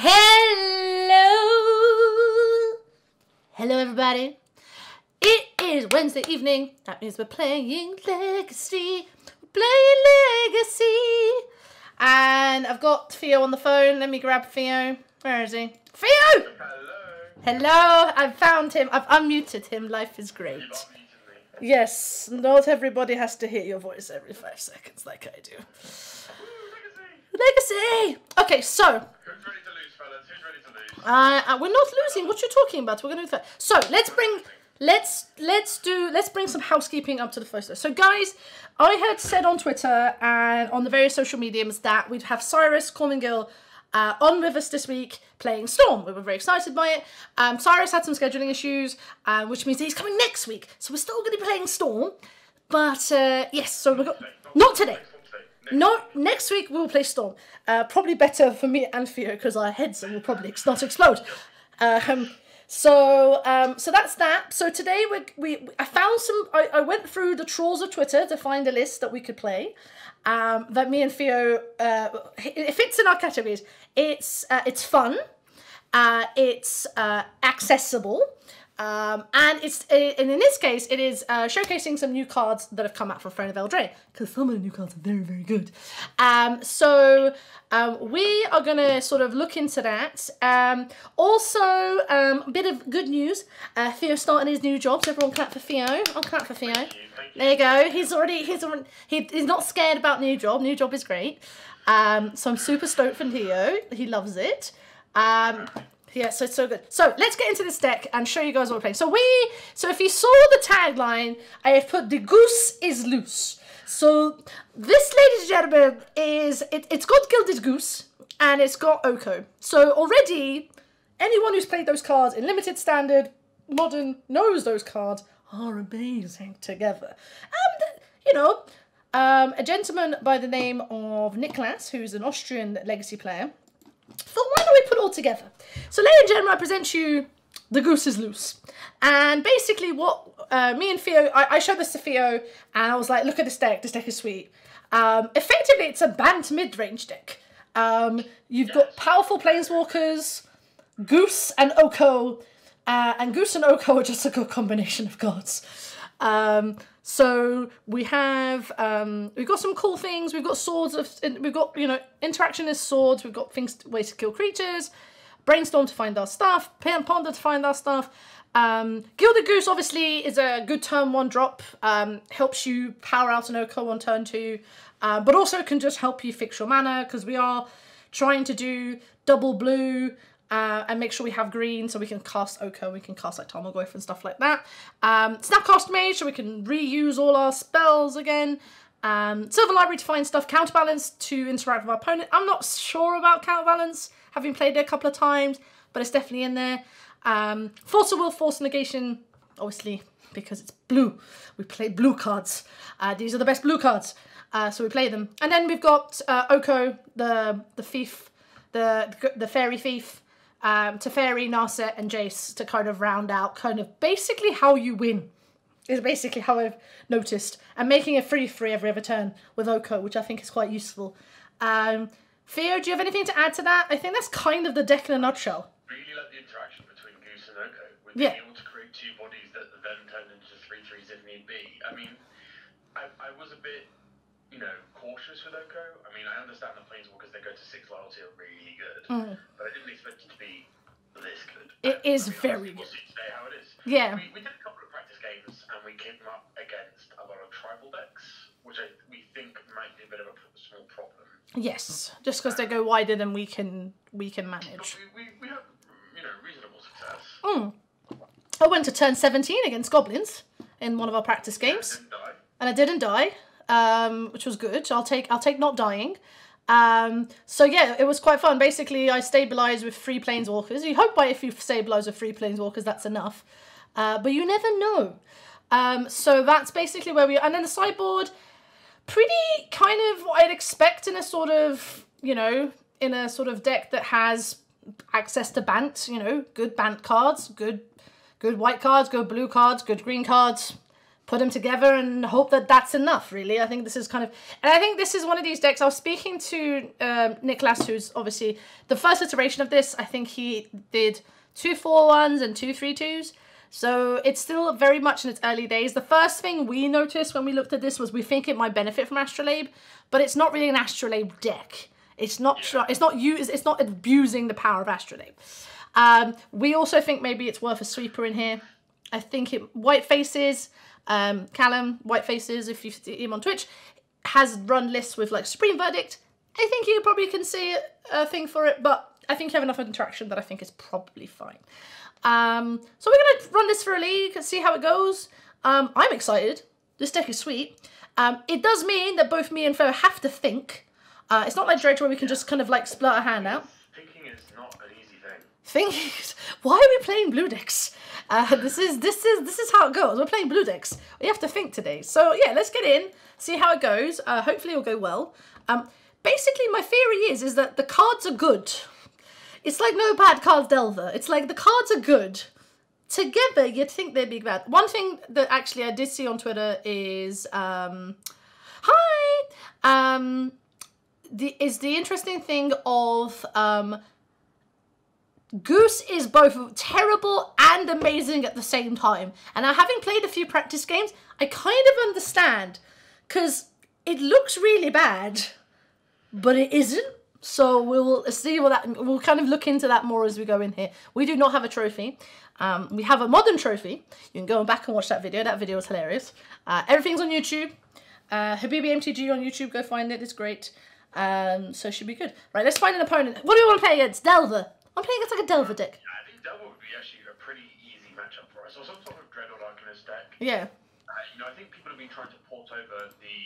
Hello! Hello, everybody. It is Wednesday evening. That means we're playing Legacy. We're playing Legacy. And I've got Theo on the phone. Let me grab Theo. Where is he? Theo! Hello. Hello! I've found him. I've unmuted him. Life is great. You've unmuted me. Yes, not everybody has to hear your voice every five seconds like I do. Legacy. Legacy! Okay, so Uh, uh, we're not losing. What you talking about? We're gonna do that. So let's bring, let's let's do let's bring some housekeeping up to the first. So guys, I had said on Twitter and on the various social mediums that we'd have Cyrus Cormingill uh, on with us this week playing Storm. We were very excited by it. Um, Cyrus had some scheduling issues, uh, which means he's coming next week. So we're still going to be playing Storm, but uh, yes. So we're got not today. No, next week we'll play Storm. Uh, probably better for me and Theo because our heads will probably not explode. Um, so um, so that's that. So today we we I found some. I, I went through the trolls of Twitter to find a list that we could play. Um, that me and Theo uh, it fits in our categories. It's uh, it's fun. Uh, it's uh, accessible. Um, and it's and in this case, it is uh, showcasing some new cards that have come out from Throne of Eldraine because some of the new cards are very very good. Um, so um, we are gonna sort of look into that. Um, also, um, a bit of good news: uh, Theo starting his new job. So everyone clap for Theo. I'll clap for Theo. Thank you. Thank you. There you go. He's already he's already, he, he's not scared about new job. New job is great. Um, so I'm super stoked for Theo. He loves it. Um, yeah, so it's so good. So let's get into this deck and show you guys what we're playing. So we, so if you saw the tagline, I have put the goose is loose. So this, ladies and gentlemen, is it, it's got Gilded Goose and it's got Oko. So already, anyone who's played those cards in limited standard, modern knows those cards are amazing together. And you know, um, a gentleman by the name of Niklas, who's an Austrian legacy player, thought, why don't we put all together? So, ladies and gentlemen, I present you The Goose is Loose. And basically, what uh, me and Theo, I, I showed this to Theo, and I was like, look at this deck, this deck is sweet. Um, effectively, it's a Bant mid range deck. Um, you've got powerful planeswalkers, Goose and Oko, uh, and Goose and Oko are just a good combination of cards. Um, so we have um, we've got some cool things. We've got swords of we've got you know interaction is swords. We've got things ways to kill creatures, brainstorm to find our stuff, ponder to find our stuff. Um, Gilded Goose obviously is a good turn one drop. Um, helps you power out an Oko on turn two, uh, but also can just help you fix your mana because we are trying to do double blue uh, and make sure we have green so we can cast Oko, we can cast like Tarmogoyf and stuff like that. Um, Snapcaster Mage so we can reuse all our spells again. Um, Sylvan Library to find stuff. Counterbalance to interact with our opponent. I'm not sure about Counterbalance, having played it a couple of times, but it's definitely in there. Um, Force of Will, Force Negation, obviously because it's blue. We play blue cards. Uh, these are the best blue cards. Uh, so we play them. And then we've got uh, Oko, the the thief, the the fairy thief, um, Teferi, Narset, and Jace to kind of round out kind of basically how you win. Is basically how I've noticed. And making a free free every other turn with Oko, which I think is quite useful. Um, Theo, do you have anything to add to that? I think that's kind of the deck in a nutshell. Really like the interaction between Goose and Oko. With Yeah. being able to create two bodies that then turn into three threes if need be. I mean, I, I was a bit, you know, cautious with Oko. I mean, I understand the planeswalkers that go to six loyalty are really good, but I didn't expect it to be this good. Mm. It And is very honest, We'll see today how it is. Yeah. We, we did a couple of practice games and we came up against a lot of tribal decks, which I we think might be a bit of a small problem. Yes, just because they go wider than we can we can manage. we, we, we have, you know, reasonable success. I went to turn 17 against goblins in one of our practice games. Didn't die. and I didn't die, um, which was good. I'll take I'll take not dying. Um, so yeah, it was quite fun. Basically, I stabilized with three planeswalkers. You hope by if you stabilize with three planeswalkers, that's enough. Uh, but you never know. Um, so that's basically where we. Are. And then the sideboard, pretty kind of what I'd expect in a sort of you know in a sort of deck that has access to Bant. You know, good Bant cards, good good white cards, good blue cards, good green cards put them together and hope that that's enough. Really, I think this is kind of, and I think this is one of these decks. I was speaking to um, Nicholas, who's obviously the first iteration of this. I think he did two four ones and two three twos. So it's still very much in its early days. The first thing we noticed when we looked at this was we think it might benefit from Astrolabe, but it's not really an Astrolabe deck. It's not. It's not use. It's not abusing the power of Astrolabe. Um, we also think maybe it's worth a sweeper in here. I think it White Faces, um, Callum Whitefaces, if you see him on Twitch, has run lists with like Supreme Verdict. I think you probably can see a thing for it, but I think you have enough interaction that I think is probably fine. Um, so we're gonna run this for a league and see how it goes. Um, I'm excited. This deck is sweet. Um, it does mean that both me and Fo have to think. Uh, it's not like Dredge where we can just kind of like split our hand out. Thinking is not an easy thing. Thinking, why are we playing blue decks? Uh, this is this is this is how it goes. We're playing blue decks. We have to think today. So yeah, let's get in, see how it goes. Uh, hopefully it'll go well. Um, basically, my theory is is that the cards are good. It's like no bad cards Delver. It's like the cards are good. Together, you'd think they'd be bad. One thing that actually I did see on Twitter is, um, hi, um, the is the interesting thing of um, Goose is both terrible and amazing at the same time. And now, having played a few practice games, I kind of understand because it looks really bad, but it isn't. So we'll see what that. We'll kind of look into that more as we go in here. We do not have a trophy. Um, we have a modern trophy. You can go back and watch that video. That video is hilarious. Uh, everything's on YouTube. Uh, Habibi MTG on YouTube. Go find it. It's great. Um, so it should be good. Right, let's find an opponent. What do you want to play against? Delver. I'm playing against like a Delver deck. Yeah, I think Delver would be actually a pretty easy matchup for us. Or some sort of Dreadhorde Arcanist deck. Yeah. Uh, you know, I think people have been trying to port over the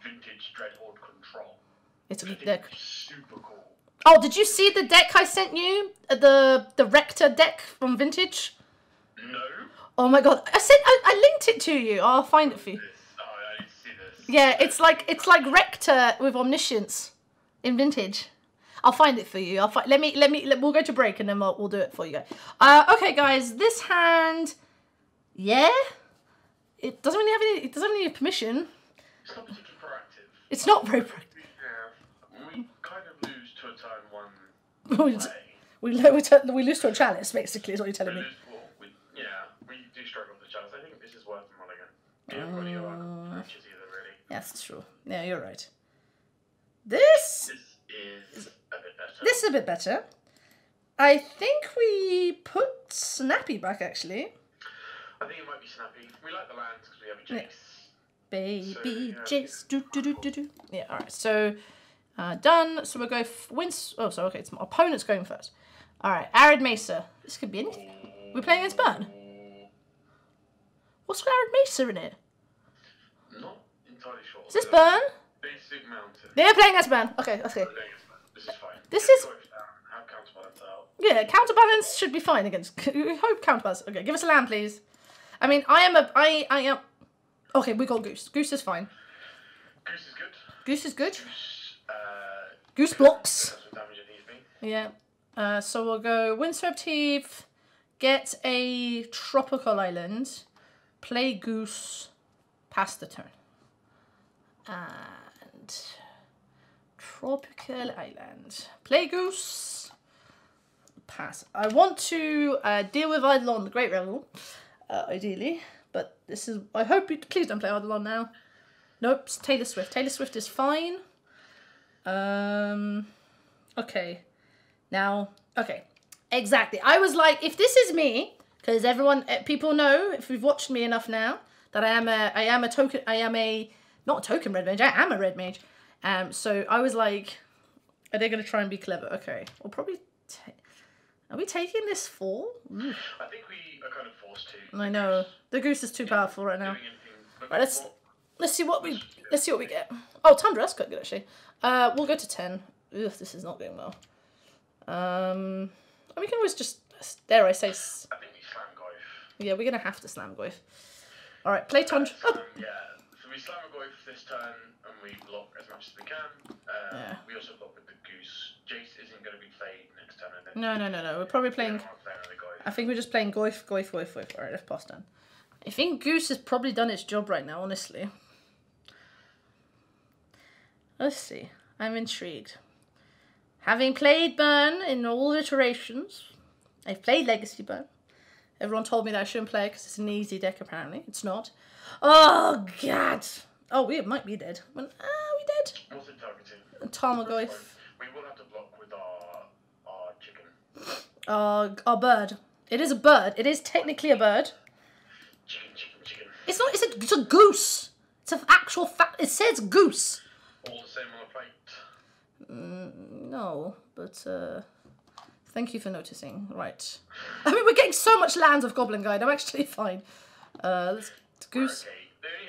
vintage Dreadhorde control. It's a good deck. Super cool. Oh, did you see the deck I sent you? Uh, The the Rector deck from Vintage? No. Oh my god. I sent I, I linked it to you. I'll find it for you. Oh, I need to see this. Yeah, it's like it's like Rector with omniscience in Vintage. I'll find it for you. I'll find. Let me. Let me. Let, we'll go to break and then we'll, we'll do it for you. Uh, okay, guys. This hand. Yeah. It doesn't really have any. It doesn't really have permission. It's not particularly proactive. It's not very. Pro- Yeah. We kind of lose to a turn one we we, we, we lose to a chalice. Basically, is what you're We telling me. lose, well, we, yeah, we do struggle with the chance. I think this is worth mulligan. We got Uh. either, really. Yes, it's true. Yeah, you're right. This This is a bit better. This is a bit better. I think we put Snappy back actually. I think it might be snappy. We like the lands because we have a Yeah. Jace. Baby So, yeah. Jace. Do, do, do, do, do. Yeah, alright. So, uh, done. So we'll go f- wins. Oh, so okay, it's my opponent's going first. Alright, Arid Mesa. This could be anything. We're playing against Burn. What's Arid Mesa in it? Not entirely sure. Is this Burn? Basic mountain. They're playing against Burn. Okay, okay. This is fine. This Get is- Goyf down, counterbalance. Yeah, counterbalance should be fine against. We hope counterbalance. Okay, give us a land, please. I mean, I am a. I I am. Okay, we got Goose. Goose is fine. Goose is good. Goose is good. Goose, uh, Goose blocks. does some damage if needs be. Yeah. Uh, so we'll go Windswept Heath, get a tropical island, play Goose, pass the turn. And tropical island. Play Goose, pass. I want to uh, deal with Eidolon, the Great Revel, uh, ideally. But this is. I hope you. Please don't play Eidolon now. Nope, Taylor Swift. Taylor Swift is fine. Um. Okay. Now, okay, exactly. I was like, if this is me, because everyone, eh, people know if you've watched me enough now that I am a, I am a token, I am a not a token red mage. I am a red mage. Um, so I was like, are they gonna try and be clever? Okay, we'll probably. Are we taking this fall? Ooh, I think we are kind of forced to. I know the goose is too powerful right now. Doing anything. but Right, let's- Let's see what we let's see what we get. Oh, Tundra, that's quite good actually. Uh, we'll go to ten. Ugh, this is not going well. Um, we can always just dare I say, s- I think we slam Goyf. yeah, we're gonna have to slam Goyf. All right, play Tundra. Oh, Um, yeah, so we slam Goyf this turn and we block as much as we can. Uh, Yeah. We also block with the Goose. Jace isn't going to be played next turn. No, no, no, no. We're probably playing. don't want to play another Goyf. I think we're just playing Goyf, Goyf, Goyf, Goyf. All right, let's pass down. I think Goose has probably done its job right now, honestly. Let's see. I'm intrigued. Having played Burn in all iterations, I've played Legacy Burn. Everyone told me that I shouldn't play it because it's an easy deck, apparently. It's not. Oh, God. Oh, we might be dead. When, ah, we dead. Targeting? Tarmogoyf. We will have to block with our our chicken. Uh, our bird. It is a bird. It is technically a bird. Chicken, chicken, chicken. It's not. It's a, it's a goose. It's an actual fact. It says goose. All the same on the plate. No, but uh, thank you for noticing. Right. I mean, we're getting so much lands of Goblin Guide. I'm actually fine. Uh, let's goose. Okay,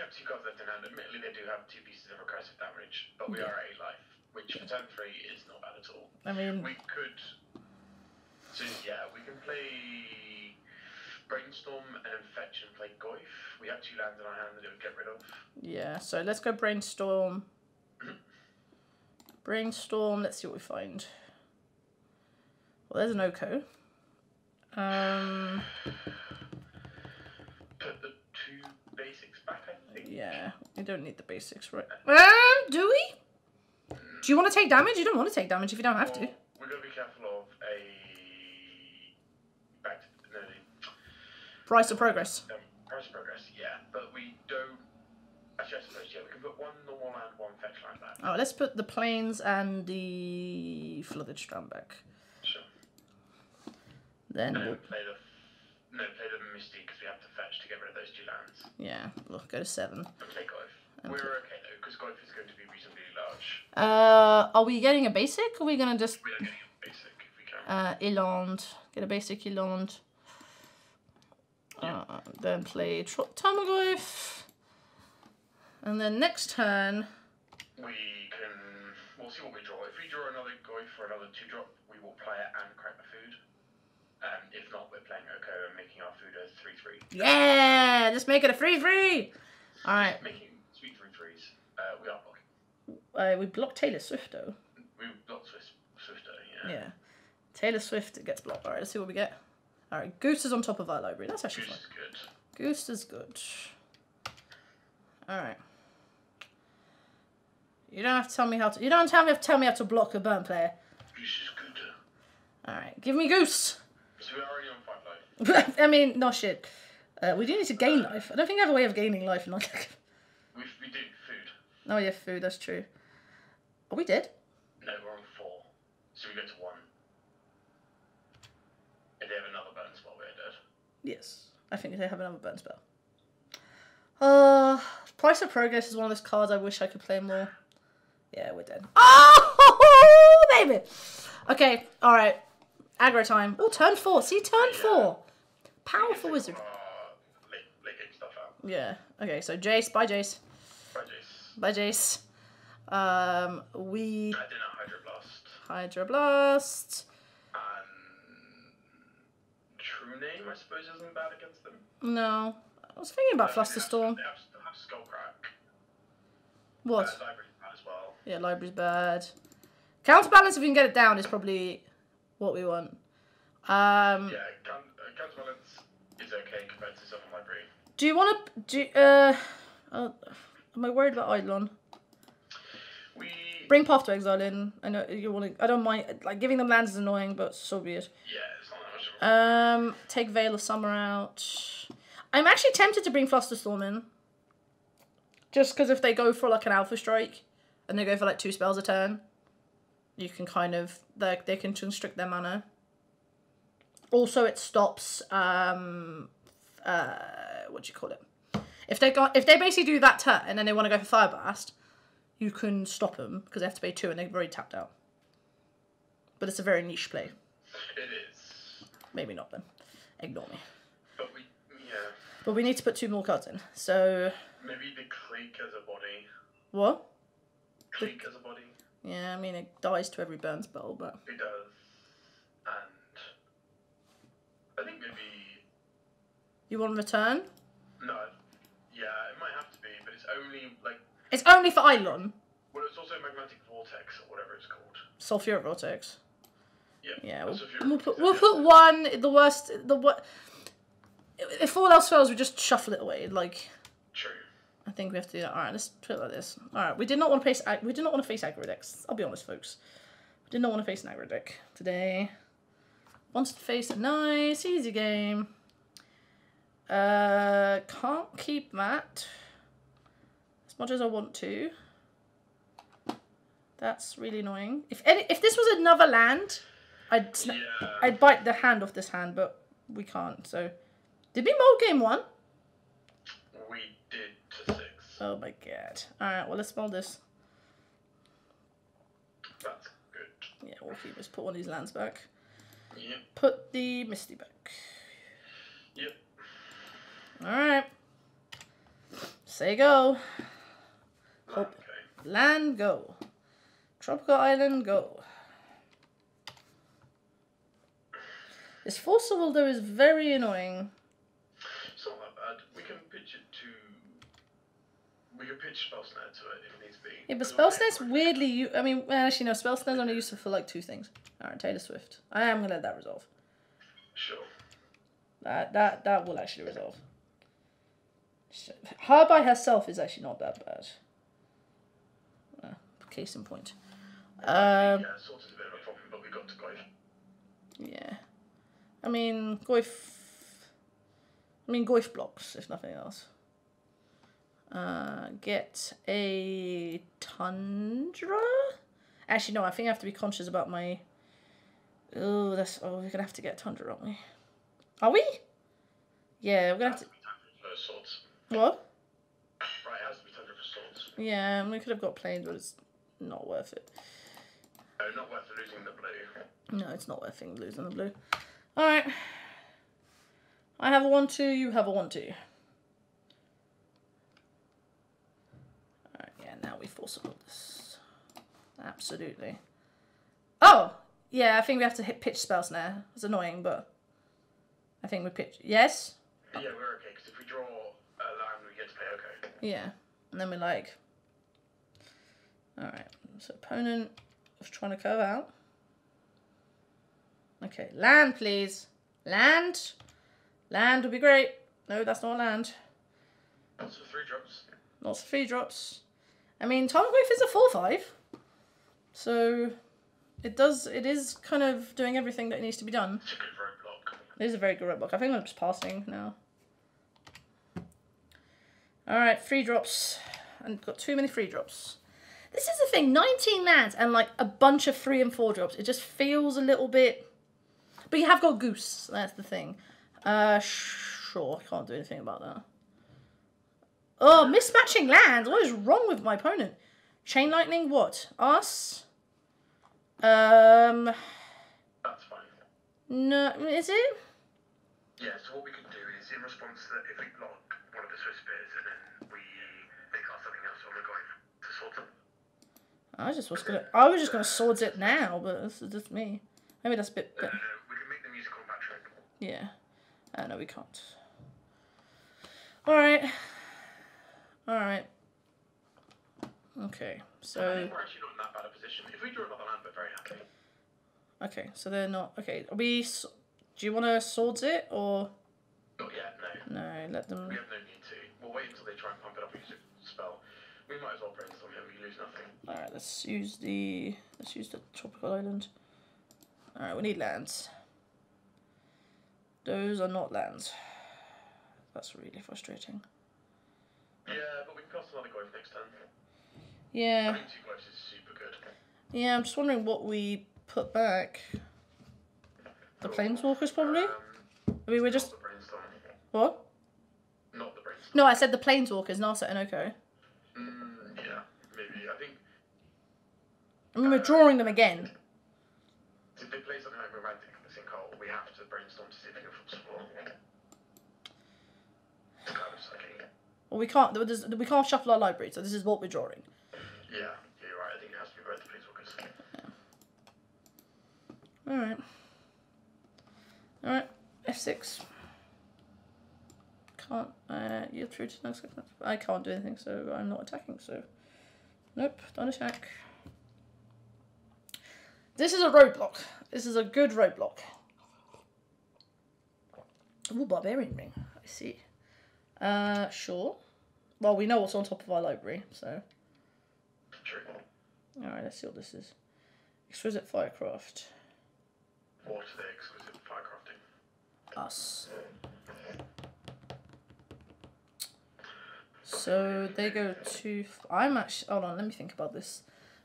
have two cards left in hand. Admittedly, they do have two pieces of recursive damage, but we are at eight life, which for turn three is not bad at all. I mean, We could. So yeah, we can play brainstorm and then fetch and play Goyf. We have two lands in our hand that it would get rid of. yeah. So let's go brainstorm. Brainstorm. Let's see what we find. Well, there's an Oko. Um. Put the two basics back, I think. Yeah, we don't need the basics, right? Um, do we? Do you want to take damage? You don't want to take damage if you don't have to. Well, we're gonna be careful of a back to no, Price of progress. um, price of progress. Yeah, but we don't. Actually, I suppose yeah, we can put one normal land, one fetch land back. Oh, let's put the planes and the flooded strand back. Sure. Then, No, we'll, play the no play the Misty because we have to fetch to get rid of those two lands. yeah, look, go to seven. And play Goyf. We're okay though because Goyf is going to be reasonably large. Uh, are we getting a basic? Or are we gonna just We are getting a basic if we can. uh Island get a basic Island? Uh, then play Tarmogoyf. And then next turn, we can. We'll see what we draw. If we draw another Goyf for another two drop, we will play it and crack the. Um, if not, we're playing Oko and making our food a three three. yeah, just make it a free free. All right, Making sweet three threes. Uh, we are blocking. uh, we blocked Taylor Swift though. We blocked Swift, Swift Swifter. Yeah. Yeah. Taylor Swift gets blocked. Alright, let's see what we get. Alright, Goose is on top of our library. That's actually Goose is good. Goose is good. Alright. You don't have to tell me how to you don't have to tell me how to block a burn player. Goose is good. Alright, give me Goose. So we're already on five life. I mean, no shit. Uh, we do need to gain life. I don't think I have a way of gaining life in like We we do food. Oh yeah, food, that's true. Are we dead? No, we're on four. So we go to one. If they have another burn spot, we're dead. Yes. I think they have another burn spell. Uh Price of Progress is one of those cards I wish I could play more. Yeah, we're dead. Oh baby! Okay, alright. Aggro time. Oh, turn four. See, turn four. Powerful wizard. Uh, late, late game stuff out. Yeah. Okay, so Jace. Bye, Jace. Bye, Jace. Bye, Jace. Um, we I did not Hydroblast. Hydra Blast. And True Name, I suppose, isn't bad against them. No, I was thinking about Flusterstorm. They have, they have Skullcrack. What? Uh, Library's bad as well. Yeah, library's bad. Counterbalance, if we can get it down, is probably what we want. Um, Yeah, can, uh, Counterbalance is okay compared to Sylvan Library. do you want to do? Uh, uh, am I worried about Eidolon? We. Bring Path to Exile in. I know you want to. I don't mind. Like giving them lands is annoying, but so be it. Yeah, it's not that much of. Um, take Veil of Summer out. I'm actually tempted to bring Flusterstorm in. Just because if they go for like an Alpha Strike, and they go for like two spells a turn, you can kind of they they can constrict their mana. Also, it stops um, uh, what do you call it? If they got if they basically do that turn and then they want to go for Fire Blast, you can stop them because they have to pay two and they've already tapped out. But it's a very niche play. It is. Maybe not then. Ignore me. But we. Yeah. But we need to put two more cards in. So Maybe the Clique as a body. what? Clique as a body. Yeah, I mean it dies to every burn spell, but It does. And. I think maybe. you want return? No. Yeah, it might have to be, but it's only like. It's only for Eidolon. Well, it's also Magnetic Vortex or whatever it's called. Sulfuric Vortex. Yeah. Yeah, we'll, So if you're- we'll put we'll put one. The worst. The what? if all else fails, we just shuffle it away. Like. I think we have to do that. All right, let's put it like this. All right, we did not want to face. We did not want to face aggro decks. I'll be honest, folks. We did not want to face an aggro deck today. Wants to face a nice, easy game. Uh, can't keep that as much as I want to. That's really annoying. If any, if this was another land, I'd Yeah. I'd bite the hand off this hand, but we can't. So, did we mold game one? We did to six. Oh my god. Alright, well, let's mold this. That's good. Yeah, we'll keep. Put one of these lands back. Yep. Put the Misty back. Yep. Alright. Say go. Okay. Land go. Tropical Island go. This Forcible, though, is very annoying. It's not that bad. We can pitch it to. We spell snare to it if needs be. Yeah, but spell snare's weirdly. You, I mean, actually, no. Spell snare's only useful for like two things. Alright, Taylor Swift. I am gonna let that resolve. Sure. That that that will actually resolve. Her by herself is actually not that bad. Uh, case in point. Um, yeah, sort of a bit of a problem, but we got to yeah. I mean, Goyf. I mean, Goyf blocks, if nothing else. Uh, get a Tundra? Actually, no, I think I have to be conscious about my. Oh, that's. Oh, we're gonna have to get a Tundra, aren't we? Are we? Yeah, we're gonna have to. What? Right, has to be tundra for swords. Yeah, we could have got planes, but it's not worth it. Oh, not worth losing the blue. No, it's not worth losing the blue. Alright. I have a 1 2, you have a 1 2. Alright, yeah, now we force forcible this. Absolutely. Oh! Yeah, I think we have to hit pitch spell snare. It's annoying, but I think we pitch. Yes? Yeah, we're okay, because if we draw a land, we get to play okay. Yeah. And then we're like. Alright, so opponent was trying to curve out. Okay, land, please. Land. Land would be great. No, that's not land. So three drops. Lots of free drops. I mean, Tarmogoyf is a 4 5. So it does, it is kind of doing everything that needs to be done. It's a good roadblock. It is a very good red block. I think I'm just passing now. Alright, free drops. And got too many free drops. This is the thing, 19 lands and like a bunch of three and four drops. It just feels a little bit. But you have got goose. That's the thing. Uh, sure. I can't do anything about that. Oh, mismatching lands. What is wrong with my opponent? Chain lightning. What? Us. Um. That's fine. No. Is it? Yeah, so what we can do is, in response to that, if we block one of the Swiftspears and then we they cast something else we're going to sort of. I just was gonna. I was just gonna swords it now, but this is just me. Maybe that's a bit. Bit no, we can make the musical yeah. Uh, no, we can't. All right. All right. Okay. I So think we're actually not in that bad a position. If we draw another land, we're very happy. okay. So they're not okay. Are we? Do you want to swords it or Not yet, no. no? Let them. We have no need to. We'll wait until they try and pump it up and use a spell. We might as well brainstorm here, we lose nothing. All right. Let's use the. Let's use the tropical island. All right. We need lands. Those are not lands. That's really frustrating. Yeah, but we can cast another next turn. I Yeah. think two Goyfs is super good. Yeah, I'm just wondering what we put back. The planeswalkers, probably. Um, I mean, we're just what? Not the brainstorm. No, I said the planeswalkers, Narset and Oko. Mm, yeah, maybe. I think I mean, we're drawing them again. if they play something like Romantic Sinkhole, we have to brainstorm to see if they can support. It's kind of sucky. Well, we can't. there's- We can't shuffle our library, so this is what we're drawing. Yeah, yeah, you're right. I think it has to be both the Planeswalkers. All right. All right. F6. Can't. Uh, you're through to next. I can't do anything, so I'm not attacking. So, nope, don't attack. This is a roadblock. This is a good roadblock. Ooh, barbarian ring. I see. Uh, sure. Well, we know what's on top of our library, so. True. Alright, let's see what this is. Exquisite Firecraft. What are they exquisite firecrafting? Us. So they go to. I'm actually. Hold on, let me think about this.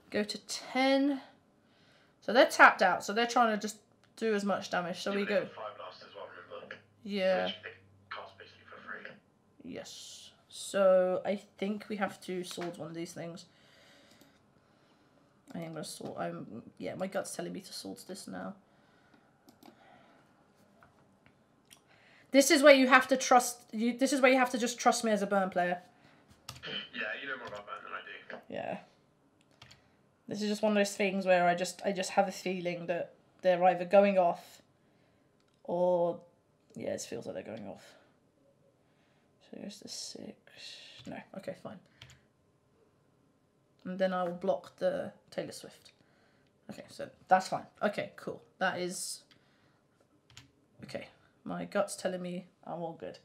Go to 10. So they're tapped out, so they're trying to just do as much damage. So we Yeah, they go. Well, remember? Yeah. Which they cast basically for free. Yes. So I think we have to sort one of these things. I am gonna sword. I'm yeah. My gut's telling me to sort this now. This is where you have to trust you. This is where you have to just trust me as a burn player. Yeah, you know more about that than I do. Yeah. This is just one of those things where I just I just have a feeling that they're either going off, or yeah, it feels like they're going off. So here's the six. No, okay, fine. And then I will block the Taylor Swift. Okay, so that's fine. Okay, cool. That is. Okay, my gut's telling me I'm all good.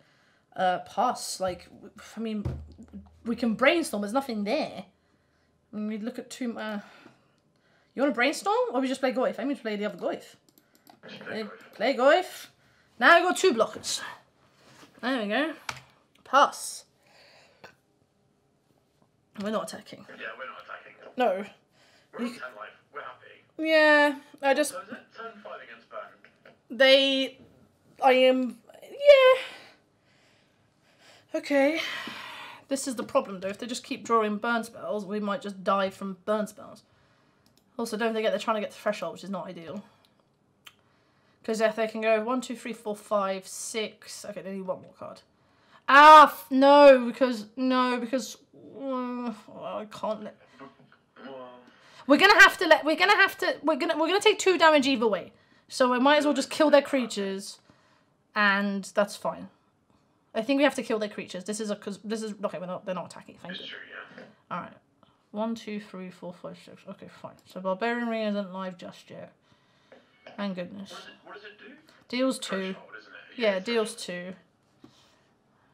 Uh, pass. Like, I mean, we can brainstorm. There's nothing there. I mean, we look at two. Uh, you want to brainstorm, or we just play Goyf? I mean, to play the other Goyf. Play, play Goyf. play Goyf. Now I got two blockers. There we go. Pass. We're not attacking. Yeah, we're not attacking. No. We're 10 life. We're happy. Yeah, I just So is it turn 5 against Burn? they. I am. Yeah. Okay. This is the problem though. If they just keep drawing burn spells, we might just die from burn spells. Also, don't forget they're trying to get the threshold, which is not ideal. Because if they can go one, two, three, four, five, six. Okay, they need one more card. Ah, no, because no, because I can't. Let, we're gonna have to let. We're gonna have to. We're gonna. We're gonna take two damage either way. So we might as well just kill their creatures, and that's fine. I think we have to kill their creatures. This is a because this is okay. We're not. They're not attacking. Thank you. All right. One, two, three, four, five, six. Okay, fine. So barbarian ring isn't live just yet. Thank goodness. What does it, what does it do? Deals two. Threshold, isn't it? Yeah, deals two.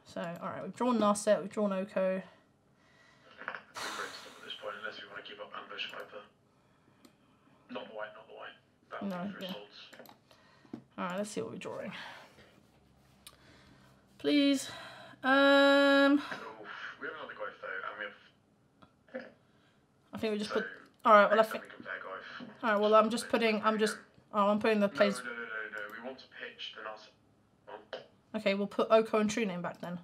So all right, we've drawn Narset. We've drawn Oko. Brainstorm at this point, unless we want to keep up Ambush Viper. Not the white, not the white. That No, yeah. results. All right, let's see what we're drawing. Please. Um, Oof. We have another Goyf though, and we have. I think we just So, put. All right, well I think. time we compare Goyf. All right, well I'm just putting. I'm just. Oh, I'm putting the No, no, no, no, no. We want to pitch the Nas. Well, Okay, we'll put Oko and True Name back then.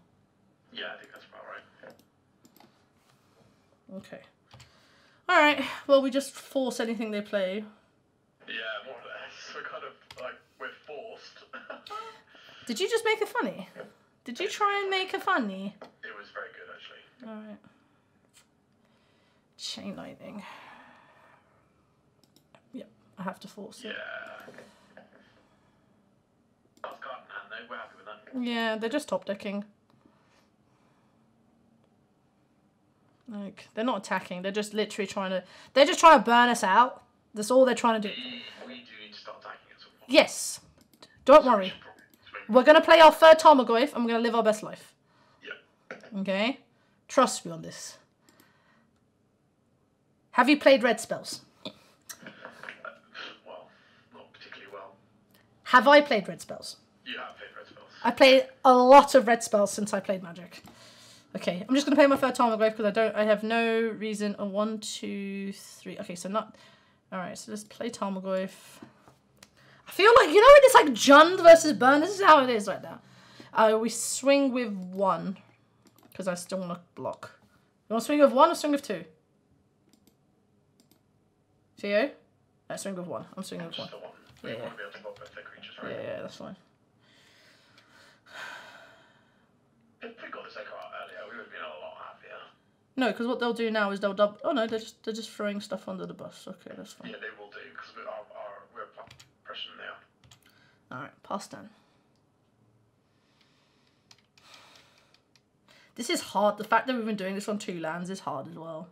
yeah, I think that's about right. Okay. All right. Well, we just force anything they play. Yeah, more or less. We're kind of like we're forced. Did you just make a funny? Did you try and make a funny? it was very good actually. All right. Chain lightning. Yep, I have to force Yeah. it. That's card in hand though. We're happy with that. Yeah, they're just top decking. Like they're not attacking. They're just literally trying to. They're just trying to burn us out. That's all they're trying to do. We, do need to start attacking at some point. Yes. Don't worry. We're gonna play our third Tarmogoyf and we're gonna live our best life. Yeah. Okay? Trust me on this. Have you played red spells? Uh, well, not particularly well. Have I played red spells? You have played red spells. I played a lot of red spells since I played Magic. Okay, I'm just gonna play my third Tarmogoyf because I don't. I have no reason. A one, two, three. Okay, so not. All right, so let's play Tarmogoyf. I feel like you know when it's like Jund versus Burn. This is how it is right now. Uh, we swing with one because I still want to block. You want to swing with one or swing with two? Theo? I swing with one. I'm swinging with one. One. We Yeah. want to be able to block both their creatures, right? Yeah, yeah, that's fine. If we got this Echo out earlier, we would have been a lot happier. No, because what they'll do now is they'll double. Oh no, they're just they're just throwing stuff under the bus. Okay, that's fine. Yeah, they will do because we are, are we're pl- pressure than they are. All right, pass down. This is hard. The fact that we've been doing this on two lands is hard as well.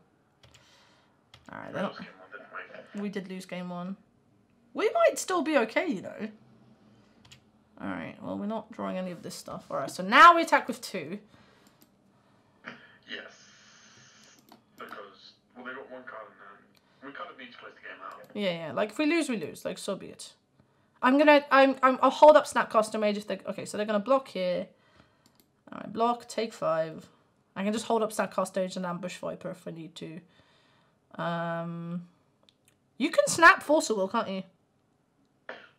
All right, We they're not, lost game one, didn't we? we did lose game one. We might still be okay, you know. Alright, well, we're not drawing any of this stuff. Alright, so now we attack with two. Yes. Because, well, they got one card in hand. We kind of need to close the game out. Yeah, yeah. Like, if we lose, we lose. Like, so be it. I'm gonna, I'm, I'm I'll hold up snap Snapcaster Mage if they, okay, so they're gonna block here. Alright, block, take five. I can just hold up snap Snapcaster Mage and ambush Viper if I need to. Um, you can snap Force Will, can't you?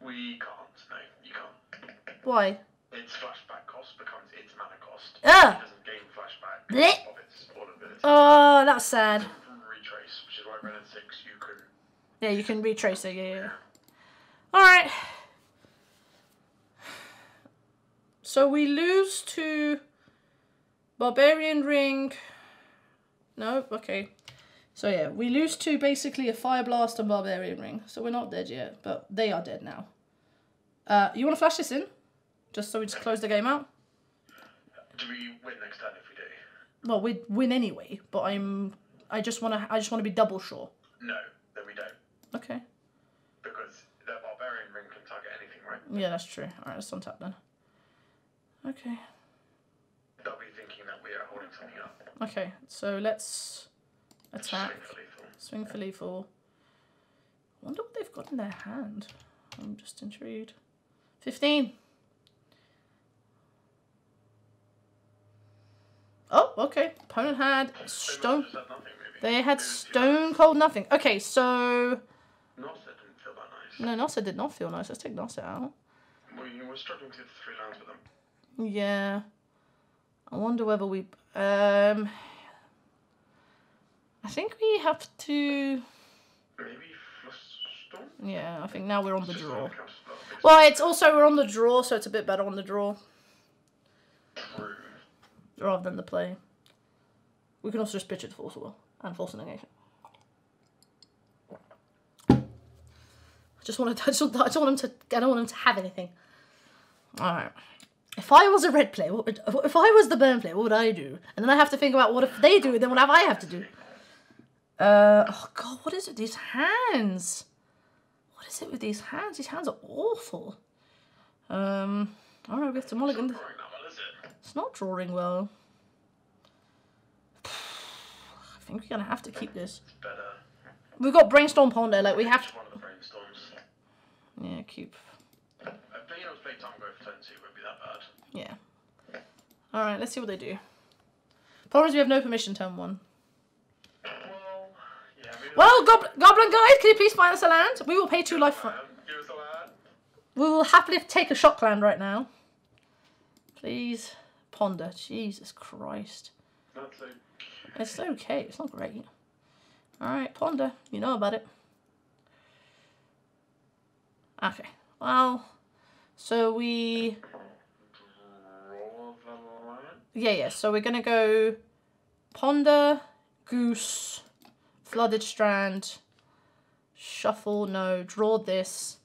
We can't, no, you can't. Why? Its flashback cost becomes its mana cost. Ah! It doesn't gain flashback Blech. of its. Oh, that's sad. Retrace, which is why Ren and 6 you can. Yeah, you can retrace it, yeah, yeah. Alright. So we lose to Barbarian Ring. No, okay. So yeah, we lose to basically a Fire Blast and Barbarian Ring. So we're not dead yet, but they are dead now. Uh, you want to flash this in? Just so we just close the game out? Do we win next turn if we do? Well, we'd win anyway, but I'm... I just want to. I just want to be double sure. No, then we don't. Okay. Because the barbarian ring can target anything, right? Yeah, that's true. All right, let's untap then. Okay. They'll be thinking that we are holding something up. Okay, so let's attack. Swing for lethal. Swing for lethal. wonder what they've got in their hand. I'm just intrigued. 15. Oh, okay. Opponent had stone. must have said nothing, maybe. They had stone cold nothing. Okay, so Nossa didn't feel that nice. no, Nossa did not feel nice. Let's take Nossa out. We were struggling to get three lands with them. Yeah. I wonder whether we um. I think we have to. Maybe Flustorm? Yeah, I think now we're on the draw. a counter spell, basically. Well, it's also we're on the draw, so it's a bit better on the draw True. rather than the play. We can also just pitch it to force will and force negation. Just want to. I just, want- I just want him to. I don't want him to have anything. All right. If I was a red player, what would, if I was the burn player, what would I do? And then I have to think about what if they do, then what have I have to do? Uh oh god, what is it? These hands. What is it with these hands? These hands are awful. Um, all right, we have to mulligan. Drawing well, is it? It's not drawing well. I think we're gonna have to keep this. It's better. We've got brainstorm ponder, like we have to. Just one of the brainstorms. Yeah, keep. I think it was play time go for turn two won't be that bad. Yeah. All right, let's see what they do. Problem is we have no permission turn one. Well, yeah. Well, Goblin, Goblin guys, can you please find us a land? We will pay two life for. Give us a land. We will happily take a shock land right now. Please ponder. Jesus Christ. That's a It's okay. It's not great. All right, ponder. You know about it. Okay. Well, so we draw the line. yeah yeah. So we're gonna go ponder, goose, flooded strand, shuffle. No, draw this.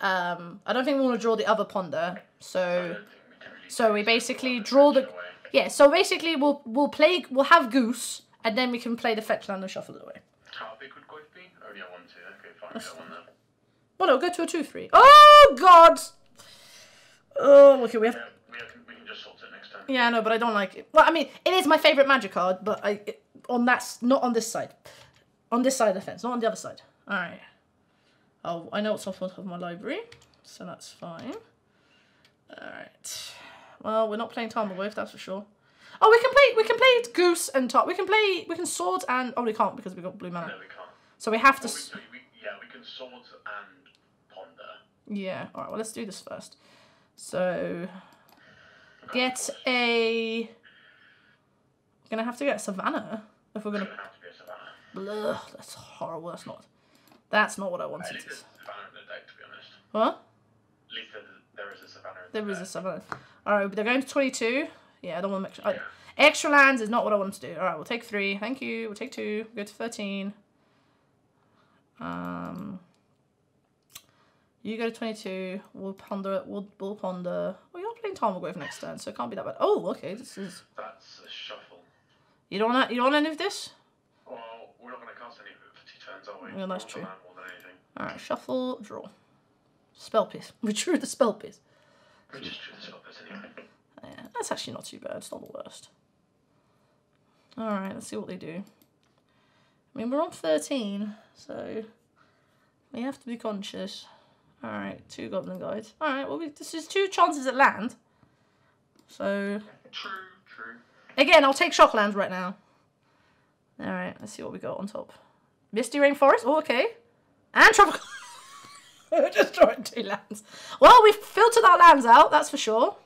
Um, I don't think we want to draw the other ponder. So don't think we can really so we basically draw the yeah. So basically we'll we'll play we'll have goose and then we can play the fetch land and shuffle it away. How big would Goyf be? Only a one two. Okay, fine. One there. Well, no, go to a two three. Oh God. Oh, okay. We have Yeah, we can, we can just sort it next time. Yeah, no, but I don't like it. Well, I mean, it is my favorite magic card, but I it, on that s- not on this side, on this side of the fence, not on the other side. All right. Oh, I know what's off of my library, so that's fine. All right. Well, we're not playing Tarmogoyf, that's for sure. Oh, we can play. We can play Goose and Top. We can play. We can swords and oh, we can't because we got blue mana. No, we can't. So we have to. Well, we, we, we can swords and ponder. Yeah. All right. Well, let's do this first. So get a. We're gonna have to get Savannah if we're gonna. gonna have to be a savannah. Blah, that's horrible. That's not. That's not what I wanted. least To... there's a savannah in the deck, to be honest. What? At least there, is a savannah in the There is a. Savannah. All right, they're going to twenty-two. Yeah, I don't want to make. I, Yeah. extra lands is not what I want to do. All right, we'll take three. Thank you. We'll take two. Go to thirteen. Um. You go to twenty-two. We'll ponder it. We'll, we'll ponder. Well, you're playing Tarmogoyf next turn, so it can't be that bad. Oh, okay. This is. That's a shuffle. You don't want. You don't want any of this. Well, we're not going to cast any of it for two turns, are we? Yeah, that's true. the land more than anything. All right, shuffle, draw. Spell Pierce. We drew the spell pierce. We just try to stop this anyway. Yeah, that's actually not too bad. It's not the worst. All right, let's see what they do. I mean, we're on 13, so we have to be conscious. All right, two goblin guides. All right, well, we, this is two chances at land. So, True, true. again, I'll take shocklands right now. All right, let's see what we got on top. Misty Rainforest. Oh, okay. And tropical. We're just drawing two lands. Well, we've filtered our lands out, that's for sure.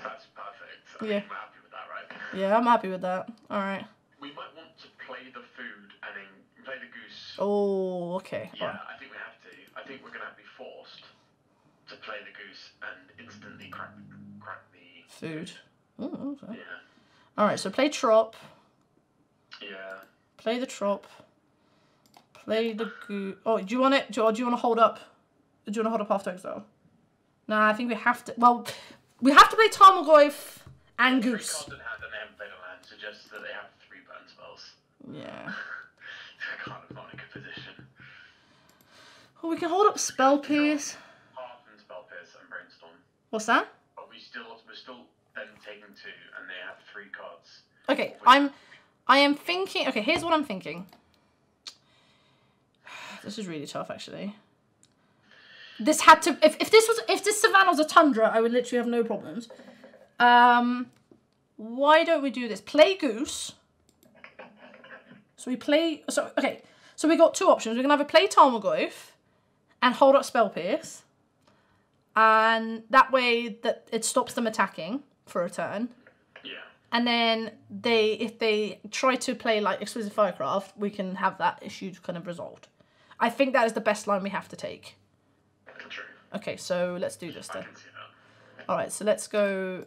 That's perfect. I Yeah. yeah. We're happy with that, right? Yeah, I'm happy with that. All right. We might want to play the food and then play the goose. Oh, okay. Yeah, I think we have to. I think we're gonna be forced to play the goose and instantly crack crack the Food. Oh, okay. Yeah. All right, so play trop, Yeah. play the trop, play the goose. Oh, do you want it? Do you, do you want to hold up? Do you want to hold up to exile? No, I think we have to. Well, we have to play Tarmogoyf and Goose. cards in hand and they haven't played a land suggests that they have three burn spells. Yeah. They're kind of not in a good position. Well, we can hold up Spell Pierce. Half and spell pierce and brainstorm. What's that? But we still we're still then taking two and they have three cards. Okay, I'm. I am thinking. Okay, here's what I'm thinking. This is really tough, actually. This had to. If, if this was if this savannah was a tundra, I would literally have no problems. Um, why don't we do this? Play goose. So we play. So okay. So we got two options. We can either play Tarmogoyf and hold up Spell Pierce, and that way that it stops them attacking for a turn. Yeah. And then they, if they try to play like Exquisite Firecraft, we can have that issue kind of resolved. I think that is the best line we have to take. True. Okay, so let's do this then. can see that. All right, so let's go.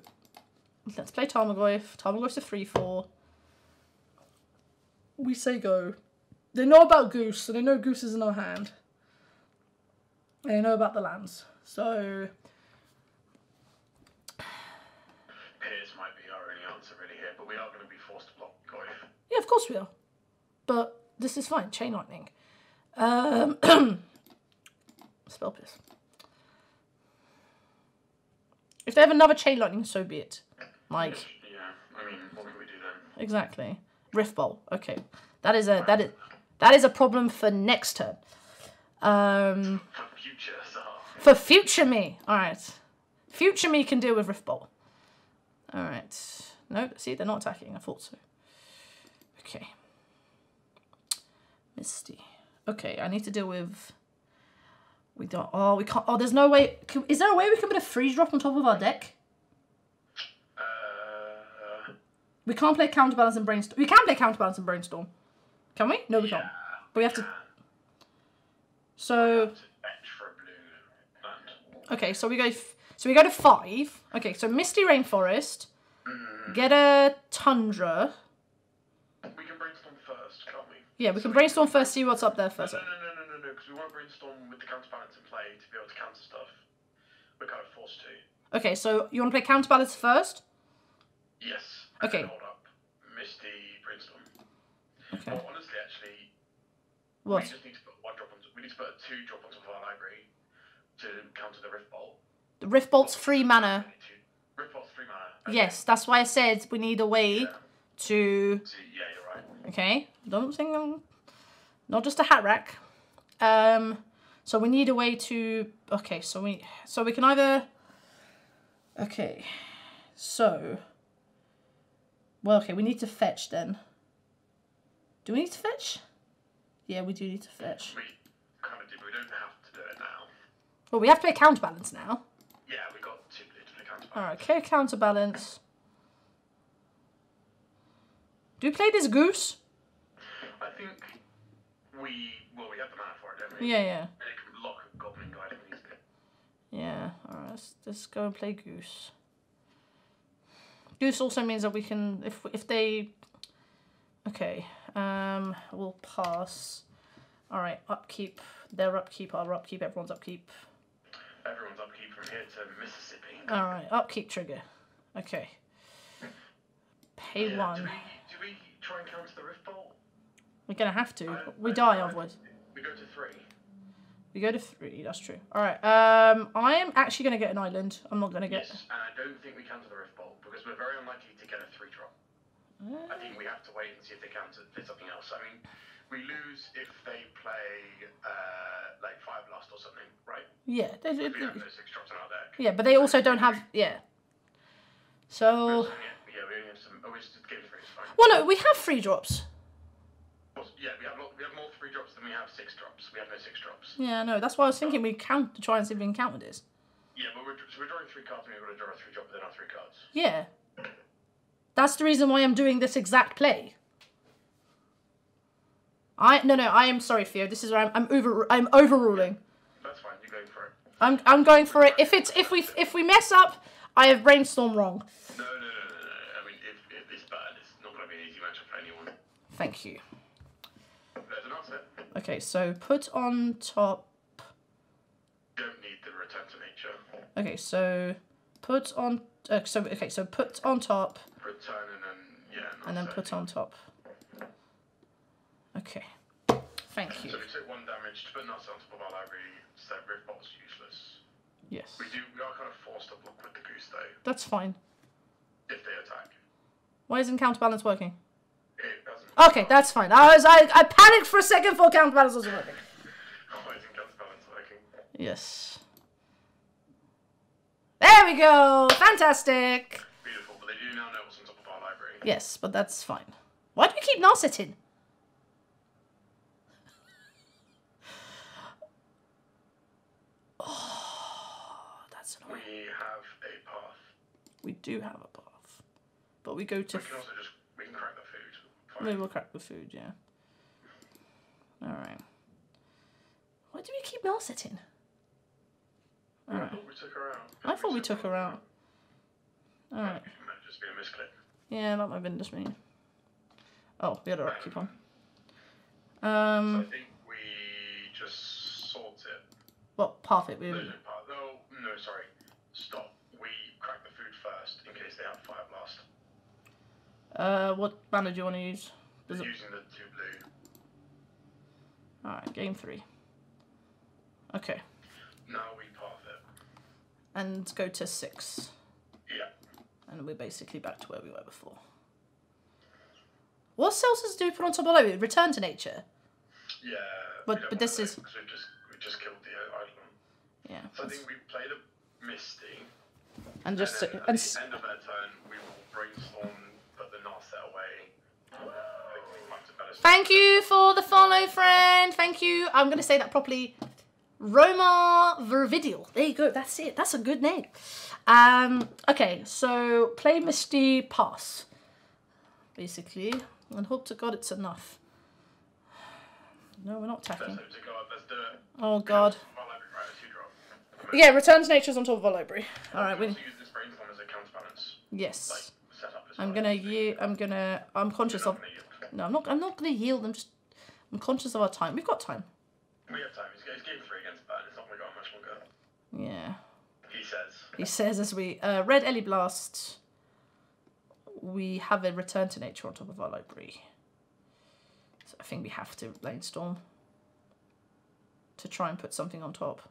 Let's play Tarmogoyf. Tarmogoyf's a three four. We say go. They know about Goose, so they know Goose is in our hand. And they know about the lands. So Pierce might be our only answer really here, but we are going to be forced to block Goyf. Yeah, of course we are. But this is fine. Chain lightning. Um, spell pierce. If they have another chain lightning, so be it. Like Yeah. I mean, what can we do then? exactly. Rift bolt. Okay, that is a that is that is a problem for next turn. Um, For future, for future me. All right, future me can deal with rift bolt. All right. No, see, they're not attacking. I thought so. Okay. Misty. Okay, I need to deal with. We don't. Oh, we can't. Oh, there's no way. Can, is there a way we can put a three drop on top of our deck? uh, We can't play counterbalance and brainstorm. We can play counterbalance and brainstorm. Can we? No, we can't. But we have to. So to fetch for a blue land. okay, so we go. F- so we go to five. Okay, so Misty Rainforest. Mm. Get a tundra. We can brainstorm first, can't we? Yeah, we can brainstorm first. See what's up there first. No, no, no, no, no, no, because we won't brainstorm with the counterbalance in play to be able to counter stuff. We're kind of forced to. Okay, so you want to play counterbalance first? Yes. Okay. Hold up. Misty brainstorm. Okay. Well, honestly, What? we just need to put one drop on. We need to put two drop on top of our library to counter the Rift Bolt. The Rift Bolt's free mana. To- Rift Bolt's three mana. Okay. Yes, that's why I said we need a way Yeah. to. So, yeah, you're right. Okay, don't think I'm not just a hat rack. Um, so we need a way to. Okay, so we so we can either. Okay, so. Well, okay, we need to fetch then. Do we need to fetch? Yeah, we do need to fetch. We kind of do, but we don't have to do it now. Well, we have to play counterbalance now. Yeah, we got two blue to play counterbalance. All right, okay, counterbalance. Do we play this goose? I think we well we have the mana for it, don't we? Yeah, yeah. And it can lock goblin guide if it needs to. Yeah, alright, let's, let's go and play Goose. Goose also means that we can, if if they, okay, um, we'll pass. Alright, upkeep, their upkeep, our upkeep, everyone's upkeep. Everyone's upkeep from here to Mississippi. Alright, upkeep trigger. Okay. Pay Yeah, one. Do we, do we try and counter the Rift Bolt? We're gonna have to. We I- die otherwise. We go to three. We go to three. That's true. All right. Um, I am actually gonna get an island. I'm not gonna get. Yes, and I don't think we counter the Rift Bolt because we're very unlikely to get a three drop. I think we have to wait and see if they counter fit something else. I mean, we lose if they play uh, like Fireblast or something, right? Yeah. they- they- we no six drops in our deck. yeah, but they also don't have. Yeah. So. Yeah, yeah, we only have some. Oh, it's game three. It's fine. Well, no, we have three drops. Yeah, we have we have more three drops than we have six drops. We have no six drops. Yeah, no, that's why I was thinking we count to try and see if we can count with this. Yeah, but we're, so we're drawing three cards and we're got to draw a three drop within our three cards. Yeah. That's the reason why I'm doing this exact play. I no no I am sorry Theo. This is where I'm I'm over I'm overruling. That's fine. You're going for it. I'm I'm going for it. If it's if we if we mess up, I have brainstorm wrong. No, no, no, no, no. I mean, if, if it's bad, it's not going to be an easy matchup for anyone. Thank you. There's an answer. Okay, so put on top. You don't need the return to nature. Okay, so put on. Uh, so okay, so put on top Return and then yeah. and then put on top. Okay. Thank you. So we took one damage to put Nuts on top of our library. So Rift Bolt's useless. Yes. We do. We are kind of forced to block with the goose though, That's fine. if they attack. Why isn't counterbalance working? It doesn't. Okay, that's fine. I was I, I panicked for a second for counterbalance wasn't working. Why isn't counterbalance working? Yes. There we go. Fantastic. Beautiful, but they do now know what's on top of our library. Yes, but that's fine. Why do you keep Narset in? Oh, that's annoying. We have a path. We do have a path, but we go to. We can also just we can crack the food. Fine. Maybe we'll crack the food. Yeah. All right. Why do we keep Narset in? I thought we took her out. I thought we took her out. All right. It might just be a misclick. Yeah, that might have been just me. Oh, we had a rock keep on. So Um, I think we just sort it. well, path it. We, No, no, no, sorry. Stop. We crack the food first in case they have fire blast. uh, what banner do you want to use? Does it, Using the two blue. all right, game three. Okay, Now we path it. and go to six. And we're basically back to where we were before. What Celsius do we put on top of it? Return to nature. Yeah. But- but this is- we've just we just killed the Eidolon. Yeah, So I think we play the Misty. and just and then at and the s- end of their turn, we will brainstorm, put the Narset away. Hopefully find some better Thank you for the follow, friend. Thank you. I'm going to say that properly. Roma Vervidial. There you go. That's it. That's a good name. Um, okay, so play Misty Pass. Basically. And hope to God it's enough. No, we're not Let's hope to God. Let's do it. Oh, God. Well, library, right, a two drop. Yeah, Return to Nature's on top of our library. Alright, we we. also use this brainstorm as a counterbalance. Yes. Like, set up as I'm gonna ye- I'm gonna I'm conscious of not gonna yield. No, I'm not I'm not gonna yield, I'm just I'm conscious of our time. We've got time. We have time. It's, game three against Burn. It's not going to go on much longer. Yeah. He says. As we uh, red Ellie Blast, we have a return to nature on top of our library. So I think we have to brainstorm to try and put something on top.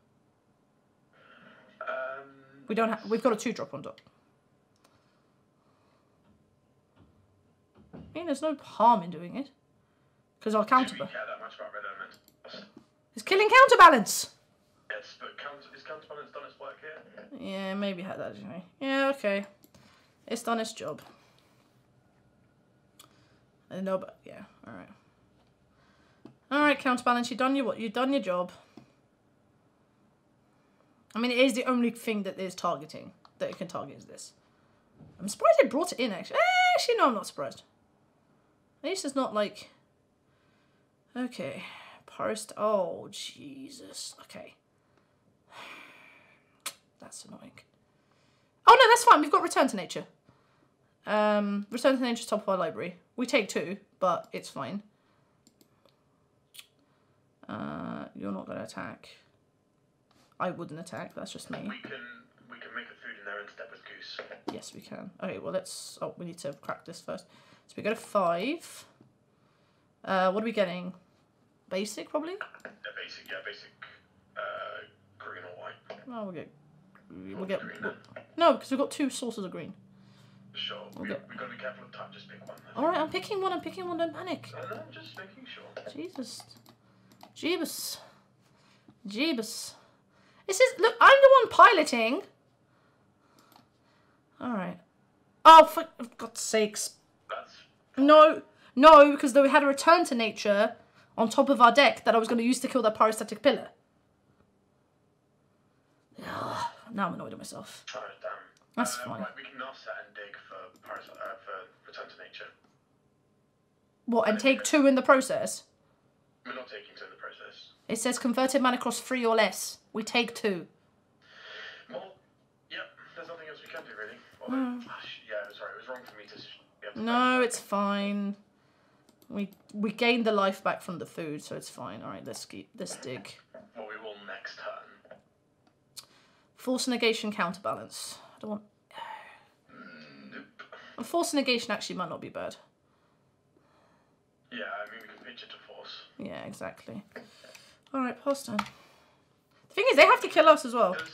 Um, We don't have. We've got a two drop on top. I mean, there's no harm in doing it because our counter care that much about red element? is killing counterbalance. Yes, but is counterbalance done its work here? Yeah, maybe had that anyway. Yeah, okay. It's done its job. Uh, I know, but yeah, all right. All right, counterbalance. you've done your what? You done your job. I mean, it is the only thing that is targeting that it can target is this. I'm surprised they brought it in. Actually, actually, no, I'm not surprised. At least it's not like. Okay, post. Oh Jesus. Okay. That's annoying. Oh no, that's fine. We've got Return to Nature. Um, Return to Nature's top of our library. We take two, but it's fine. Uh, you're not gonna attack. I wouldn't attack. That's just me. We can we can make a food in there and step with goose. Yes, we can. Okay, well let's. Oh, we need to crack this first. So we go to five. Uh, what are we getting? Basic, probably. Yeah, basic. Yeah, basic. Uh, green or white. Oh, we'll get. We'll get. No, because we've got two sources of green. Sure. We, Okay. We've got to be careful of time. Just pick one. All right, I'm picking one. I'm picking one. Don't panic. I know, I'm just making sure. Jesus. Jeebus. Jeebus. This is look, I'm the one piloting. Alright. Oh for God's sakes. That's No. No, because we had a return to nature on top of our deck that I was going to use to kill that pyrostatic pillar. Now I'm annoyed at myself. oh damn. That's uh, fine. Right, we can offset and dig for Paris, uh, for Return to Nature. What, and take two in the process? We're not taking two in the process. It says converted mana cost three or less. We take two. Well, yep. There's nothing else we can do really. Although, sh- yeah, sorry, it was wrong for me to. sh- be able to. No, it's fine. We we gained the life back from the food, so it's fine. All right, let's keep let's dig. We will next turn. Force negation counterbalance. I don't want. Nope. And force negation actually might not be bad. Yeah, I mean we can pitch it to force. Yeah, exactly. All right, pass turn. The thing is, they have to kill us as well. Does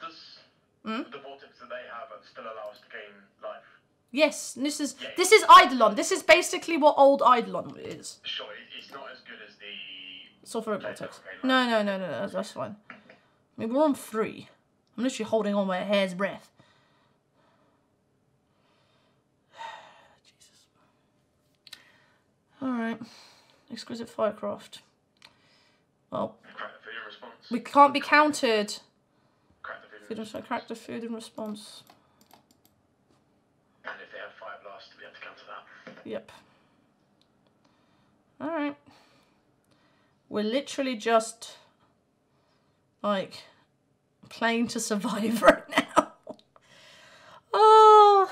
does Hmm? the vortex that they have still allow us to gain life? Yes, this is Yeah. this is Eidolon. This is basically what old Eidolon is. Sure, it's not as good as the. Sulfuric vortex. No, no, no, no, no, that's fine. I mean, we're on three. I'm literally holding on by a hair's breadth. Jesus. All right, exquisite firecraft. Well, Crack the food in we can't be countered. Crack the food in Food response. and crack the food in response. And if they have fire blast, we have to counter that. Yep. All right. We're literally just like playing to survive right now. oh,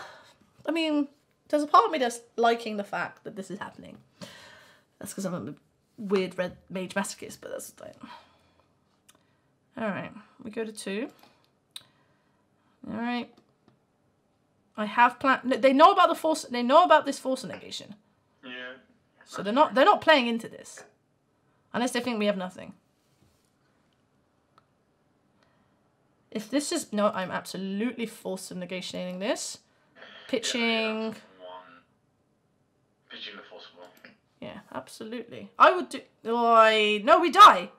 I mean, there's a part of me that's liking the fact that this is happening. That's because I'm a weird red mage masochist, but that's like. All right, we go to two. All right. I have plan. no, They know about the force. They know about this force negation, Yeah. so they're not. They're not playing into this, unless they think we have nothing. If this is no, I'm absolutely force negating this. Pitching, One. Pitching the forcible. yeah, absolutely. I would do. Oh, I no, we die.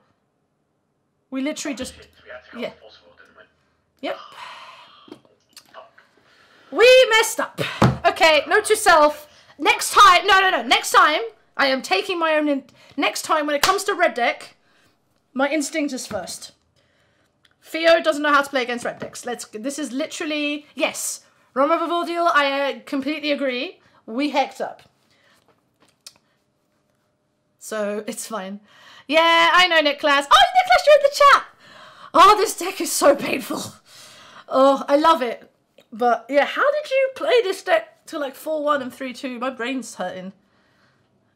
We literally oh, just. We had to go yeah. yeah. didn't we? Yep. Ah, we messed up. Okay, note to self. Next time, no, no, no. Next time, I am taking my own. In- next time, when it comes to red deck, my instinct is first. Theo doesn't know how to play against red decks. Let's. This is literally yes. Roma Vivaldial, I uh, completely agree. We hecked up. So it's fine. Yeah, I know Nicholas. Oh, Nicholas, you're in the chat. Oh, this deck is so painful. Oh, I love it. But yeah, how did you play this deck to like 4 1 and 3 2? My brain's hurting.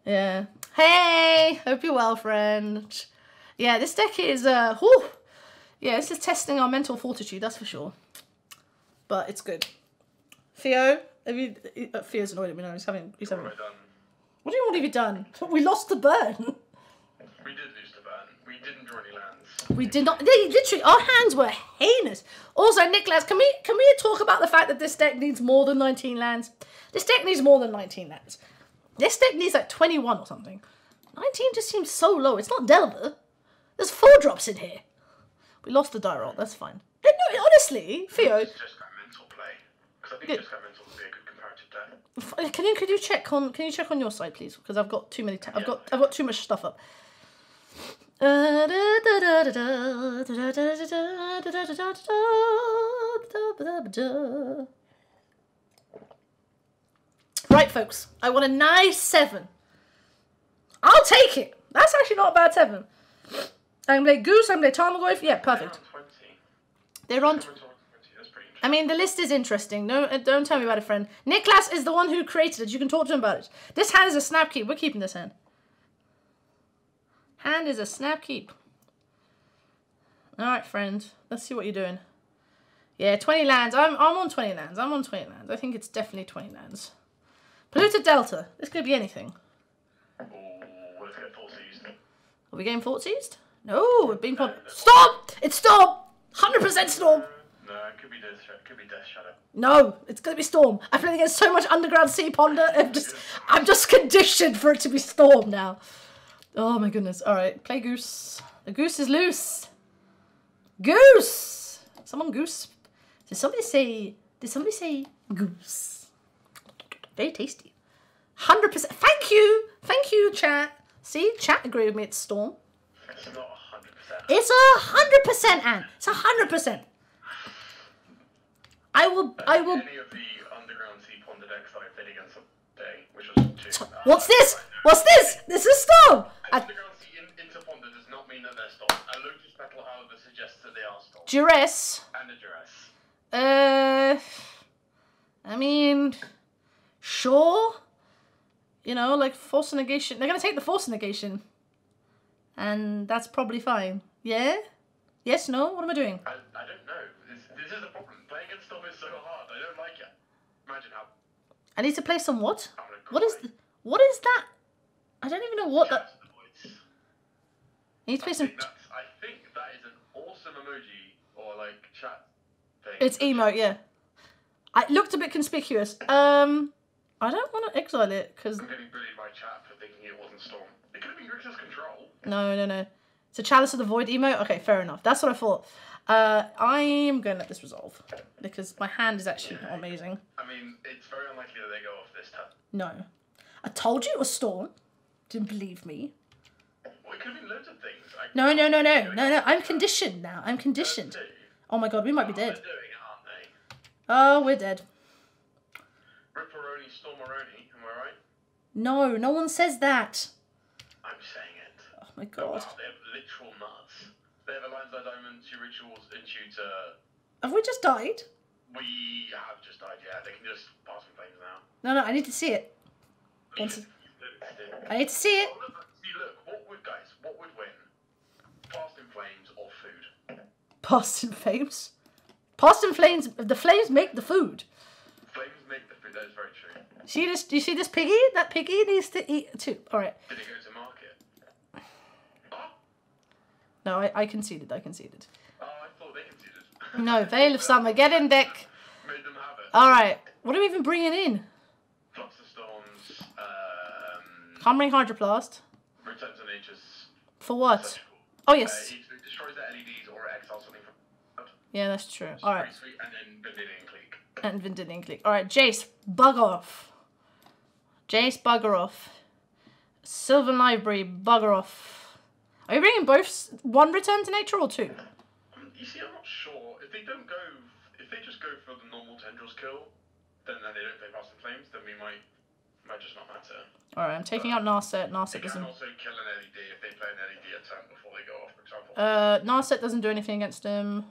Yeah. Hey, hope you're well, friend. Yeah, this deck is, uh, whew. Yeah, this is testing our mental fortitude, that's for sure. But it's good. Theo, have you, uh, Theo's annoyed at me now. He's having, he's having, What have I done? what do you want have you done? We lost the burn. We did lose to burn. We didn't draw any lands. We did not. They literally, our hands were heinous. Also, Nicholas, can we can we talk about the fact that this deck needs more than nineteen lands? This deck needs more than nineteen lands. This deck needs like twenty one or something. Nineteen just seems so low. It's not Delver. There's four drops in here. We lost the die roll. That's fine. No, no, honestly, Theo, It's just got mental play. Because I think Good. just got mental would be a good comparative deck. f- can you can you check on can you check on your side, please? Because I've got too many. Ta- I've got I've got too much stuff up. Right, folks. I want a nice seven. I'll take it. That's actually not a bad seven. I can play Goose. I can play Tarmogoyf. Yeah, perfect. They're on. Around 20. That's pretty interesting. I mean, the list is interesting. No, uh, don't tell me about it, friend. Niklas is the one who created it. You can talk to him about it. This hand is a snap keep. We're keeping this hand. Hand is a snap keep. All right, friend. Let's see what you're doing. Yeah, 20 lands. I'm, I'm on 20 lands. I'm on 20 lands. I think it's definitely 20 lands. Polluted Delta. This could be anything. Ooh, let's get full. Are we getting Thoughtseized? No, we're being put. Stop! It's stop! 100% Storm. No, it could be Death Shadow. Could be Death Shadow. No, it's gonna be Storm. I feel like there's so much underground sea ponder. I'm just, I'm just conditioned for it to be Storm now. Oh my goodness. All right, play Goose. The Goose is loose. Goose. Someone Goose. Did somebody say? Did somebody say Goose? Very tasty. Hundred percent. Thank you. Thank you, chat. See, chat agree with me. It's Storm. It's not hundred percent. It's a hundred percent, Anne. It's a hundred percent. I will. I will. Any of the underground sea ponder decks that I played against today, which was two. What's this? What's this? This is Storm. Underground sea in, into does not mean that they're stopped. A Lotus Petal, however, suggests that they are stopped. duress. And a duress. Uh, I mean, sure. You know, like force negation. They're gonna take the force negation, and that's probably fine. Yeah. Yes. No. What am I doing? I, I don't know. This, this is the problem. Playing against Storm is so hard. I don't like it. Imagine how. I need to play some what? What is? cry. th- what is that? I don't even know what that. Chat to the voice. I need to play I some. think, I think that is an awesome emoji or like chat thing. It's emote, yeah. I it looked a bit conspicuous. Um, I don't want to exile it because I'm getting bullied by chat for thinking it wasn't Storm. It could have been Grixis Control. no, no, no. It's a Chalice of the Void emote. Okay, fair enough. That's what I thought. Uh, I'm gonna let this resolve because my hand is actually not amazing. I mean, it's very unlikely that they go off this time. No, I told you it was Storm. Didn't believe me. Well, it could have been loads of things. I No, no, no, no, no, no. I'm conditioned now. I'm conditioned. Oh my god, we might be dead. aren't they? Oh, we're dead. Ripperoni, Stormeroni, am I right? No, no one says that. I'm saying it. Oh my Oh, wow, god. they have literal nuts. They have a Lion's Eye Diamond, two rituals, and tutor. Have we just died? We have just died, yeah. They can just Past in Flames now. No, no. I need to see it. Once- Look, look. I need to see it. Oh, look, see, look, what would, guys, what would win? Past in Flames or food? Past in flames. Past in flames. The flames make the food. Flames make the food, that is very true. See this? Do you see this piggy? That piggy needs to eat too. All right. Did it go to market? Oh, No, I, I conceded. I conceded. oh I thought they conceded. No, Veil of Summer. Get in Dick. Made them have it. All right. What are we even bringing in? Flusterstorm, um, Hydroblast. Return to Nature's For what? Oh Uh, yes. it destroys their LEDs or exiles something from Yeah, that's true. All right. Sweet, and then Clique. And. All right, Jace, bugger off. Jace, bugger off. Sylvan Library, bugger off. Are you bringing both one return to nature or two? Um, You see, I'm not sure. If they don't go, if they just go for the normal tendrils kill, then, then they don't play Past in Flames, then we might might just not matter. All right, I'm taking out Narset. Narset doesn't. also kill an LED if they play an LED a turn before they go off, for example. Uh, Narset doesn't do anything against him.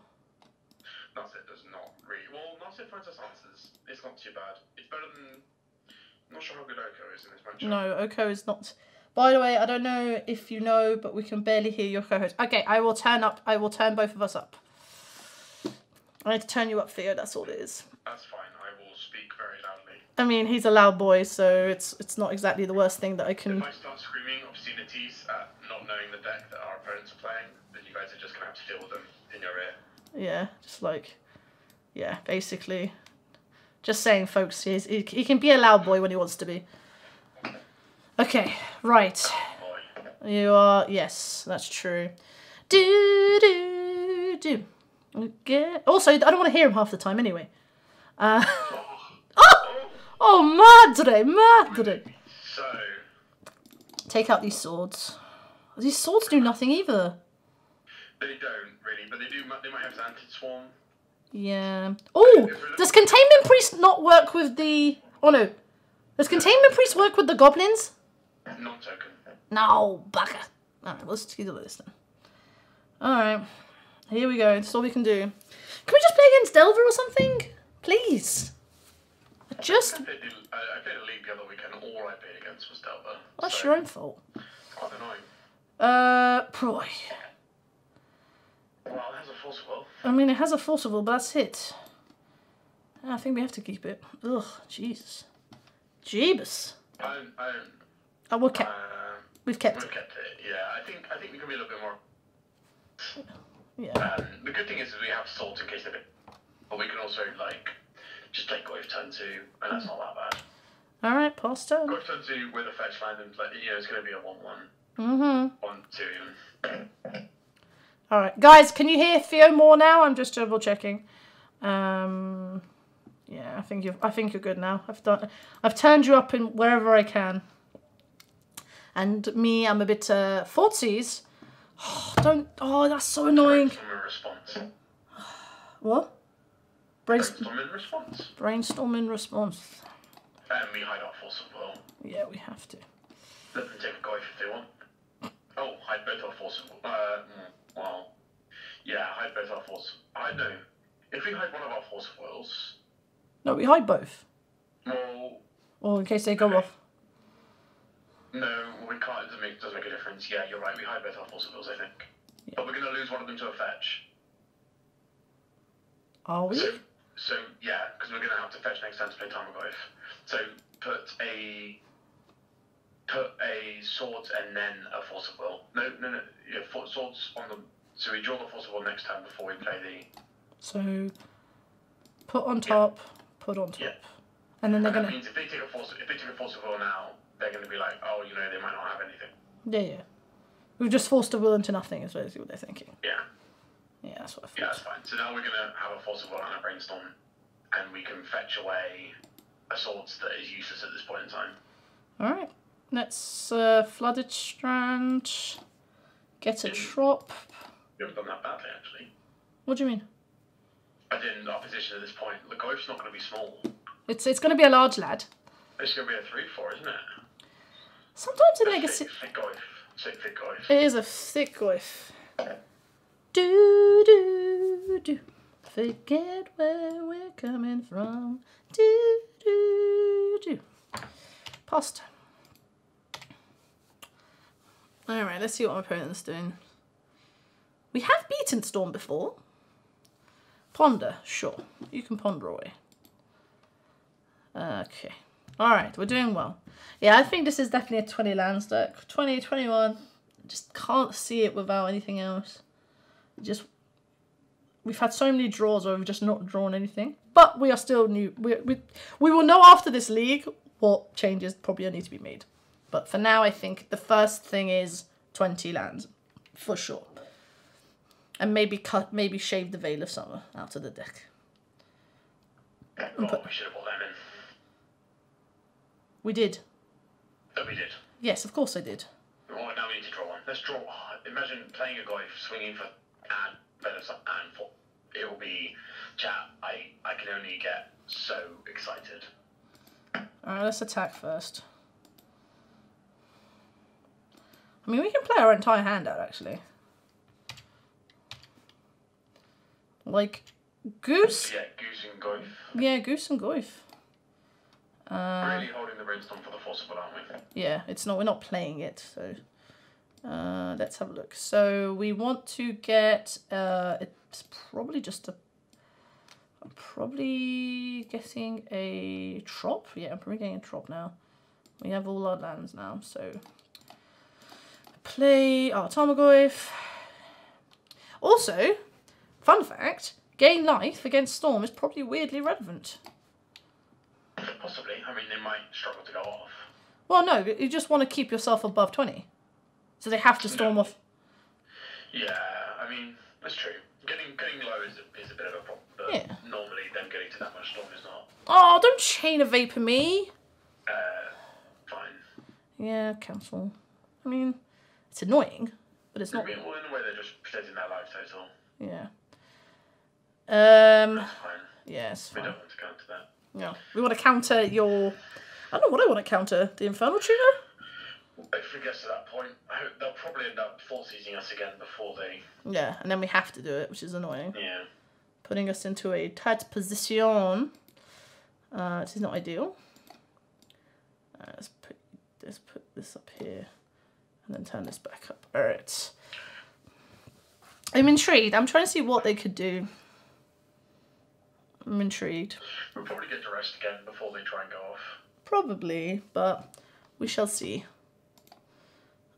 Narset does not really. Well, Narset finds us answers. It's not too bad. It's better than. I'm not sure how good Oko is in this matchup. No, Oko is not. By the way, I don't know if you know, but we can barely hear your co-host. Okay, I will turn up. I will turn both of us up. I need to turn you up, Theo. That's all it is. That's fine. I will speak very loudly. I mean, he's a loud boy, so it's it's not exactly the worst thing that I can. If I start screaming obscenities at not knowing the deck that our opponents are playing, then you guys are just gonna have to deal with them in your ear. Yeah, just like, yeah, basically. Just saying, folks, he's, he, he can be a loud boy when he wants to be. Okay, right. You are, yes, that's true. Do, do, do. Okay. Also, I don't want to hear him half the time anyway. Uh, Oh, oh, madre, madre. so Take out these swords. These swords do nothing either. they don't really, but they do. They might have Xantid Swarm. Yeah. Oh, does Containment Priest not work with the... Oh, no. Does Containment Priest work with the goblins? Non-token. No, bugger. Alright, let's do this then. Alright. Here we go. That's all we can do. Can we just play against Delver or something? Please. I Just... I played, the, I, played a league the other weekend. All I played against was Delver. That's so your own fault. Quite annoying. Uh, boy. Well, there's a force will. I mean, it has a forcible, but that's it. I think we have to keep it. Ugh, Jesus. Jeebus. I don't. I. Oh, we'll keep, Uh, we've kept it. we've kept it. Yeah, I think. I think we can be a little bit more. Yeah. Um, the good thing is, is we have salt in case they. But we can also like just take Goyf turn two, and that's not that bad. All right, pass turn. Goyf turn two with a fetch land, and like, you know it's going to be a one-one, Mm-hmm. one two. All right, guys, can you hear Theo more now? I'm just double checking. Um, yeah, I think you. I think you're good now. I've done. I've turned you up in wherever I can. And me, I'm a bit uh, Fortsies. Oh, don't. Oh, that's so annoying. What? Brain, Brainstorming response. brainstorming response. And we hide our force of will. Yeah, we have to. Let them take a Goyf if they want. Oh, hide both our force of will. Uh, mm, well, yeah, hide both our force. I know. If we hide one of our force of wills, No, we hide both. well, Or in case they go off. Mm. No, we can't. It doesn't make, doesn't make a difference. Yeah, you're right. We hide both our force of wills, I think. But we're going to lose one of them to a fetch. Are we? So, so yeah, because we're going to have to fetch next time to play Tarmogoyf. So put a put a sword and then a force of will. No, no, no. Yeah, fo- swords on the. So we draw the force of will next time before we play the. So, put on top, put on top. Yeah. And then they're And gonna. That means if they take a force, if they take a force of will now, they're going to be like, oh, you know, they might not have anything. Yeah, yeah. We've just forced a will into nothing, is basically what they're thinking. Yeah. Yeah, that's what I Yeah, that's fine. So now we're gonna have a force of will and a brainstorm, and we can fetch away a sword that is useless at this point in time. Alright. Let's uh, flooded strand. Get a trop. You haven't done that badly actually. What do you mean? As in our position at this point, the Goyf's not gonna be small. It's it's gonna be a large lad. It's gonna be a three four, isn't it? Sometimes A legacy Thick, thick Goyf. Thick, thick Goyf. it is a thick goyf. Do do do. Forget where we're coming from. Do do do. Pasta. Alright, let's see what my opponent's doing. We have beaten Storm before. Ponder, sure. You can ponder away. Okay. Alright, we're doing well. Yeah, I think this is definitely a 20 lands deck. 20, 21. Just can't see it without anything else. Just we've had so many draws where we've just not drawn anything. But we are still new. We, we, we will know after this league what changes probably need to be made. But for now, I think the first thing is 20 lands. For sure. And maybe cut, maybe shave the Veil of Summer out of the deck. Oh, we should have in. We did. But we did. Yes, of course I did. Oh, now we need to draw one. Let's draw. Oh, imagine playing a Goyf, swinging for and Venom and for. It will be. Chat. I I can only get so excited. Alright, let's attack first. I mean, we can play our entire hand out, actually. Like, Goose? Yeah, Goose and Goyf. Yeah, Goose and Goyf. Uh, really holding the brainstorm for the forcible, aren't we? yeah, it's not, we're not playing it, so... Uh, let's have a look. So, we want to get, uh, it's probably just a... I'm probably getting a trop. Yeah, I'm probably getting a trop now. We have all our lands now, so... Play our Tarmogoyf. Also, fun fact, gain life against Storm is probably weirdly relevant. I mean, they might struggle to go off. Well, no, you just want to keep yourself above 20. So they have to storm No. off. Yeah, I mean, that's true. Getting getting low is a, is a bit of a problem, but Yeah. normally them getting to that much storm is not. Oh, don't chain a vapor me. Uh, fine. Yeah, cancel. I mean, it's annoying, but it's I not. mean, well, in a way, they're just protecting their life total. Yeah. Um. That's fine. Yeah, it's We don't want to counter that. Yeah. We want to counter your. I don't know what I want to counter. The Infernal Tutor? If it gets to that point, I hope they'll probably end up force us again before they. Yeah, and then we have to do it, which is annoying. Yeah. Putting us into a tight position. Uh, this is not ideal. Uh, let's put let's put this up here, and then turn this back up. All right. I'm intrigued. I'm trying to see what they could do. I'm intrigued. We'll probably get to rest again before they try and go off. Probably, but we shall see.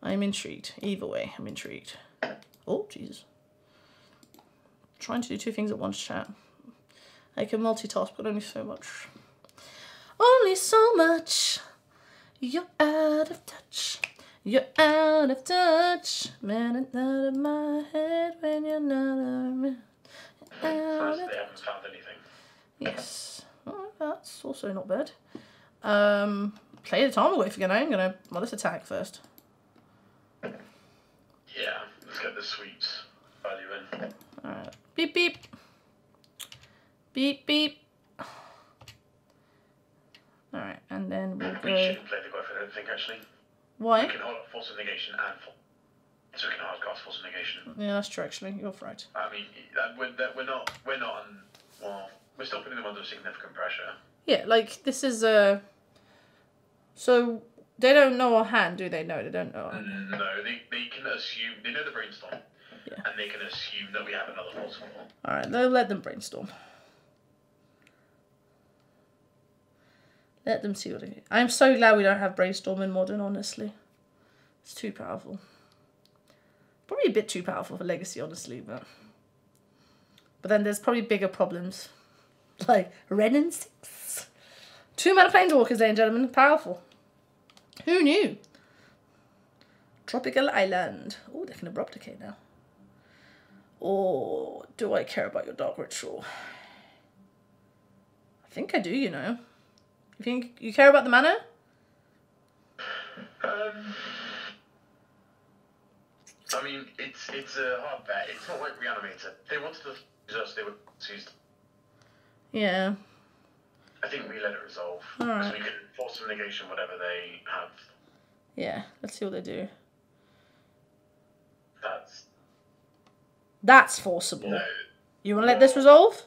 I'm intrigued. Either way, I'm intrigued. Oh, Jesus. trying to do two things at once, chat. I can multitask, but only so much. Only so much. You're out of touch. You're out of touch. Man, it's out of my head when you're not around. Out First, of they haven't found anything. Yes. Oh, that's also not bad. Um, play the time away if you're. I'm gonna. Well, let's attack first. Yeah, let's get the sweeps value in. Alright. Beep beep. Beep beep. Alright, and then we'll We go. shouldn't play the Glyph, I don't think, actually. Why? We can hold up Force of Negation and Force. So we can hardcast Force of Negation. Yeah, that's true. Actually, you're right. I mean, that, we're, that we're not, we're not, on, well, we're still putting them under significant pressure. Yeah, like this is a. So they don't know our hand, do they? No, they don't know. our. Mm, no, they, they can assume, they know the brainstorm. Yeah. And they can assume that we have another Will. All right, let let them brainstorm. Let them see what they. I'm so glad we don't have brainstorm in modern. Honestly, it's too powerful. Probably a bit too powerful for legacy, honestly, but. But then there's probably bigger problems, like Wrenn and Six. Two mana planeswalkers, ladies and gentlemen, powerful. Who knew? Tropical Island. Oh, they can abrupt decay now. Or do I care about your dark ritual? I think I do, you know. You think you care about the mana? Um, I mean, it's it's a hard bet. It's not like Reanimator. They wanted to use us, they would use. Yeah. I think we let it resolve. Alright. So we can force some negation, whatever they have. Yeah. Let's see what they do. That's That's forcible. no. You want to let this resolve?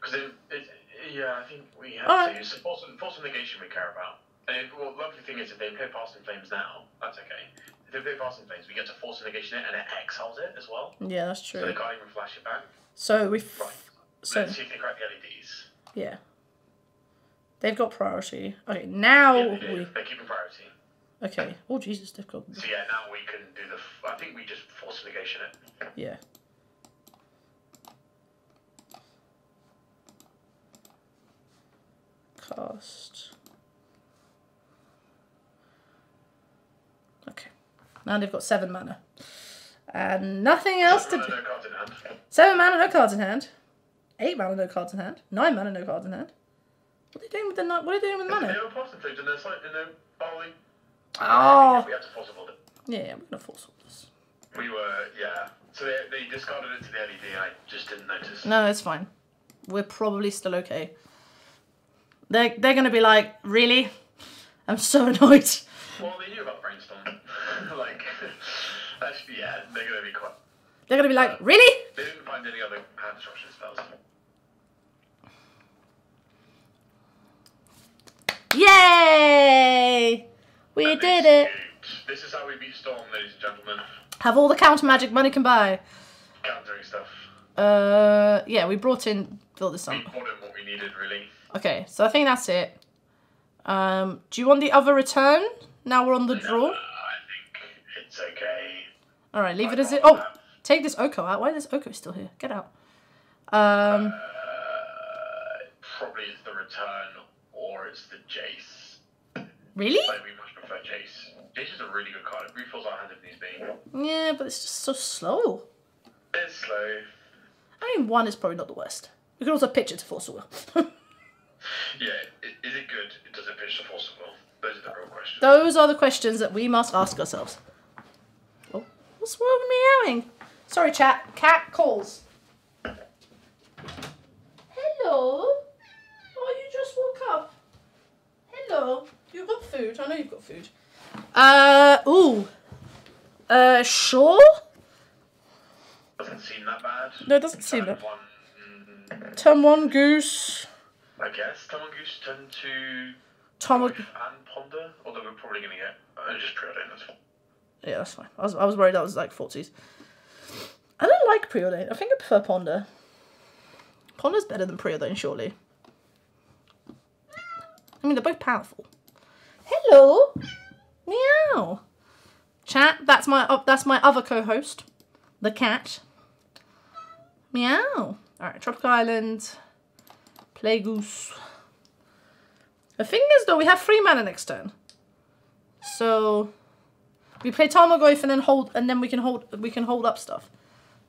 Because it, it, yeah, I think we have Alright. to use force, force of negation we care about. And if, well, the lovely thing is, if they play Past in Flames now, that's okay. If they play Past in Flames, we get to force of negation it, and it exiles it as well. Yeah, that's true. So they can't even flash it back. So we. Right. So Let's see if they crack the LEDs. yeah. They've got priority. Okay, now Yeah, they we. They're keeping priority. Okay. Oh Jesus, they've got. So yeah, now we can do the. F- I think we just force negation it. Yeah. Cast. Okay. Now they've got seven mana. And nothing else to No, do. no cards in hand. Seven mana, no cards in hand. Eight mana, no cards in hand. Nine mana, no cards in hand. What are they doing with the What are they doing with the They mana? were Past and they're and they're barley. Oh. We had to force a. Yeah, yeah, we're gonna force this. We were, yeah. So they, they discarded it to the LED. I just didn't notice. No, it's fine. We're probably still okay. They're, they're going to be like, really? I'm so annoyed. Well, they knew about brainstorm. like, actually, yeah, they're gonna be quite. They're to be like, really? They didn't find any other hand destruction spells. Yay! We did it. This is how we beat Storm, ladies and gentlemen. Have all the counter magic money can buy. Countering stuff. Uh, yeah, we brought in fill this We up. bought in what we needed, really. Okay, so I think that's it. Um, do you want the other return? Now we're on the Uh, draw. I think it's okay. All right, leave it I'd as it. Oh, have- take this Oko out. Why is this Oko still here? Get out. Um, Uh, probably it's the return it's the Jace. really? Like, we much prefer Jace. Jace is a really good card. It refills our hand if needs be. Yeah, but it's just so slow. It's slow. I mean, one is probably not the worst. We can also pitch it to Force of Will. Yeah, is it good? Does it pitch the force of will? Those are the real questions. Those are the questions that we must ask ourselves. Oh, what's wrong with meowing? Sorry, chat. Cat calls. Hello. Oh, you just woke up. Hello. You got food. I know you've got food. Uh, ooh. Uh, sure. Doesn't seem that bad. No, it doesn't seem that- One, mm, Turn one goose. I guess. Come on, Goose, turn to Tom. and Ponder. Although we're probably going to get uh, just. That's fine. Yeah, that's fine. I was, I was worried that was like 40s. I don't like preordain. I think I prefer Ponder. Ponder's better than preordain, surely. I mean, they're both powerful. Hello, meow. Chat. That's my uh, that's my other co-host, the cat. Meow. Alright, Tropical Island. Play Goose. The thing is, though, we have three mana next turn. So we play Tarmogoyf and then hold, and then we can hold, we can hold up stuff.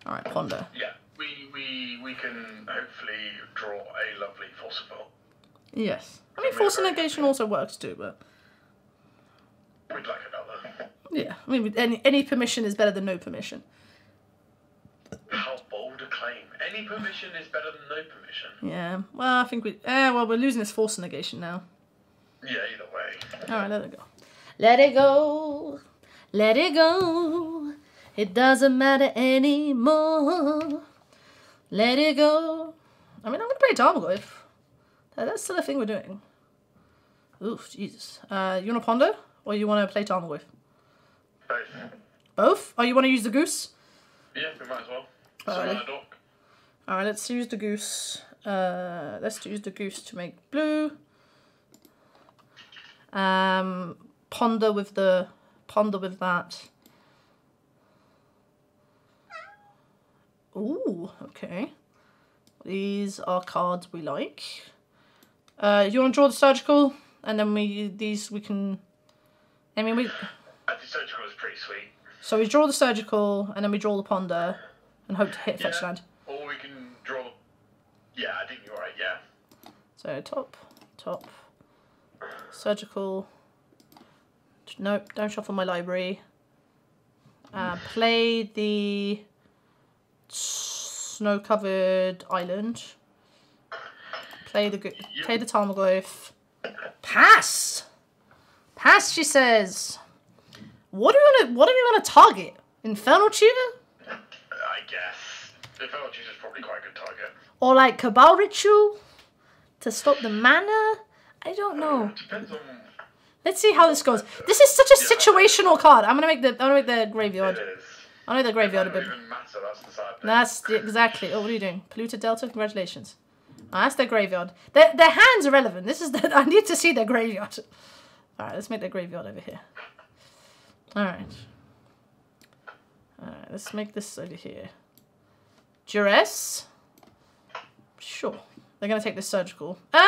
All right, ponder. Yeah, we, we, we can hopefully draw a lovely Forcible. Yes. I mean, force negation also works too, but We'd like another. yeah. I mean, any any permission is better than no permission. How bold a claim. Any permission is better than no permission. Yeah. Well, I think we. Eh, well, we're losing this force negation now. Yeah, either way. All right, let it go. Let it go. Let it go. It doesn't matter anymore. Let it go. I mean, I'm gonna play Tarmogoyf. That- That's still a thing we're doing. Oof, Jesus. Uh, you wanna ponder or you wanna play Tarmogoyf? Both. Both? Oh, you wanna use the goose? Yeah, we might as well. Alright. Some on the dock. All right, let's use the goose. Uh, let's use the goose to make blue. Um, ponder with the ponder with that. Ooh, okay. These are cards we like. Uh, you want to draw the surgical, and then we these we can. I mean, we I think surgical is pretty sweet. so we draw the surgical, and then we draw the ponder, and hope to hit fetch Yeah. land. Or we can draw. Yeah, I think you're right. Yeah. So top, top, surgical. Nope, don't shuffle my library. Uh, play the snow-covered island. Play the. Play the Tarmogoyf. Pass. Pass. She says. What are we gonna What are we gonna target? Infernal Tutor I guess. The Felch is probably quite a good target. or like Cabal Ritual to stop the mana? I don't know. Depends on. Let's see how this goes. This is such a situational card. I'm gonna make the I'm gonna make the It graveyard. is. I know the graveyard a bit. even matter. That's the side bit. That's the, exactly. Oh, what are you doing? Polluted Delta. Congratulations. Oh, that's their graveyard. Their their hands are relevant. This is the, I need to see their graveyard. All right, let's make their graveyard over here. All right. All right, let's make this over here. Duress. Sure. They're gonna take the surgical. Um.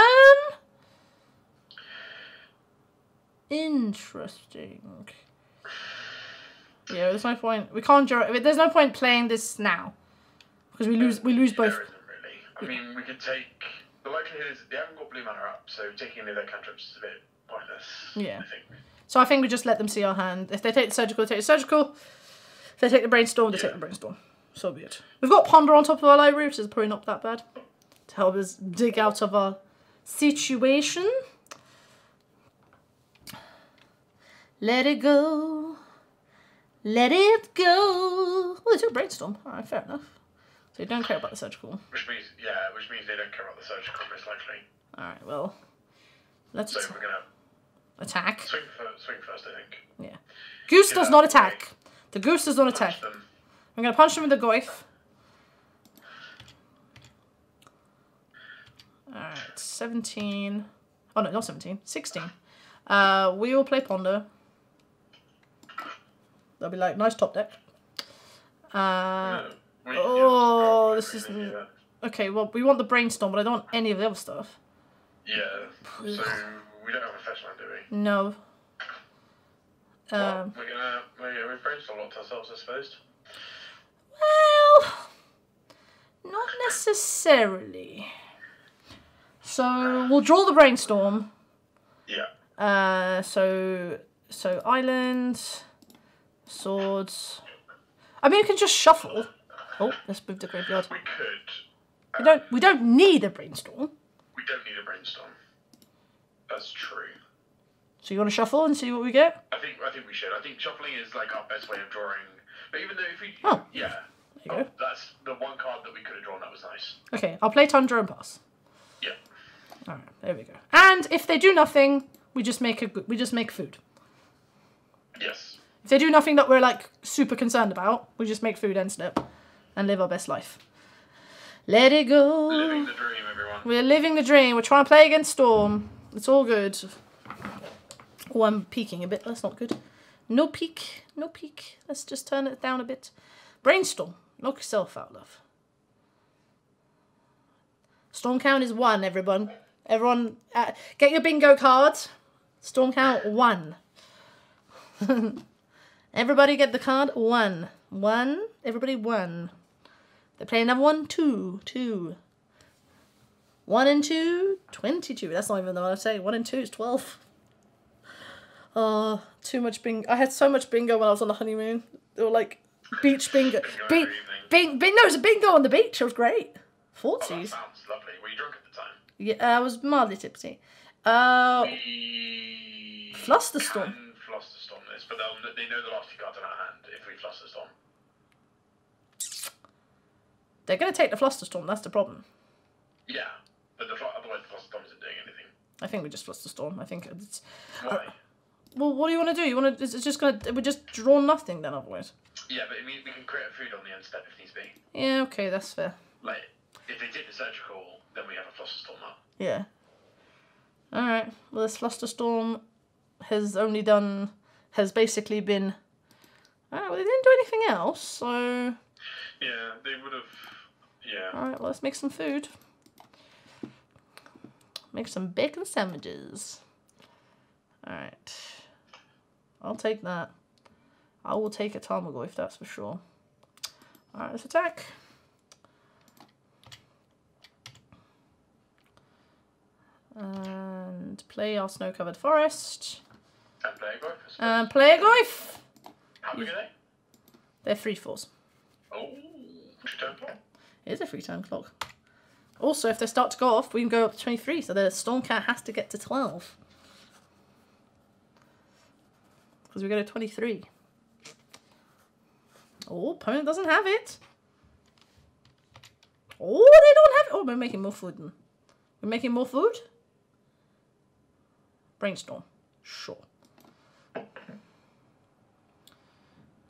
Interesting. Yeah, there's no point. We can't. There's no point playing this now because we lose. We lose both. There isn't really. I mean, we could take. The likelihood is they haven't got blue mana up, so taking any of their cantrips is a bit pointless. Yeah. I think. So I think we just let them see our hand. If they take the surgical, they take the surgical. If they take the brainstorm, they take the brainstorm. So be it. We've got ponder on top of our library, which is probably not that bad to help us dig out of our situation. Let it go. Let it go. Oh, they took brainstorm. All right, fair enough. So you don't care about the surgical. Which means, yeah, which means they don't care about the surgical most likely. All right, well, let's So we're gonna attack. swing first. Swing first, I think. Yeah. Goose Get does not way. attack. The goose does not attack. Them. I'm gonna punch him with the Goyf. Alright, 17. Oh no, not 17. 16. Uh, we will play Ponder. They'll be like, nice top deck. Uh, No, oh, this is okay, well, we want the brainstorm, but I don't want any of the other stuff. Yeah. So we don't have a fetch line, do we? No. Well, Um, we're gonna we we've brainstormed a lot to ourselves, I suppose. Well, not necessarily. So we'll draw the brainstorm. Yeah. Uh, so so island, swords. I mean, you can just shuffle. Oh, let's move the graveyard. We could. We don't we don't need a brainstorm. We don't need a brainstorm. That's true. So you want to shuffle and see what we get? I think I think we should. I think shuffling is like our best way of drawing. But even though if we Oh. yeah, There you go. Oh, that's the one card that we could have drawn. That was nice. Okay, I'll play Tundra and pass. Yeah. All right, there we go. And if they do nothing, we just make a we just make food. Yes. If they do nothing that we're like super concerned about, we just make food and step and live our best life. Let it go. Living the dream, everyone. We're living the dream. We're trying to play against Storm. It's all good. Oh, I'm peeking a bit. That's not good. No peek. No peek. Let's just turn it down a bit. Brainstorm. Knock yourself out, love. Storm count is one, everyone. Everyone, uh, get your bingo cards. Storm count one. Everybody get the card one. One. Everybody one. They play another one, two. Two. One and two, 22. That's not even the one I say. One and two is 12. Oh, too much bingo. I had so much bingo when I was on the honeymoon. They were like beach bingo. Be- every bing, bing, no, it was a bingo on the beach. It was great. Oh, that 40s. sounds lovely. Were you drunk at the time? Yeah, I was mildly tipsy. Uh, We Flusterstorm. can Flusterstorm this, but they know the last two cards in our hand if we Flusterstorm. They're going to take the Flusterstorm. That's the problem. Yeah, but the, otherwise the Flusterstorm isn't doing anything. I think we just Flusterstorm. I think it's. Uh, Why? Well, what do you want to do? You want to? It's just gonna. We just draw nothing then, otherwise. yeah, but it means we can create a food on the end step if needs be. Yeah. Okay, that's fair. Like, if they did the surgical, then we have a Flusterstorm up. Yeah. All right. Well, this Flusterstorm has only done has basically been. All right. Well, they didn't do anything else, so. Yeah, they would have. Yeah. All right. Let's make some food. Make some bacon sandwiches. All right. I'll take that. I will take a Tarmogoyf, that's for sure. All right, let's attack. And play our snow-covered forest. And play a Goyf. And play a Goyf. How big are they? They're three fours. Oh, two turn four. Is a free time clock. Also, if they start to go off, we can go up to 23, so the storm Stormcat has to get to 12. Because we go to 23. Oh, opponent doesn't have it. Oh, they don't have it. Oh, we're making more food. We're making more food? Brainstorm. Sure.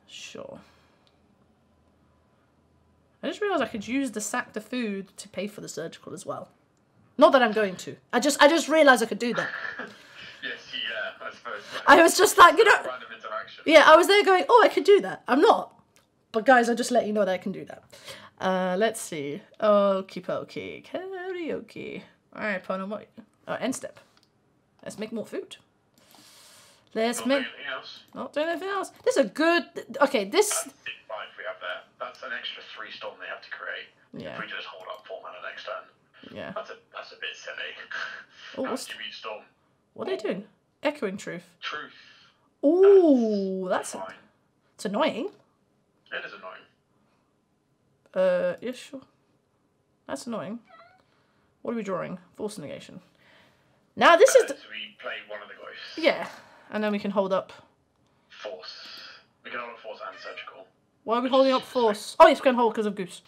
Sure. I just realised I could use the sack the food to pay for the surgical as well. Not that I'm going to. I just I just realised I could do that. Yes, yeah, I suppose. I was just like, you know, Random interaction. yeah, I was there going, oh, I could do that. I'm not. But guys, I just let you know that I can do that. Uh, let's see. Okie pokey. Karaoke. Alright, Pona, what? Oh, end step. Let's make more food. Let's Not make. doing anything else. Not doing anything else. This is a good. Okay, this. That's big five we have there. That's an extra three storm they have to create. Yeah. If we just hold up four mana next turn. Yeah. That's a that's a bit silly. Oh, what's- storm? What are they doing? Echoing truth. Truth. Ooh, that's fine. it's annoying. It is annoying. Uh, yeah, sure. That's annoying. What are we drawing? Force negation. Now this is Uh, the, so we play one of the ghosts. yeah, and then we can hold up. Force. We can hold a force and surgical. Why are we holding up force? Oh, we can hold because of goose.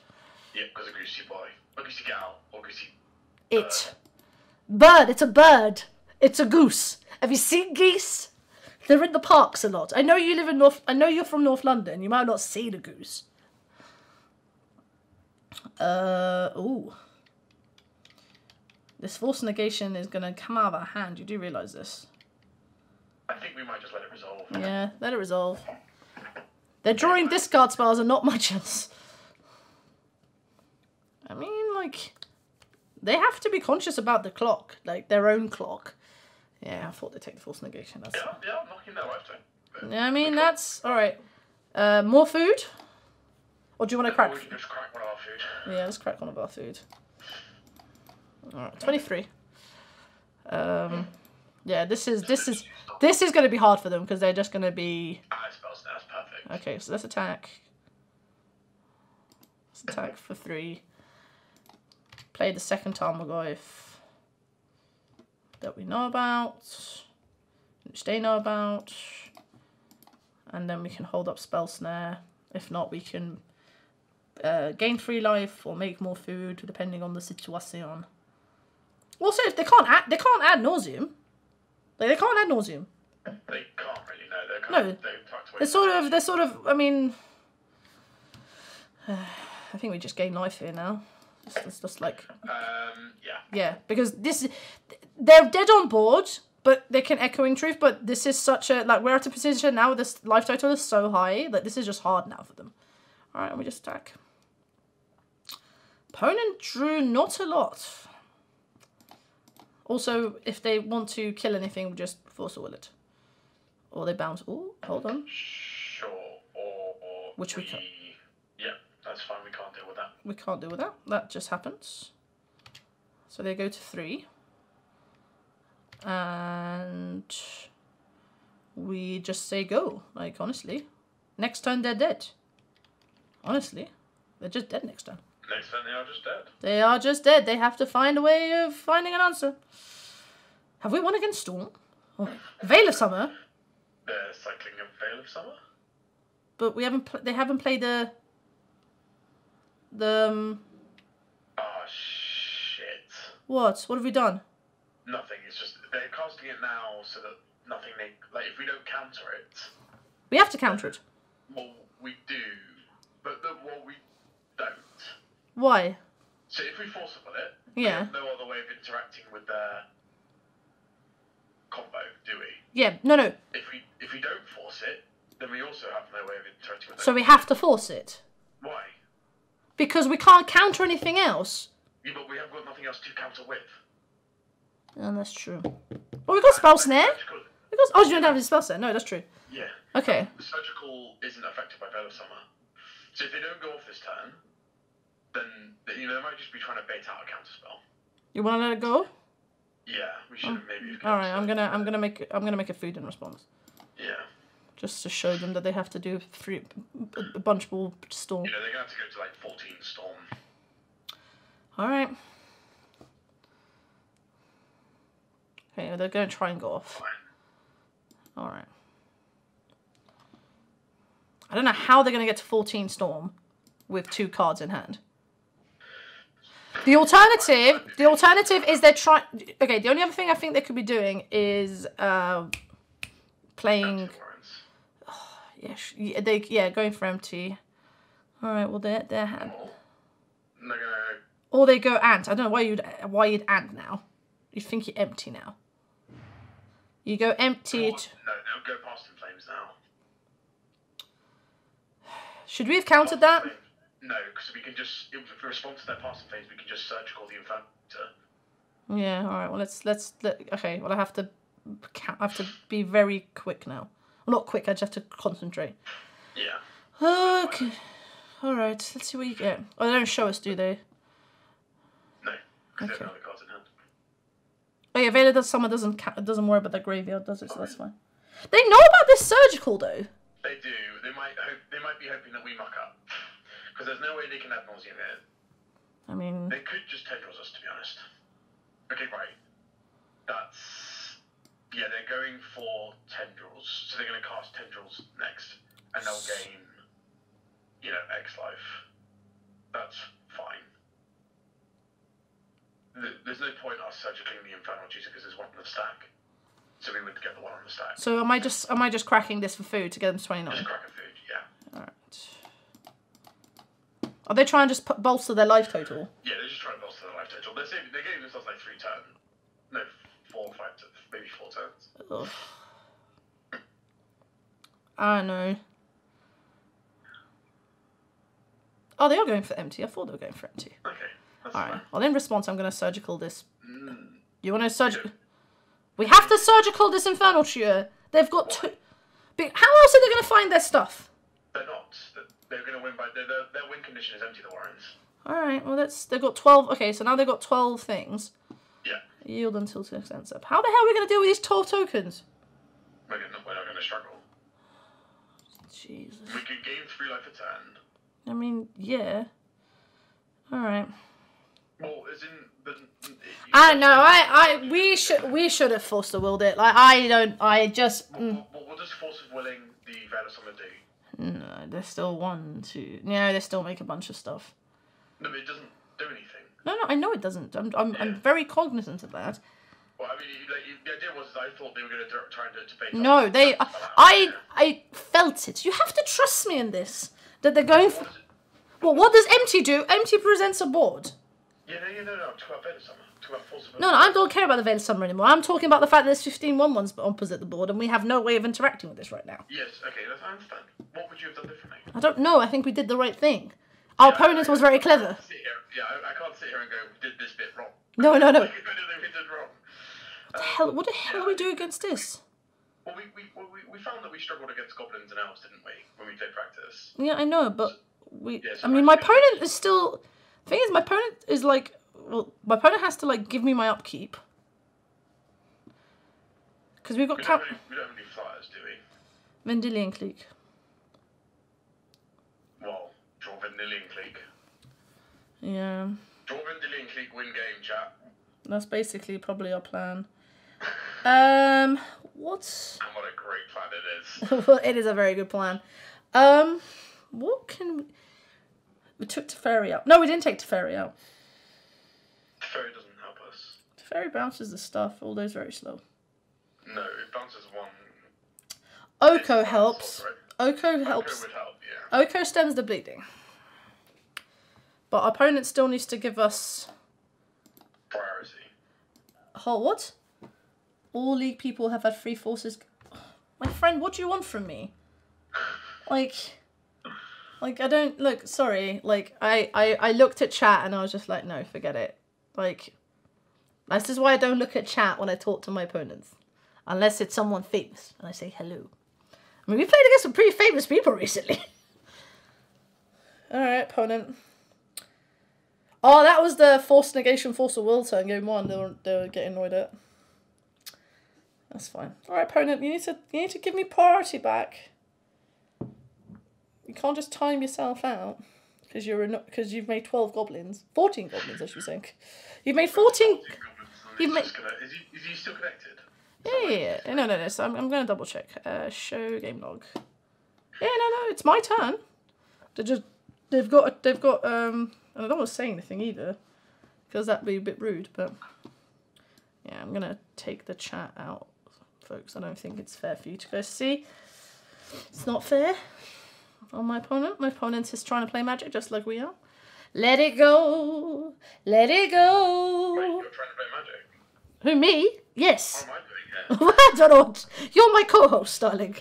Yeah, because of Goosey Boy. Or Goosey Gal. Or Goosey. It. Bird. It's a bird. It's a goose. Have you seen geese? They're in the parks a lot. I know you live in North. I know you're from North London. You might not see the goose. Uh ooh. This force negation is gonna come out of our hand. You do realize this? I think we might just let it resolve. Yeah, let it resolve. They're drawing discard spells and not much else. I mean, like, they have to be conscious about the clock, like their own clock. Yeah, I thought they'd take the force negation. That's. Yeah, yeah, I'm knocking their lifetime. But Yeah, I mean that's all right. Uh, more food, or do you want to crack? we can just crack one of our food. Yeah, let's crack one of our food. All right, twenty-three. Um, yeah, this is this is this is going to be hard for them because they're just going to be Okay, so let's attack. Let's attack for three. Play the second Tarmogoyf that we know about, which they know about, and then we can hold up Spell Snare. If not, we can uh, gain three life or make more food, depending on the situation. Also, if they can't add, they can't Ad Nauseam. Like they can't Ad Nauseam. They can't really. They're No. of, they're. Sort of, they're sort of. I mean, I think we just gain life here now. It's, it's just like, Um, yeah. yeah, because this, they're dead on board, but they can echoing truth. But this is such a like we're at a position now. This life total is so high that this is just hard now for them. All right, we just attack. Opponent drew not a lot. Also, if they want to kill anything, we just force a will it. Or they bounce. Oh, hold on. Sure. Or, or Which we can't. Yeah, that's fine. We can't deal with that. We can't deal with that. That just happens. So they go to three. And we just say go. Like, honestly. Next turn, they're dead. Honestly. They're just dead next turn. Next turn, they are just dead. They are just dead. They have to find a way of finding an answer. Have we won against Storm? Oh, Veil of Summer, They're cycling a Veil of Summer. but we haven't. Pl- they haven't played the. The um, Ah, shit. what? What have we done? Nothing. It's just they're casting it now so that nothing. They like if we don't counter it, We have to counter it. well, we do, but the, well, we don't. Why? So if we force upon it, we Yeah. have no other way of interacting with their combo, do we? Yeah. No. No. If we if we don't force it, then we also have no way of interacting with So we have to force it Why? because we can't counter anything else. Yeah, but we have got nothing else to counter with. And that's true. Well, we got spell snare. Surgical- Because oh, you don't have any spell snare. No, that's true. Yeah. Okay. The surgical isn't affected by Veil of Summer. So if they don't go off this turn, then you know they might just be trying to bait out a counter spell. You want to let it go? Yeah, we should oh. have maybe. All right. I'm gonna. I'm gonna make. I'm gonna make a food in response. Yeah. just to show them that they have to do three, a bunch ball storm. Know they're gonna have to go to like 14 storm. All right. Okay, they're going to try and go off. All right. I don't know how they're going to get to 14 storm with two cards in hand. The alternative, the alternative is they're trying. Okay, the only other thing I think they could be doing is uh, playing. Warrens. Yeah, yeah, they yeah going for empty. All right, well they're they're hand. Oh. Or gonna Or they go ant. I don't know why you'd why you'd ant now. You think you're empty now. You go empty. No, t- they'll go Past in Flames now. Should we have countered that? No, because we can just if we respond to their passing phase, we can just surgical the infector. Yeah. All right. Well, let's let's let, okay. Well, I have to I have to be very quick now. Well, not quick. I just have to concentrate. Yeah. Okay. All right. Let's see what you get. Oh, they don't show us, do they? No, Okay. they have other cards in hand. Oh yeah, Vader does summer doesn't ca- doesn't worry about the graveyard, does it? So that's fine. They know about this surgical though. They do. They might hope. They might be hoping that we muck up. Because there's no way they can have nausea here. I mean, They could just tendrils us, to be honest. Okay, right. That's yeah. They're going for tendrils, so they're going to cast tendrils next, and they'll gain, you know, X life. That's fine. There's no point us surgically the infernal juicer because there's one on the stack, so we would get the one on the stack. so am I just am I just cracking this for food to get them to twenty nine? Just crack food, yeah. All right. Are they trying to just put, bolster their life total? Yeah, they're just trying to bolster their life total. They're saving, they're getting themselves like three turns. No, four or five, maybe four turns. Ugh. I don't know. Oh, they are going for empty. I thought they were going for empty. Okay, All right. Fine. Well, in response, I'm going to surgical this. Mm. You want to surgical? We have to surgical this infernal shear. They've got two. But how else are they going to find their stuff? They're not. They're going to win by their, their, their win condition is empty the Warrens. All right. Well, that's they've got twelve. Okay, so now they've got twelve things. Yeah, Yield until six ends up. How the hell are we going to deal with these twelve tokens? we're, gonna, we're not going to struggle. Jesus. We could gain three life a turn. I mean, yeah. All right. Well, as in the. I don't know. I, I, we should, we should have forced the willed it. Like I don't. I just. What, Mm, does Force of Willing the of Summer do? no, there's still one, two. No, they still make a bunch of stuff. No, but it doesn't do anything. No, no, I know it doesn't. I'm, I'm, I'm very cognizant of that. Well, I mean, like, the idea was I thought they were going to try do- debate. No, they. Uh, I, I, I felt it. You have to trust me in this. That they're going for. What is it? Well, what does empty do? Empty presents a board. Yeah, no, yeah, no, no. I'm talking about Summer. I'm talking about Force of No, no, I don't care about the Veil of Summer anymore. I'm talking about the fact that there's 15 1 ones opposite the board, and we have no way of interacting with this right now. Yes, okay, that's, I understand. What would you have done differently? I don't know. I think we did the right thing. Our opponent was very clever. Yeah, I, can't sit here and go, we did this bit wrong. No, no, no. We did, we did wrong. hell? What the hell do we do against this? Well, we, we, we, we found that we struggled against goblins and elves, didn't we, when we played practice? Yeah, I know, but we. Yes, I mean, my opponent is still. The thing is, my opponent is like. Well, my opponent has to like give me my upkeep. Because we've got We Cap- don't, really, we don't really flyers, do we? Vendilion Clique. Draw Clique. Yeah, Draw Vendilion Clique, win game, chat. that's basically probably our plan. Um, what's And what a great plan it is. well, it is a very good plan. Um, what can we? We took Teferi out. No, we didn't take Teferi out. Fairy doesn't help us. Teferi bounces the stuff. All those very slow. No, it bounces one. Oko helps. Oko Oko helps. would help, yeah. Oko stems the bleeding. But our opponent still needs to give us Priority. Oh, what? All league people have had free forces. My friend, what do you want from me? Like, like I don't look. Sorry. Like I, I, I looked at chat and I was just like, no, forget it. Like, this is why I don't look at chat when I talk to my opponents, unless it's someone famous and I say hello. I mean, we played against some pretty famous people recently. All right, opponent. Oh, that was the force negation, force of will turn game one. They were they were getting annoyed at. That's fine. All right, opponent, you need to you need to give me priority back. You can't just time yourself out because you're because you've made twelve goblins, fourteen goblins, I should think. You've made fourteen. You've ma- Is he, is he still connected? Yeah, yeah, yeah. No, no, no. So I'm I'm gonna double check. Uh, show game log. Yeah, no, no. It's my turn. They just they've got a they've got um. And I don't want to say anything either, because that'd be a bit rude. But yeah, I'm gonna take the chat out, folks. I don't think it's fair for you to go see. It's not fair on my opponent. My opponent is trying to play magic just like we are. Let it go. Let it Wait, go. you're trying to play magic? Who me? Yes. I doing it? I don't know. You're my co-host, darling.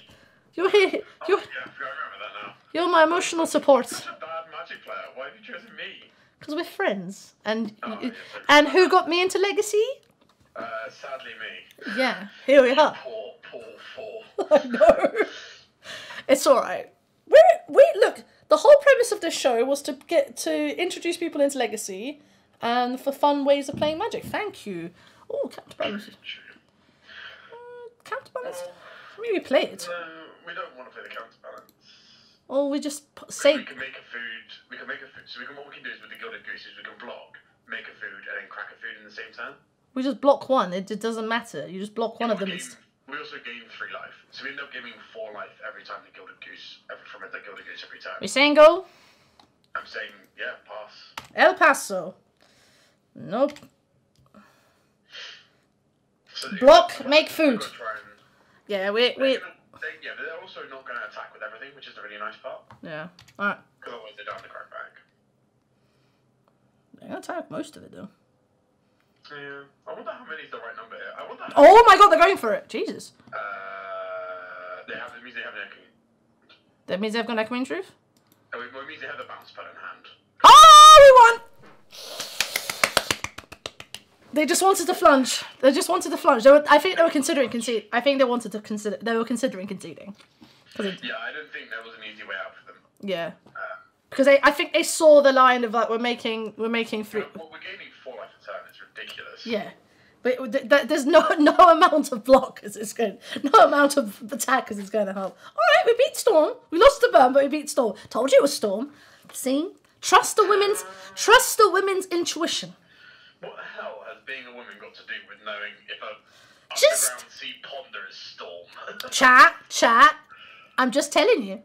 You're here. Oh, you're Oh, yeah, I remember that now. you're my emotional support. Such a bad magic player. Why have you chosen me? Because we're friends, and Oh, and who got me into Legacy? Uh, sadly, me. Yeah, here we are. Poor, poor, poor. I know. It's all right. We we look. The whole premise of this show was to get to introduce people into Legacy, and for fun ways of playing Magic. Thank you. Oh, counterbalance. Uh, counterbalance. Maybe play it. No, we don't want to play the counterbalance. Or we just say We can make a food. We can make a food. So we can. What we can do is with the gilded goose is we can block, make a food, and then crack a food in the same turn. we just block one. It, it doesn't matter. You just block one of them. We we also gain three life, so we end up gaining four life every time the gilded goose every, from the gilded goose every time. we saying go. I'm saying yeah, pass. El Paso. Nope. So Block, make food. Yeah, we we they- yeah, they're also not going to attack with everything, which is a really nice part. yeah. All right. Because otherwise they're down to crack back. They're gonna attack most of it though. Yeah. I wonder how many is the right number here. I wonder. Oh my god, they're going for it. Jesus. uh, they have. It means they have an echo. That means they've got Echoing Truth. Oh, it means they have the bounce pad in hand. Oh, we won. They just wanted to flunge. They just wanted to flunge. They were, I think they were considering concede. I think they wanted to consider. They were considering conceding. Yeah, I don't think there was an easy way out for them. yeah. Uh, Because they, I think they saw the line of like we're making, we're making three. well, we're gaining four life a turn. It's ridiculous. Yeah, but th- th- there's no no amount of blockers it's going, no amount of attackers is going to help. All right, we beat Storm. We lost to Burn, but we beat Storm. Told you it was Storm. See, trust the women's, trust the women's intuition. What the hell being a woman got to do with knowing if a Just- sea ponder is storm? Chat, chat. I'm just telling you.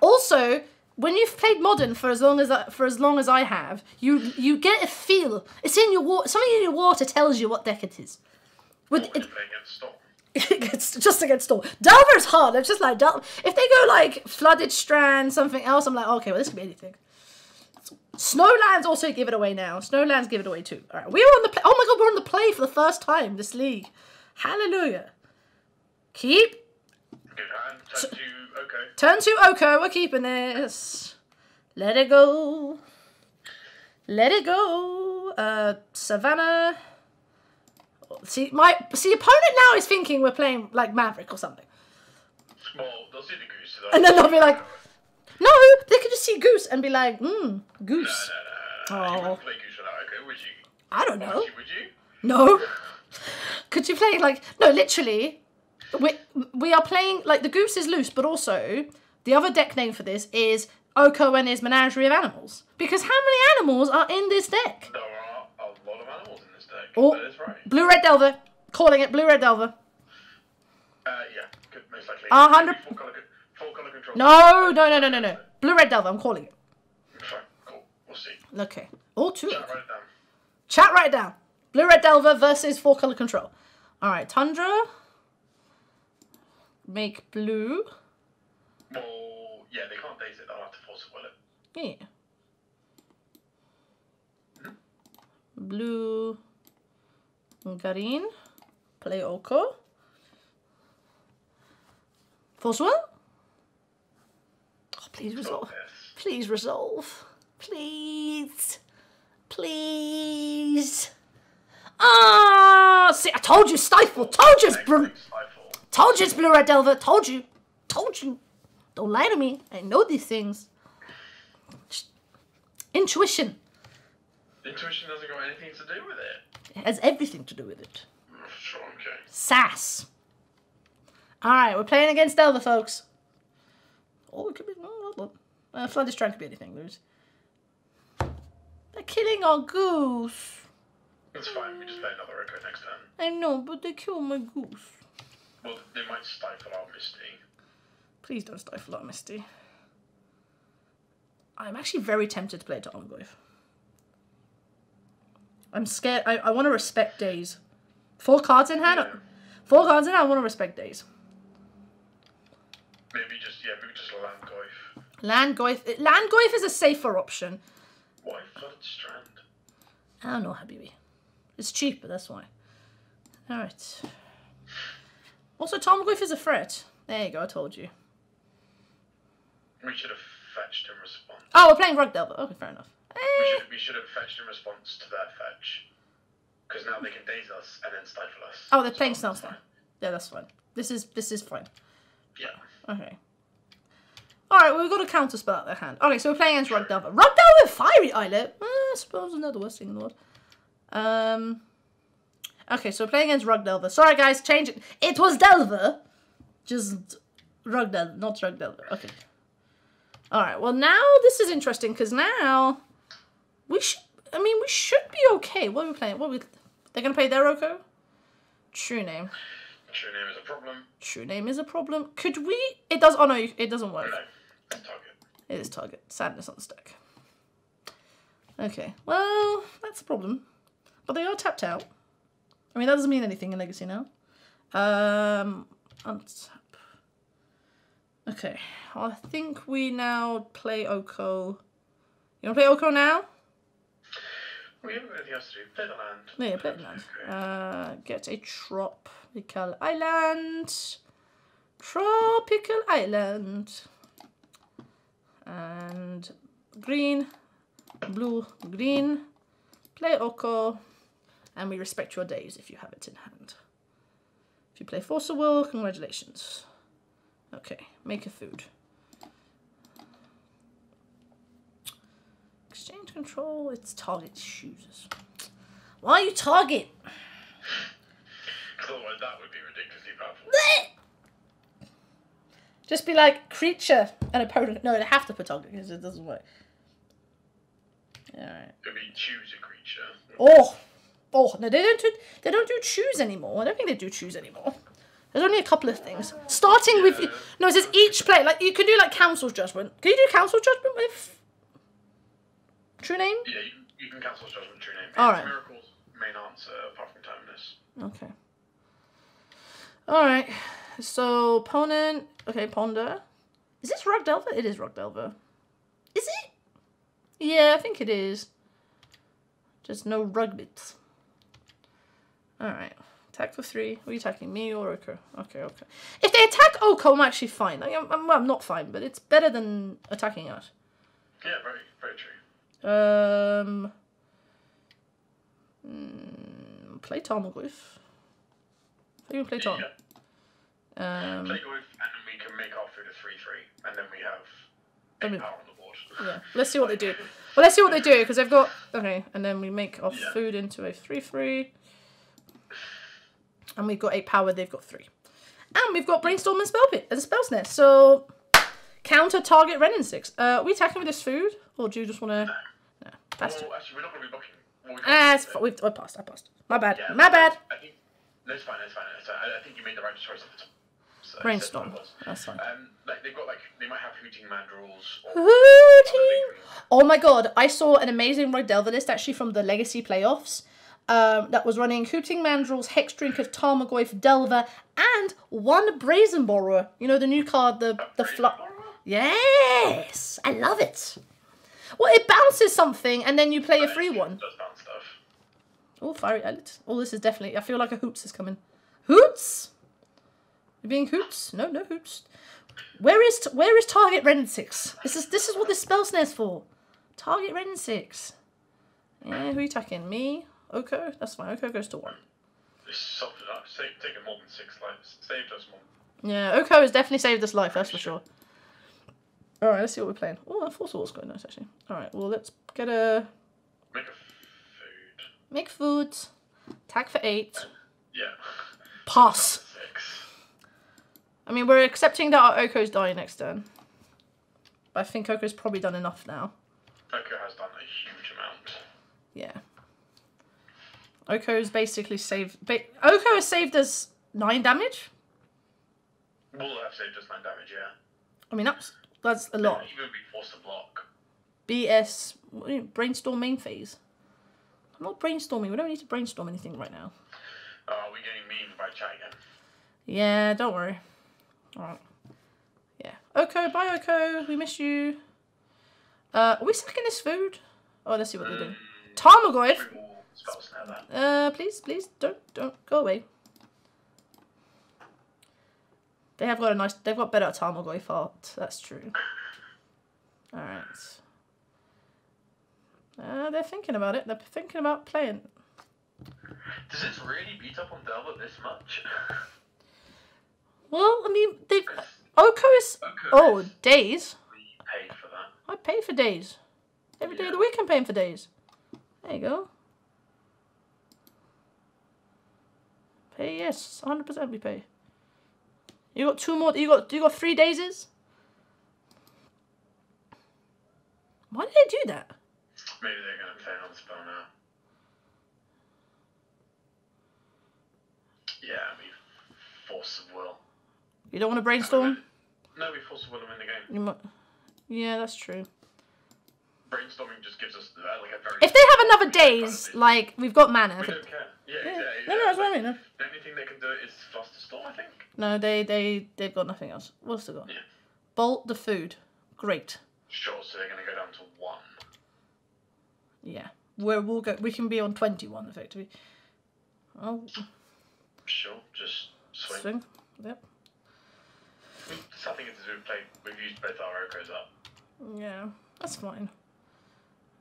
Also, when you've played modern for as long as I, for as long as I have, you you get a feel. It's in your water. Something in your water tells you what deck it is. With it, against storm? just against Storm. Delver's hard. It's just like Del- if they go like flooded strand, something else. I'm like, okay, well this could be anything. Snowlands also give it away now. Snowlands give it away too. All right, we are on the play. Oh my god, we're on the play for the first time this league. Hallelujah. Keep. Turn to okay. turn to Oko. We're keeping this. Let it go. Let it go. Uh, Savannah. See, my see opponent now is thinking we're playing like Maverick or something. Well, they'll see the goose. And then they'll be like, No, they could just see Goose and be like, hmm, Goose. No, no, no, no. Oh. play goose without Oko, would you? I don't Would know. you? Would you? No. Could you play like no, literally? We we are playing like the goose is loose, but also the other deck name for this is Oko and his menagerie of animals. Because how many animals are in this deck? There are a lot of animals in this deck. Oh. That is right. Blue red delver, calling it blue red delver. Uh, yeah, could most likely. A hundred- color, control. No, no, no, no, no, no. Blue red delver. I'm calling it. Fine, cool. We'll see. Okay. All two. Chat, write it down. Chat right down. Blue red delver versus four color control. All right, tundra. Make blue. Well, yeah, they can't daze it. They'll have to force a will it. Yeah. Mm-hmm. Blue Garin. Play Oko. Force one? Please resolve. Please resolve. Please. Please. Ah, see, I told you, Stifle. Told you, it's blue. Excellent Told you it's blue red delver. Told you. Told you. Don't lie to me. I know these things. Intuition. Intuition doesn't got anything to do with it. It has everything to do with it. Sure, okay. Sass. Alright, we're playing against Delver, folks. Oh, it could be. Hold on. Uh, Flood is trying to be anything, lose. They're killing our goose. It's fine. We just play another Oko next turn. I know, but they killed my goose. Well, they might stifle our Misty. Please don't stifle our Misty. I'm actually very tempted to play Tarmogoyf. I'm scared. I, I want to respect daze. Four cards in hand. Yeah. Four cards in hand. I want to respect daze. Maybe just yeah, maybe just land Goyf. Land Goyf. Land Goyf is a safer option. Why strand? I don't know, Habibi. It's cheaper, that's why. Alright. Also, Tarmogoyf is a threat. There you go, I told you. We should have fetched in response. Oh, we're playing Rug Delver. Okay, fair enough. We Eh, should we should have fetched in response to their fetch. Because now they can daze us and then stifle us. Oh, they're playing So, Snails now. Yeah, that's fine. This is this is fine. Yeah. Okay. Alright, well, we've got a counter spell out their hand. Okay, so we're playing against Rug Delver. Rug Delver Fiery Islet? Eh, I suppose another worst thing in the world. Um. Okay, so we're playing against Rug Delver. Sorry, guys, change it. It was Delver. Just Rug Delver, not Rug Okay. Alright, well, now this is interesting because now we should. I mean, we should be okay. What are we playing? What are we. They're going to play their Oko? True name. True name is a problem. True name is a problem. Could we? It does. Oh no, it doesn't work. No. It is target. Sadness on the stack. Okay. Well, that's a problem. But they are tapped out. I mean, that doesn't mean anything in Legacy now. Um, untap. Okay. I think we now play Oko. You want to play Oko now? We haven't got anything else to do. Play the land. Yeah, play it land. Uh, get a tropical island. Tropical island. And green, blue, green. Play Oko. And we respect your daze if you have it in hand. If you play Force of Will, congratulations. Okay, make a food. Exchange control, it's target chooses. Why are you target? Otherwise that would be ridiculously powerful. Just be like creature and opponent. No, they have to put target because it doesn't work. Alright. It'd be choose a creature. Oh! Oh, no, they don't do they don't do choose anymore. I don't think they do choose anymore. There's only a couple of things. Starting with Yeah. no, it says each play like you can do like council's judgment. Can you do council's judgment with true name? Yeah, you, you can cancel judgment true name. Alright. Miracle's main answer apart from terminus. Okay. Alright. So opponent okay, ponder. Is this Rug Delver? It is Rug Delver. Is it? Yeah, I think it is. Just no rug bits. Alright. Attack for three. Are you attacking me or Oko? Okay, okay. If they attack Oko, I'm actually fine. Like, I'm, I'm, well, I'm not fine, but it's better than attacking us. Yeah, very, very true. Um, mm, play Tarmogoyf. Who can play Tom? Yeah. Um, Play Goyf, and then we can make our food a 3 3, and then we have I mean- power on the board. yeah. Let's see what they do. Well, let's see what they do because they've got okay, and then we make our Yeah. food into a three three, and we've got eight power. They've got three, and we've got brainstorm and spell pit as a spell's nest. So counter target Wrenn and Six. Uh, are we attacking with this food, or do you just want to? No, passed. Well, actually, we're not going to be booking. Well, we Ah, it's, we've, I passed. I passed. My bad. Yeah, My bad. I think no, it's fine. It's fine. It's fine. I, I think you made the right choice at the top. So, Brainstorm. so it was. That's fine. Um, like they've got like they might have hooting mandrills Hooting. Oh my god, I saw an amazing Rug Delver list actually from the Legacy playoffs. Um, that was running Hooting Mandrills, Hex Drinker, Tarmogoyf, Delver, and one Brazen Borrower. You know the new card, the the flu- Yes, I love it. Well, it bounces something, and then you play a free one. Does bounce stuff. Oh, fiery. Oh, this is definitely. I feel like a hoots is coming. Hoots. You being hoots? No, no hoots. Where is where is target Wrenn six? This is this is what this spell snare's for. Target Wrenn six. Yeah, who are you attacking? Me? Oko? That's fine. Oko goes to one. It's something up. Save, taken more than six lives. Saved us more. Yeah, Oko has definitely saved us life. That's for sure. All right, let's see what we're playing. Oh, that force wall's quite nice actually. All right, well let's get a Make a food. make food. Attack for eight. Yeah. Pass. I mean, we're accepting that our Oko's dying next turn. But I think Oko's probably done enough now. Oko has done a huge amount. Yeah. Oko's basically saved. Ba- Oko has saved us nine damage. Will have saved us nine damage, yeah. I mean, that's that's a lot. Even be forced to block. BS what do you- brainstorm main phase. I'm not brainstorming. We don't need to brainstorm anything right now. Oh, are we getting memed by chat again? Yeah, don't worry. All right. Yeah. Oko, bye Oko. We miss you. Uh, are we sacking this food? Oh, let's see what they're doing. Tarmogoyf. Uh, please, please, don't, don't go away. They have got a nice. They've got better Tarmogoyf art. That's true. All right. Uh, they're thinking about it. They're thinking about playing. Does this really beat up on Delver this much? Well, I mean, they. Oko is. Oh, daze. We paid for that. I pay for daze. Every day of the week, I'm paying for daze. There you go. Pay yes, hundred percent we pay. You got two more. You got you got three daze. Why did they do that? Maybe they're going to play another spell now. Yeah, we force of will. You don't want to brainstorm. No, we force of will win the game. You mu- yeah, that's true. Brainstorming just gives us uh, like a very. If they have another daze, like we've got mana. we don't care. Yeah, yeah. exactly. No, no, that's what I mean. no. The only thing they can do is Flusterstorm, I think. No, they they they've got nothing else. What's they got? Yeah. Bolt the food. Great. Sure, so they're going to go down to one. Yeah. Where we'll go we can be on twenty one effectively. Oh Sure, just swing. swing. Yep. So I think it's we've played. We've used both our Okos up. Yeah. That's fine.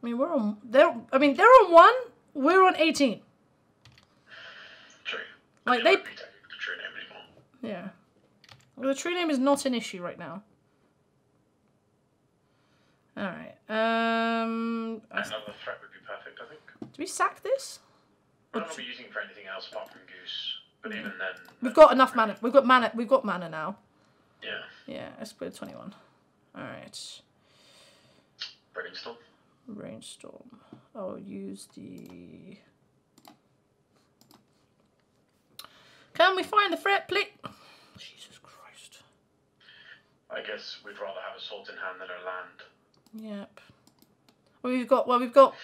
I mean we're on they're I mean they're on one, we're on eighteen. True. Like, they- won't be taking the true name anymore. Yeah. Well, the true name is not an issue right now. Alright. Um I- Another threat would be perfect, I think. do we sack this? We're not to be using for anything else apart from Goose. But even then. We've got enough mana. We've got mana we've got mana now. Yeah. Yeah, let's put twenty one. Alright. Brainstorm. Brainstorm. I'll use the. Can we find the threat, please? Jesus Christ. I guess we'd rather have a sword in hand than a land. Yep. Well, we've got. Well, we've got.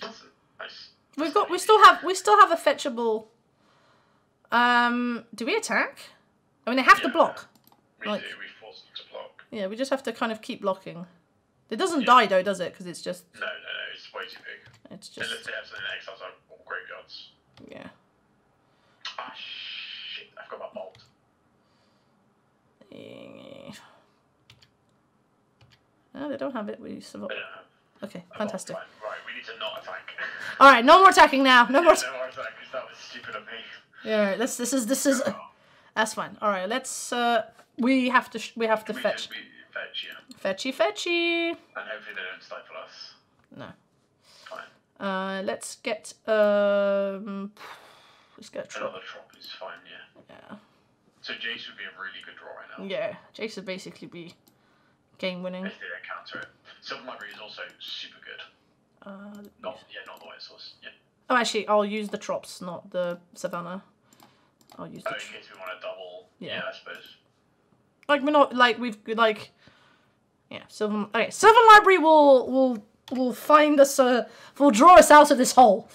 That's nice. We've got. We still have. We still have a fetchable. Um. Do we attack? I mean, they have to block. We Like- do, we force them to block. Yeah, we just have to kind of keep blocking. It doesn't Yeah. die though, does it? Because it's just. No, no, no, it's way too big. It's just... Unless they have something that exiles our all graveyards. Yeah. Ah, shit, I've got my bolt. No, they don't have it. We survive. I Okay, fantastic. Right, we need to not attack. All right, no more attacking now. No more. no more attack, because that was stupid of me. Yeah, let's. This is this is. That's fine. All right, let's. uh We have to. Sh- we have to We fetch. we fetch, yeah. Fetchy, fetchy. And hopefully they don't stifle us. No. Fine. Uh, let's get. Um. Let's get. Tro- Another drop is fine, yeah. yeah. So Jace would be a really good draw right now. Yeah. Jace would basically be game winning. If they don't counter it. Sylvan Library is also super good. Uh, Not, yeah, not the white source. Yeah. oh, actually, I'll use the Trops, not the Savannah. I'll use Oh, in case we want to double. Yeah. Yeah, I suppose. like we're not like we've like. Yeah, Sylvan. Okay, Sylvan Library will will will find us. Uh, will draw us out of this hole.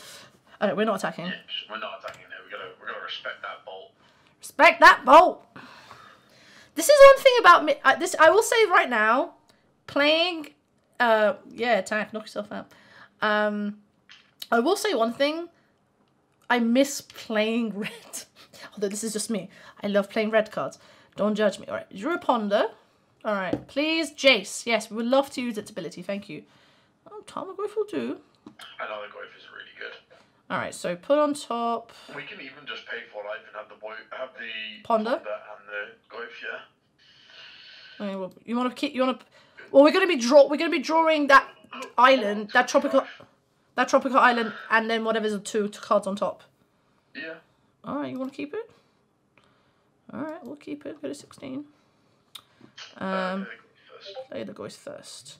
Okay, we're not attacking. Yeah, we're not attacking there. We gotta, we gotta respect that bolt. Respect that bolt. This is one thing about me. I, this I will say right now, playing. Uh, yeah, attack, knock yourself out. Um, I will say one thing. I miss playing red. Although this is just me. I love playing red cards. Don't judge me. All right, drew a ponder. All right, please, Jace. Yes, we would love to use its ability. Thank you. Oh, Tarmogoyf will do. Another Goyf is really good. All right, so put on top. We can even just pay for life and have the boy, have the Ponder? and the Goyf, yeah. I mean, well, you want to keep. You want to. Well, we're gonna be draw. We're gonna be drawing that island, that tropical, that tropical island, and then whatever's the two cards on top. Yeah. All right, you want to keep it? All right, we'll keep it. Go to sixteen. Uh, Um, play the goes first.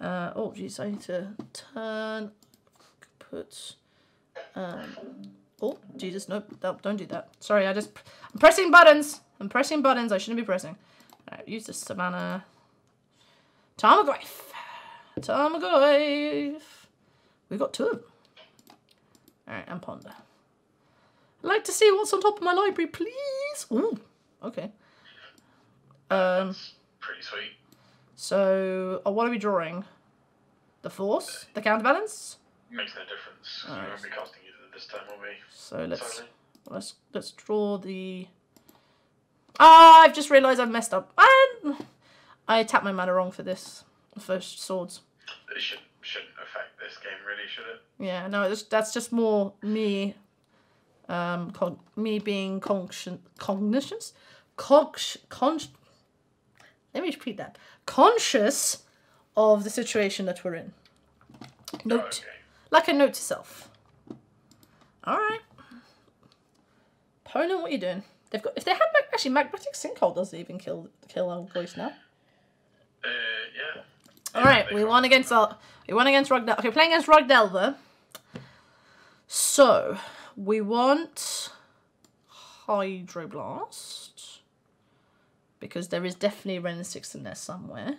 Uh, oh, jeez, I need to turn. Put. Um. Oh, Jesus, no, no, don't do that. Sorry, I just. I'm pressing buttons. I'm pressing buttons. I shouldn't be pressing. All right, use the Savannah. Tarmogoyf. Tarmogoyf. We got two of them. All right, and Ponder. I'd like to see what's on top of my library, please. Ooh, okay. Um. Pretty sweet. So, uh, what are we drawing? The force, the counterbalance. Makes no difference. We won't be casting either this time, will we? So let's Sadly. let's let's draw the. Ah, I've just realised I've messed up. I I tapped my mana wrong for this. For swords. It shouldn't shouldn't affect this game, really, should it? Yeah, no, that's just more me. Um, me being conscious, cognitions, Cog- con- Let me repeat that. Conscious of the situation that we're in. Oh, Note. okay. Like a note to self. Alright. Opponent, what are you doing? They've got if they had actually magmatic sinkhole doesn't even kill kill our voice now. Uh, yeah. Alright, they we got- won against our we won against Rugdel okay, playing against Rugdelver. So we want Hydroblast. Because there is definitely a Ren 6 in there somewhere.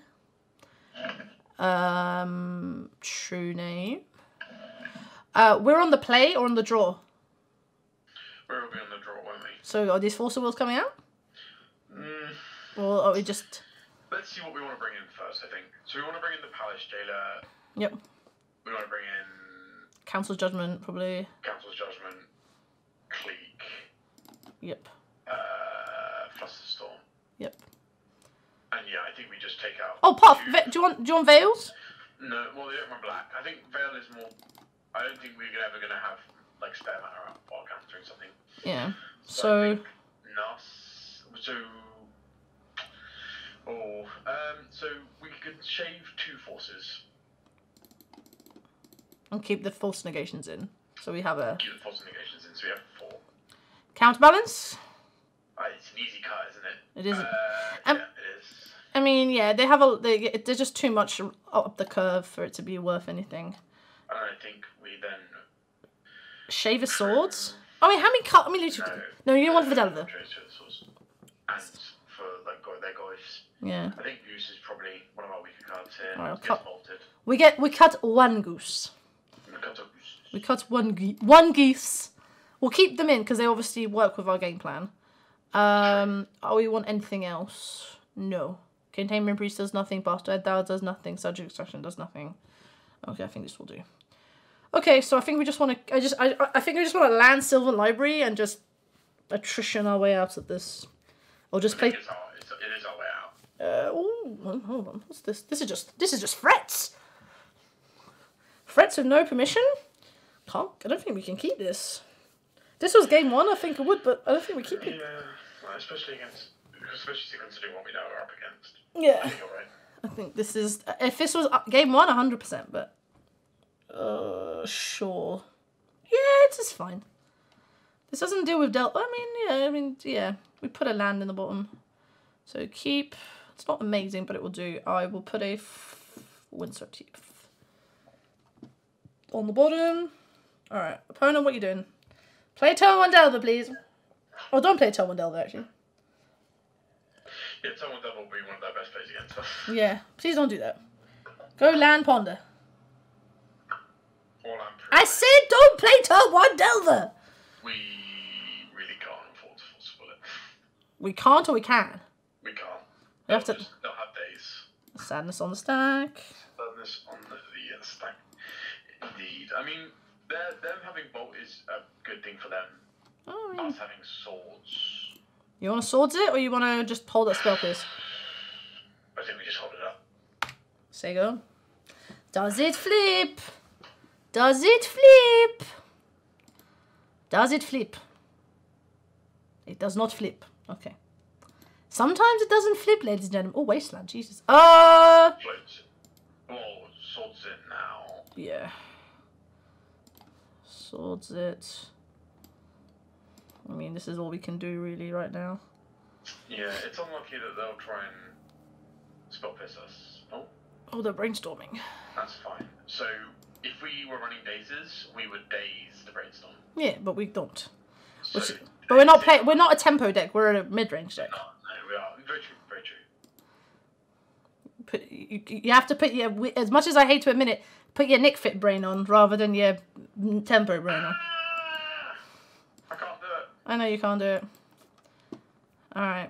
Um true name. Uh we're on the play or on the draw. We'll be on the draw, won't we? So are these Force of Wills coming out? Mm, Or are we just let's see what we want to bring in first, I think. So we want to bring in the Palace Jailer. Yep. We want to bring in Council's Judgment probably. Council's Judgment, Yep. uh, Flusterstorm. Yep. And yeah, I think we just take out. Oh Puff, two- do you want do you want Veils? No, well, they don't black. I think Veil is more. I don't think we're ever going to have like spare mana while countering something. Yeah. So think Nas. So. Oh, um, so we could shave two forces. and keep the force negations in. So we have a Keep the force negations in, so we have. Counterbalance. Uh, it's an easy cut, isn't it? It is. Uh, Um, yeah, it is. I mean, yeah, they have a they they're just too much up the curve for it to be worth anything. And I think we then. Shaver swords. I mean, how many cut? I mean, literally, No. no, you don't want Videlva. The. And for like go- their Goyfs. Yeah, I think Goose is probably one of our weaker cards here. Alright, I'll cut- bolted. we get we cut one goose. We cut Goose. We cut one ge- one geese. We'll keep them in because they obviously work with our game plan. Um, oh, we want anything else? No. Containment priest does nothing. Bastard Thou does nothing. Surgical extraction does nothing. Okay, I think this will do. Okay, so I think we just want to. I just. I. I think we just want to land Sylvan Library and just attrition our way out of this, or just play. it's our, it's, it is our way out. Uh, oh, hold on. What's this? This is just. This is just frets. Frets with no permission. Can't. I don't think we can keep this. This was game one, I think it would, but I don't think we keep Yeah, it. well, especially against, especially considering what we know we're up against. I Yeah. think you're right. I think this is if this was game one, hundred percent. But uh, sure. Yeah, it's just fine. This doesn't deal with Delta. I mean, yeah, I mean, yeah. We put a land in the bottom, so keep. It's not amazing, but it will do. I will put a f- Windsor Teeth on the bottom. All right, opponent, what you doing? Play Tom Delta, please. Oh, don't play Tom Delta actually. Yeah, Tomo Devil will be one of their best plays against us. Yeah, please don't do that. Go land ponder. I said don't play Tom one Delver. We really can't afford to force it. We can't or we can. We can't. We have to- They'll have Daze. Sadness on the stack. This on the, the uh, stack. Indeed. I mean, them having bolt is a good thing for them. Oh, mean, Us having swords. you want to swords it or you want to just hold that spell, please? I think we just hold it up. Say go. Does it flip? Does it flip? Does it flip? It does not flip. Okay. Sometimes it doesn't flip, ladies and gentlemen. Oh, wasteland, Jesus. Uh, Floats. Oh, swords in now. yeah. Swords it. I mean, this is all we can do really right now. Yeah, it's unlucky that they'll try and spot piss us. Oh, Oh, they're brainstorming. that's fine. So, if we were running dazes, we would daze the brainstorm. Yeah, but we don't. So, Which, but we're not play. We're not a tempo deck. We're a mid-range deck. No, no, we are. Very true, very true. Put, you, you have to put your wi- as much as I hate to admit it, put your Nic Fit brain on rather than your tempo brain on. I can't do it. I know you can't do it. All right.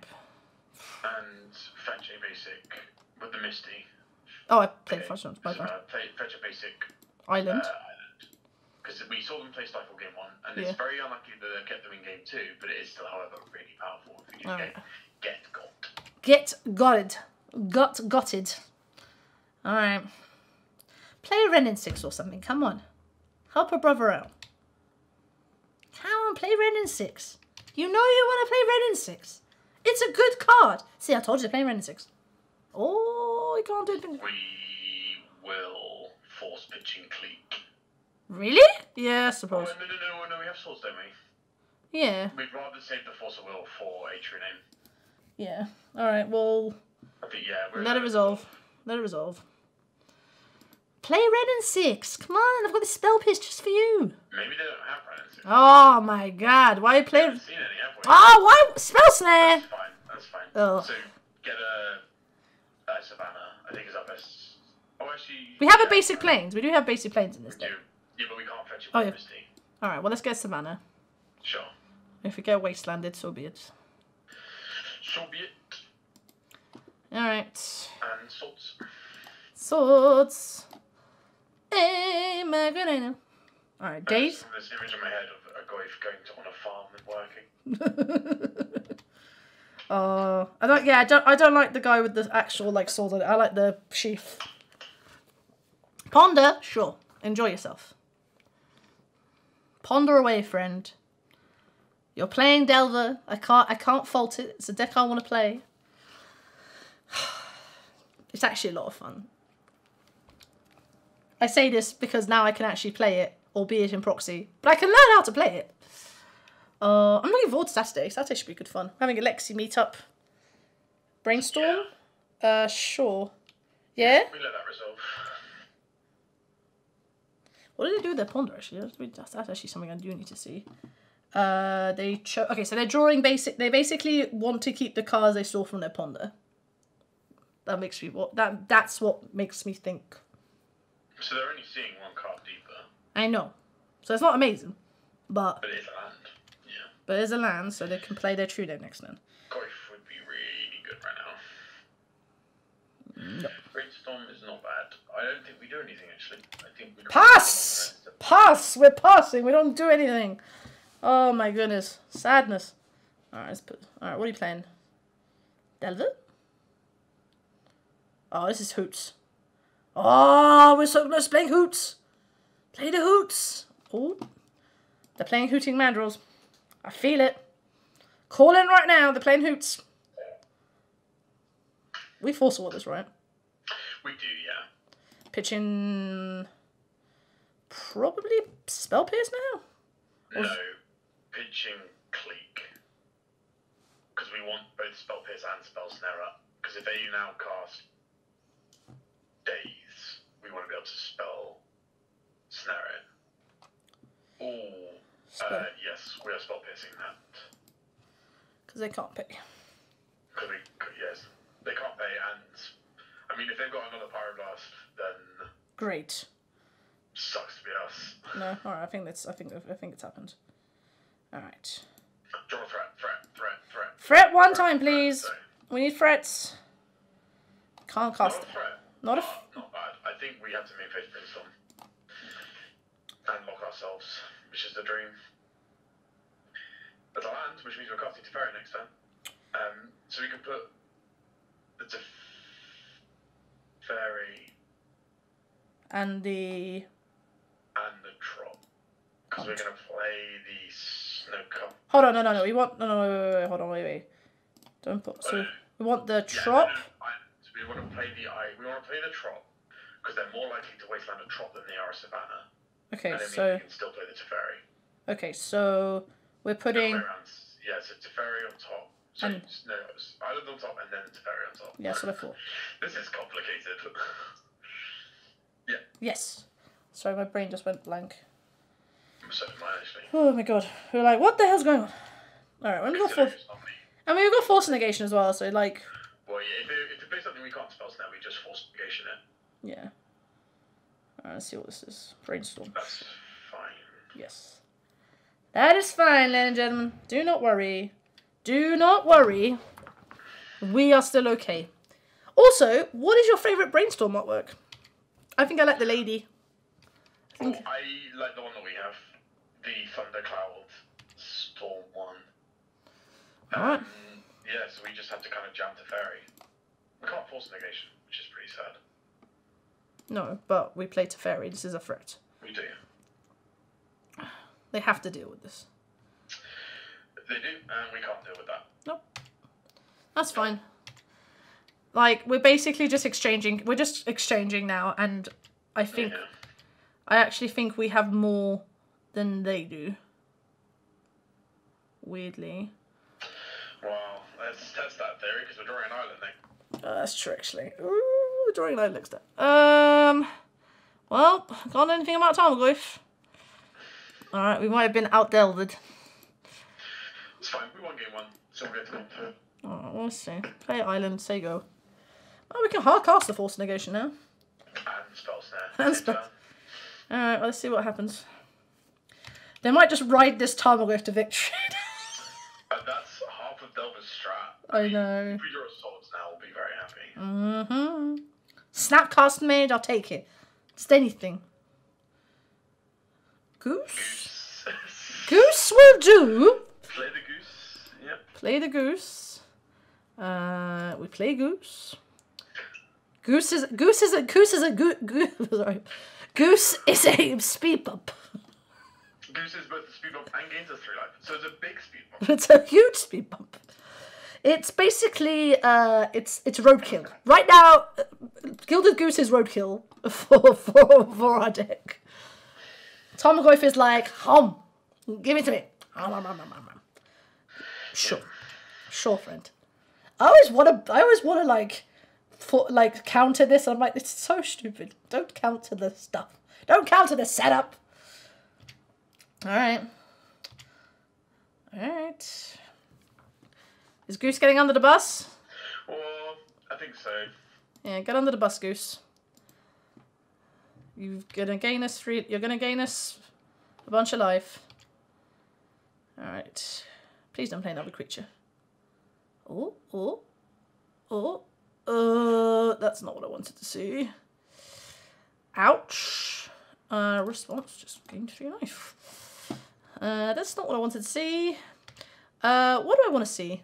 And fetch a basic with the Misty. Oh, I played Okay, first one. so, Bye bye. uh, play, fetch a basic Island. uh. Because we saw them play Stifle game one, and Yeah. it's very unlucky that they kept them in game two, but it is still, however, really powerful if you just Alright. get, get got. Get gotted. Got gotted. All right. Play a Wrenn and Six or something. Come on. Help a brother out. Come on, play Wrenn and Six. You know you want to play Wrenn and Six. It's a good card. See, I told you to play Wrenn and Six. Oh, you can't do it. We will force pitching clique. Really? Yeah, I Oh, suppose. no, no, no, no, we have swords, don't we? Yeah, We'd rather save the force of will for a true yeah. All right, well, I think, yeah. Let it resolve. Let it resolve. Play Wrenn and Six. Come on, I've got this spell pierce just for you. Maybe they don't have Brandon. We Oh my god, why are you play? haven't seen any, have we? Oh, why spell snare? That's fine, that's fine. Oh. So, get a, a Savannah, I think is our best. Oh, actually. We have a basic uh, Plains. We do have basic Plains in this We do. deck. Yeah, but we can't fetch it Oh, yeah. Misty. All right, well let's get Savannah. Sure. If we get wastelanded, so be it. So be it. All right, And swords. swords. Hey, Macarena. All right, days. There's this image in my head of a guy going to, on a farm and working. Oh, I don't. Yeah, I don't. I don't like the guy with the actual like sword. I like the sheath. Ponder, sure. Enjoy yourself. Ponder away, friend. You're playing Delver. I can't. I can't fault it. It's a deck I want to play. It's actually a lot of fun. I say this because now I can actually play it, albeit in proxy. But I can learn how to play it. Uh, I'm looking forward to Saturday. Saturday should be good fun. Having a Lexi meetup. Brainstorm? Uh, sure. Yeah? We let that resolve. What did they do with their ponder actually? That's, actually something I do need to see. Uh, they cho- okay, so they're drawing basic. They basically want to keep the cards they saw from their ponder. That makes me what that that's what makes me think. So they're only seeing one card deeper, I know, so it's not amazing, but but it's land. Yeah. but there's a land, so they can play their true deck next turn. Goyf would be really good right now. No. Brainstorm is not bad. I don't think we do anything actually. I think we Pass! Pass! We're passing. We don't do anything. Oh my goodness. Sadness. Alright, let's put. Alright, what are you playing? Delver? Oh, this is Hoots. Oh, we're so close playing Hoots. Play the Hoots. Oh. They're playing Hooting Mandrills. I feel it. Call in right now. They're playing hoots. We force all this, right? We do, yeah. Pitching. Probably spell pierce now. No, pitching Clique. Because we want both Spell Pierce and Spell Snare up. Because if they now cast Daze, we want to be able to spell Snare it. Oh, Spell. uh, yes, we are Spell Piercing that. Because they can't pay. Because we, c- yes, they can't pay, and I mean, if they've got another Pyroblast, then Great. sucks to be us. No, all right. I think that's. I think. I think it's happened. All right. Draw a threat, threat, threat, threat. Fret one threat, time, please. so- We need frets. Can't cast. a threat. Not a. Not, F- bad. I think we have to make Face Brainstorm. And lock ourselves, which is the dream. There's a land, which means we're casting Teferi next turn. Um, so we can put the Teferi and the. and the Trop. Because we're going to play the Snow Cup. Hold on. No. No. No. We want. No. No. Wait. Wait. wait hold on. Wait. Wait. Don't put. So we want the Yeah, trop. no, no, so we want to play the I. We want to play the Trop. Because they're more likely to wasteland a Trop than they are a Savannah. Okay. and So. we can still play the Teferi. Okay. So we're putting. Yeah, so Teferi on top. So And- no, Island on top and then Teferi on top. Yeah. So I thought. This is complicated. Yeah. Yes. Sorry, my brain just went blank. so mine actually. Oh my god. we are like, what the hell's going on? All right. When we got Considering force. it's not me. I mean, we've got force negation as well. So like. Well, yeah, if it, if it plays something we can't spell now, we just force negation it. Yeah. Let's see what this is. Brainstorm. That's fine. Yes. That is fine, ladies and gentlemen. Do not worry. Do not worry. We are still okay. Also, what is your favourite brainstorm artwork? I think I like the lady. Oh, I like the one that we have, the Thundercloud Storm one. Alright. Um, Yeah, so we just have to kind of jam Teferi. We can't force negation, which is pretty sad. No, but we play to Teferi. This is a threat. We do. They have to deal with this. They do, and we can't deal with that. Nope. That's fine. Like, we're basically just exchanging. We're just exchanging now, and I think. Yeah. I actually think we have more than they do. Weirdly. Let's test that theory because we're drawing an island thing. Uh, that's true, actually. Ooh, drawing line looks that. Um, well, can't do anything about Tarmogoyf. Alright, we might have been outdelved. It's fine. We won game one, so we have to come through. Oh, we'll see. Play Island, say go. Oh, we can hard cast the Force Negation now. And spell snare. And Same spell- Alright, well, let's see what happens. They might just ride this Tarmogoyf to victory. And that's half of Delver's strat. I know. If we draw swords now, we'll be very happy. mm-hmm. Snapcaster Mage, I'll take it. Just anything. Goose? Goose. Goose will do. Play the goose. Yep. Play the goose. Uh, we play goose. Goose is goose is a goose is a goose. goo, sorry. Goose is a speed bump. Goose is both the speed bump and gains us three life, so it's a big speed bump. It's a huge speed bump. It's basically uh, it's it's roadkill right now. uh, Gilded Goose is roadkill for for for our deck. Tom Tarmogoyf is like hum, give it to me. Sure, sure, friend. I always want to. I always want to like, for like counter this. I'm like, it's so stupid. Don't counter the stuff. Don't counter the setup. All right. All right. Is Goose getting under the bus? Well, I think so. Yeah, get under the bus, Goose. You're gonna gain us three. You're gonna gain us a bunch of life. All right. Please don't play another creature. Oh, oh, oh. Uh, that's not what I wanted to see. Ouch. Uh, response just gained three life. Uh, that's not what I wanted to see. Uh, what do I want to see?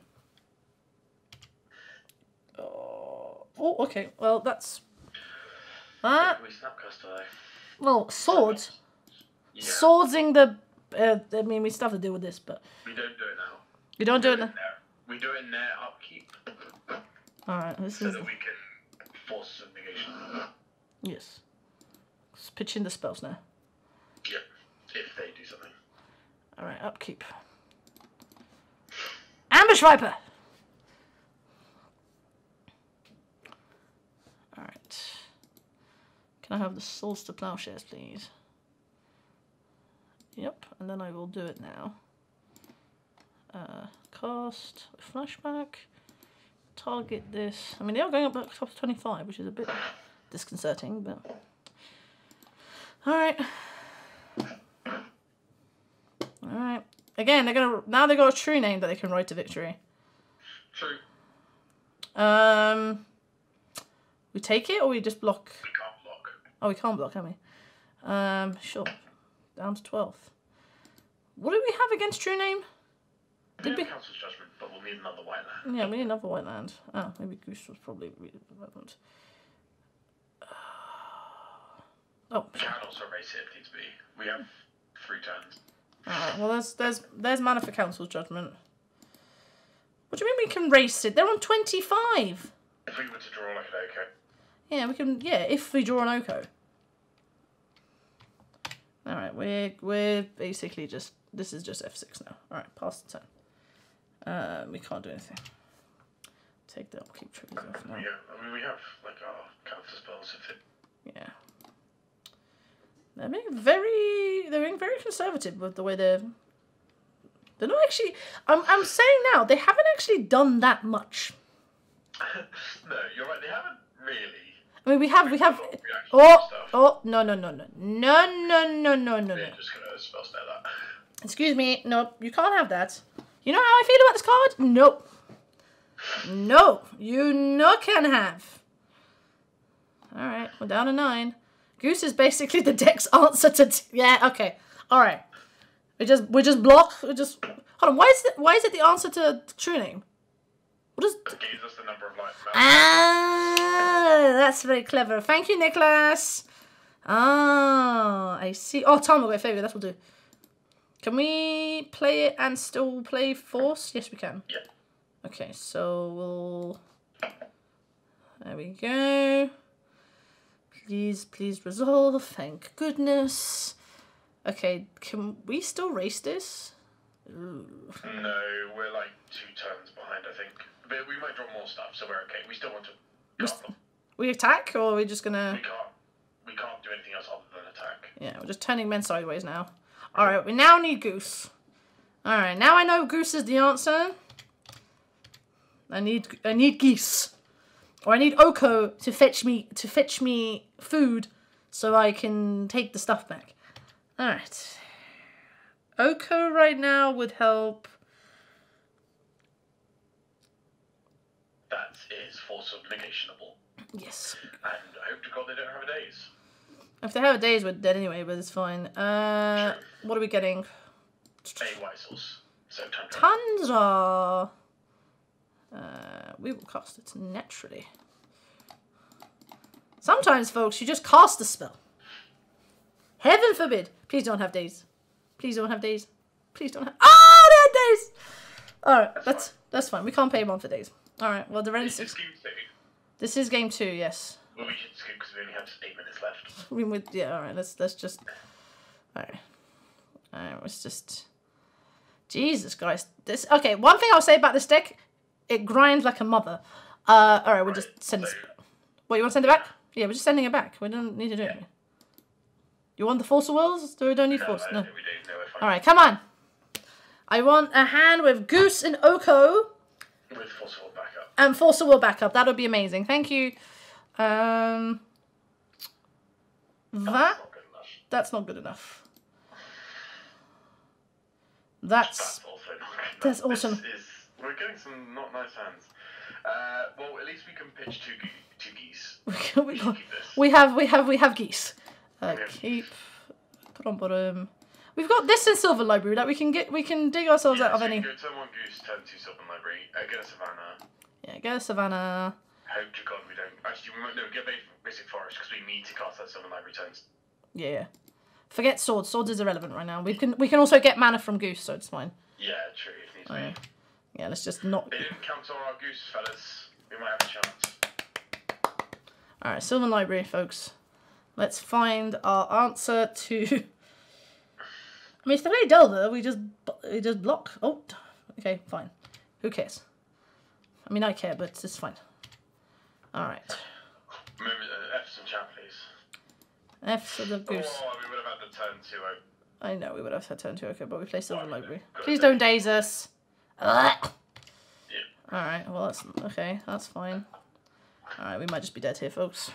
Oh, okay. Well, that's that. we snapcast today. Well, swords. Yeah. Swordsing the Uh, I mean, we still have to deal with this, but We don't do it now. you don't do it. now. We do it in their upkeep All right, this so is that we can force some negation. yes. Let's pitch in the spells now. Yep. If they do something. All right, upkeep. Ambush Viper. All right. Can I have the swords to plowshares, please? Yep, and then I will do it now. Uh, cast flashback. Target this. I mean, they are going up back top to 25, which is a bit disconcerting, but. Alright. Alright. Again, they're gonna. Now they've got a true name that they can ride to victory. True. Um. We take it or we just block? We can't block. Oh, we can't block, can we? Um, sure. Down to 12. What do we have against True Name? We Did have we- Council's Judgment, but we'll need another white land. Yeah, we need another white land. Oh, maybe Goose was probably really relevant. Oh, We can also race it if needs be. We have three turns. alright. Well, there's there's there's mana for Council's Judgment. What do you mean we can race it? They're on 25. If we were to draw like an Oko, Yeah, we can. Yeah, if we draw an Oko. All right, we're we're basically just this is just F six now. All right, pass the turn. Um, we can't do anything. Take the upkeep triggers off now. yeah, I mean we have like our counter spells if it. Yeah. They're being very they're being very conservative with the way they're they're not actually I'm I'm saying now, they haven't actually done that much. no, you're right. They haven't really. I mean we have we have Oh oh no no no no no no no no no no just gonna spell snare that. Excuse me, no, you can't have that. You know how I feel about this card? No. No, you no can have. Alright, we're down to nine. Goose is basically the deck's answer to yeah, okay. Alright. We just we just block we just hold on, why is it why is it the answer to true name? What is It gives us the number of. Ah that's very clever. Thank you, Nicholas. Ah, I see. Oh, Tarmogoyf favor, that's what we'll do. Can we play it and still play force? Yes, we can. Yeah. Okay, so we'll. There we go. Please, please resolve. Thank goodness. Okay, can we still race this? Ooh. No, we're like two turns behind, I think. But we might draw more stuff, so we're okay. We still want to. We Can't, We attack, or are we just gonna? we can't. We can't do anything else other than attack. Yeah, we're just turning men sideways now. All right, we now need Goose. All right, now I know Goose is the answer. I need I need geese, or I need Oko to fetch me to fetch me food, so I can take the stuff back. All right. Oko right now would help. That is force of negationable. Yes. And I hope to God they don't have a Daze. If they have a Daze, we're dead anyway, but it's fine. Uh, what are we getting? A white. So Tundra. Tundra. Uh, we will cast it naturally. Sometimes, folks, you just cast a spell. Heaven forbid. Please don't have Daze. Please don't have Daze. Please don't have. Oh, they had Daze. All right, that's that's fine. We can't pay one for Daze. All right. Well, the rent This is game two. This is game two. Yes. Well, we should skip because we only have eight minutes left. We would. Yeah. All right. Let's let's just. All right. All right. Let's just. Jesus Christ. This. Okay. One thing I'll say about this deck, it grinds like a mother. Uh. All right. We'll just send this. What you want to send it back? Yeah, we're just sending it back. We don't need to do it. You want the Force of Wills? Do we don't need no, Force? No. we don't know if I All right. Come on. I want a hand with Goose and Oko with forcible backup. and Force of Will backup. That would be amazing. Thank you. Um. That That's not good enough. that's not good enough. That's also not good That's awesome. Is, we're getting some not nice hands. Uh, well, at least we can pitch two, ge- two geese. we We got, should this. we have we have we have geese. Uh, Yeah. keep put on bottom. We've got this in Sylvan Library that we can get. We can dig ourselves out of any. Go turn one goose, turn two Sylvan Library, uh, get a savannah. Yeah, go to Savannah. Hope to God we don't. Actually, we might no get basic, basic forest because we need to cast that Sylvan Library turns. Yeah, yeah. Forget swords. Swords is irrelevant right now. We can we can also get mana from Goose, so it's fine. Yeah, true. If needs Oh, yeah. Yeah, let's just not. They didn't cancel our goose, fellas. We might have a chance. All right, Sylvan Library, folks. Let's find our answer to. I mean, if they play Delver, we just we just block. Oh, okay, fine. Who cares? I mean, I care, but it's fine. All right. Move uh, F some chat, please. F for the goose. Oh, we would have had the turn two. oh. I know we would have had turn two, okay, but we play Sylvan Library. Please don't daze us. Yeah. All right, well that's okay. That's fine. All right, we might just be dead here, folks.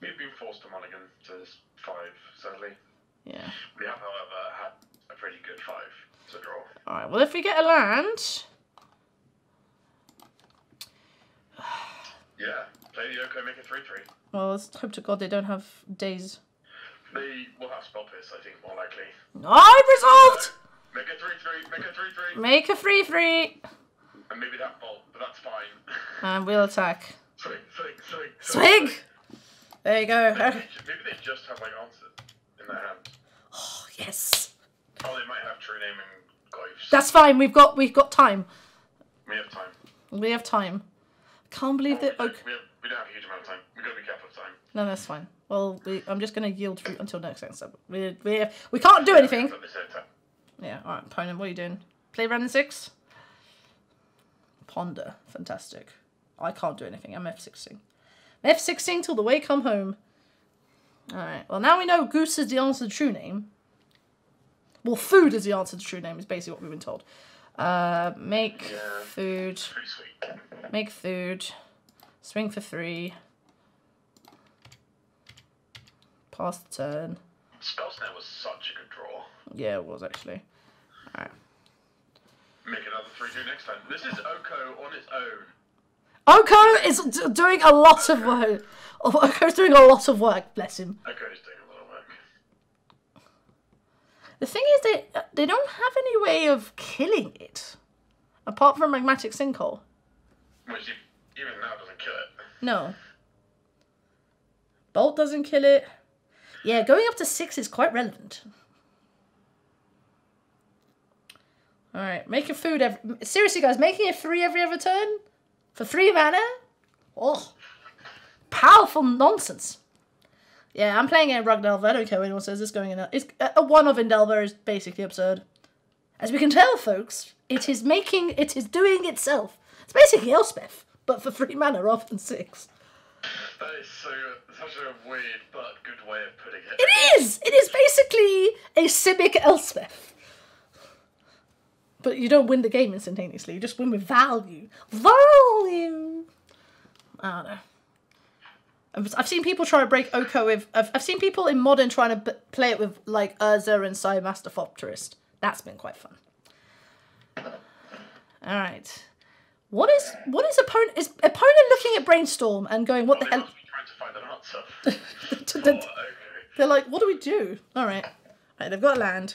We've been forced to mulligan to this five, sadly. Yeah. We have, however, had a pretty good five to draw. All right. Well, if we get a land, Yeah. Play the Oko, make a 3 3. well, let's hope to God they don't have Daze. They will have spell pierce, I think, more likely. No, I'm resolved. Make a 3 3, make a 3 3. Make a free free, And maybe that bolt, but that's fine. and we'll attack. swing, swing, swing. Swing. There you go. Maybe they, maybe they just have like answer in their hand. Yes. Oh, they might have true name and glyphs. That's fine. We've got we've got time. We have time. We have time. Can't believe that. Okay. we, have, we don't have a huge amount of time. We've got to be careful of time. No, that's fine. Well, we, I'm just gonna yield through until next episode. We we we can't do anything. In attack. Yeah. All right, opponent. What are you doing? Play Wrenn and Six. Ponder. Fantastic. I can't do anything. I'm F16. F16 till the way come home. All right. Well, now we know Goose is the answer to the true name. Well, food is the answer to true name. Is basically what we've been told. Uh, make Yeah. food. Make food. Swing for three. Pass the turn. Spell snare was such a good draw. Yeah, it was actually. Alright. Make another 3 2 next time. This is Oko on its own. Oko is d- doing a lot of work. Oko's doing a lot of work, bless him. Oko is doing a lot of work. The thing is, they they don't have any way of killing it, apart from magmatic sinkhole. Which even now doesn't kill it. No. Bolt doesn't kill it. Yeah, going up to six is quite relevant. All right, make your food every. Seriously, guys, making it three every other turn for three mana. Oh, powerful nonsense. Yeah, I'm playing a Rug Delver. I don't care what anyone says. It's going in. A, it's a one of Indelver is basically absurd. As we can tell, folks, it is making. It is doing itself. It's basically Elspeth, but for three mana rather than six. That is so such a weird but good way of putting it. It is. It is basically a Simic Elspeth. But you don't win the game instantaneously. You just win with value. Value. I don't know. I've, seen people try to break Oko with. I've, I've seen people in modern trying to b- play it with like Urza and Sai Master Thopterist. That's been quite fun. All right. What is what is opponent is opponent looking at brainstorm and going what the hell? must be trying to find an answer. To the- okay. They're like, what do we do? All right. All right, they've got land.